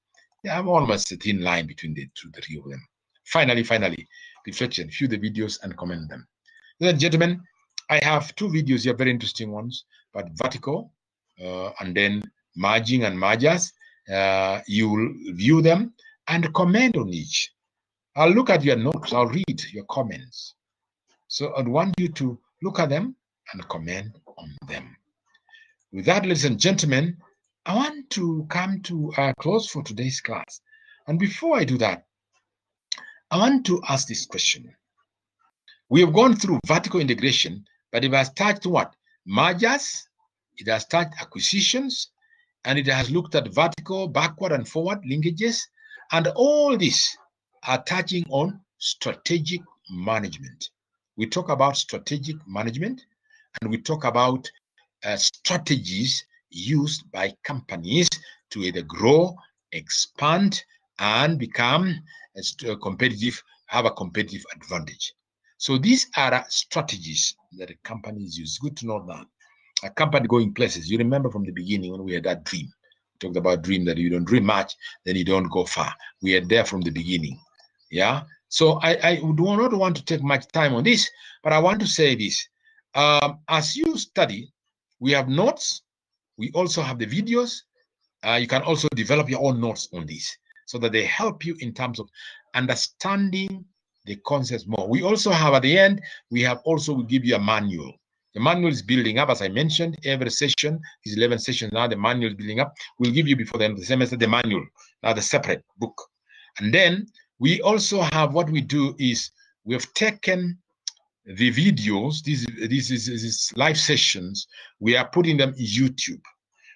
Yeah, I'm almost a thin line between the two, the three of them. Finally, finally, reflection. View the videos and comment them. Ladies and gentlemen, I have two videos here, very interesting ones, but vertical uh, and then merging and mergers. Uh, you will view them and comment on each. I'll look at your notes, I'll read your comments. So I'd want you to look at them and comment on them. With that, ladies and gentlemen, I want to come to a close for today's class. And before I do that, I want to ask this question. We have gone through vertical integration, but it has touched what? Mergers, it has touched acquisitions, and it has looked at vertical, backward, and forward linkages. And all these are touching on strategic management. We talk about strategic management and we talk about uh, strategies used by companies to either grow, expand, and become a competitive, have a competitive advantage. So these are strategies that companies use. Good to know that a company going places. You remember from the beginning when we had that dream. We talked about dream that you don't dream much, then you don't go far. We are there from the beginning. Yeah. So I, I do not want to take much time on this, but I want to say this. Um, as you study, we have notes. We also have the videos. Uh, you can also develop your own notes on this so that they help you in terms of understanding the concepts more. We also have at the end, we have also will give you a manual. The manual is building up, as I mentioned, every session is 11 sessions now. The manual is building up. We'll give you before the end of the semester the manual, now the separate book. And then we also have what we do is we have taken the videos, these, these, these, live sessions, we are putting them in YouTube.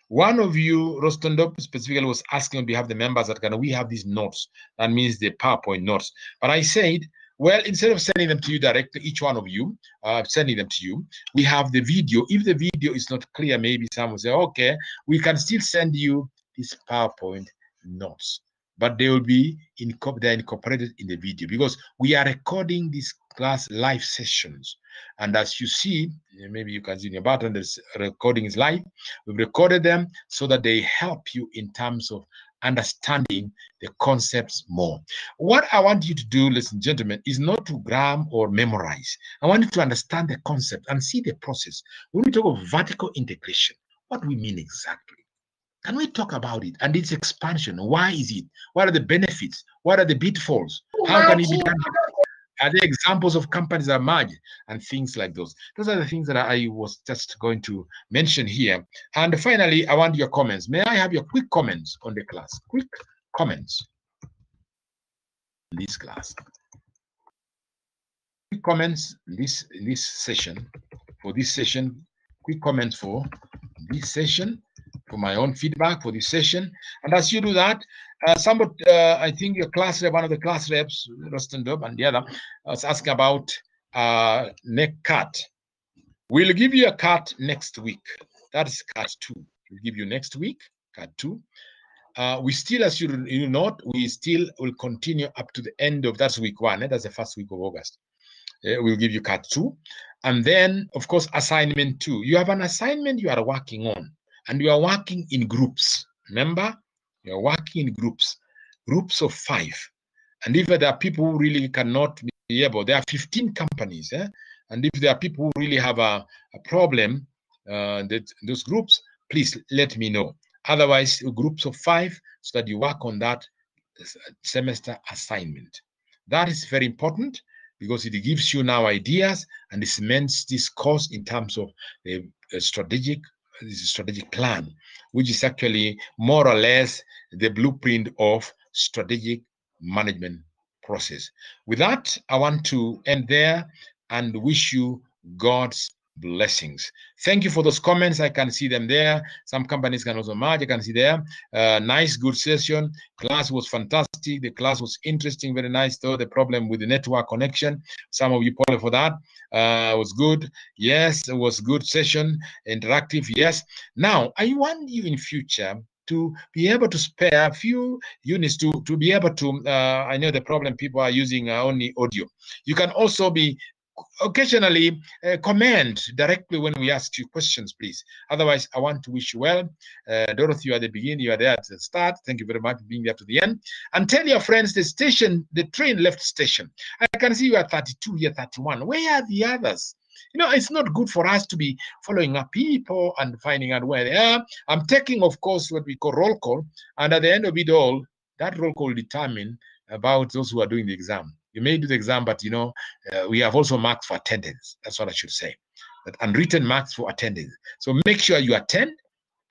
One of you, Rostondop, specifically was asking on behalf of the members that can we have these notes? That means the PowerPoint notes. But I said well, instead of sending them to you directly, each one of you, uh, sending them to you, we have the video. If the video is not clear, maybe someone will say, okay, we can still send you these PowerPoint notes, but they will be in, they're incorporated in the video because we are recording these class live sessions. And as you see, eh, maybe you can see in your button, this recording is live. We've recorded them so that they help you in terms of understanding the concepts more. What I want you to do, ladies and gentlemen, is not to gram or memorize. I want you to understand the concept and see the process. When we talk of vertical integration, what do we mean exactly? Can we talk about it and its expansion? Why is it? What are the benefits? What are the pitfalls? How can it be done? Are there examples of companies that merge and things like those? Those are the things that I was just going to mention here. And finally, I want your comments. May I have your quick comments on the class? Quick comments. This class. Quick comments this this session for this session. Quick comments for this session for my own feedback for this session. And as you do that, uh, somebody, uh, I think your class rep, one of the class reps, Rostendub and the other, was asking about uh, neck cut. We'll give you a cut next week. That is cut two. We'll give you next week, cut two. Uh, we still, as you, you know, we still will continue up to the end of that's week one. Eh? That's the first week of August. Uh, we'll give you cut two. And then, of course, assignment two. You have an assignment you are working on, and you are working in groups Remember, you're working in groups, groups of five. And if there are people who really cannot be able, there are 15 companies, eh? and if there are people who really have a, a problem, uh, that those groups, please let me know. Otherwise, groups of five, so that you work on that semester assignment. That is very important because it gives you now ideas and it cements this course in terms of the strategic strategic plan, which is actually more or less the blueprint of strategic management process. With that, I want to end there and wish you God's blessings. Thank you for those comments. I can see them there. Some companies can also merge. I can see there. Uh, nice, good session. Class was fantastic. The class was interesting, very nice. Though the problem with the network connection, some of you probably for that uh, was good. Yes, it was good session. Interactive. Yes. Now I want you in future to be able to spare a few units to to be able to uh, i know the problem people are using uh, only audio you can also be occasionally uh, comment directly when we ask you questions, please. Otherwise, I want to wish you well. Uh, Dorothy, you are the beginning, you are there at the start. Thank you very much for being there to the end. And tell your friends the station, the train left station. I can see you are 32 here, 31. Where are the others? You know, it's not good for us to be following up people and finding out where they are. I'm taking, of course, what we call roll call. And at the end of it all, that roll call determine about those who are doing the exam. You may do the exam, but you know, uh, we have also marks for attendance. That's what I should say. That unwritten marks for attendance. So make sure you attend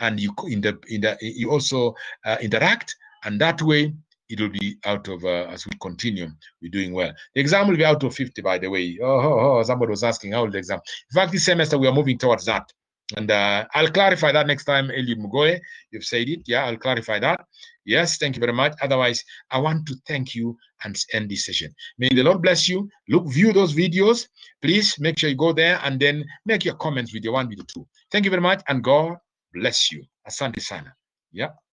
and you in the in the you also uh, interact, and that way it will be out of uh, as we continue. We're doing well. The exam will be out of 50, by the way. Oh, oh, oh somebody was asking how will the exam. In fact, this semester we are moving towards that. And uh, I'll clarify that next time, Eliud Mugoe. You've said it. Yeah, I'll clarify that. Yes, thank you very much. Otherwise, I want to thank you and end this session. May the Lord bless you. Look, view those videos. Please make sure you go there and then make your comments with your one, video two. Thank you very much, and God bless you. Asante sana. Yeah.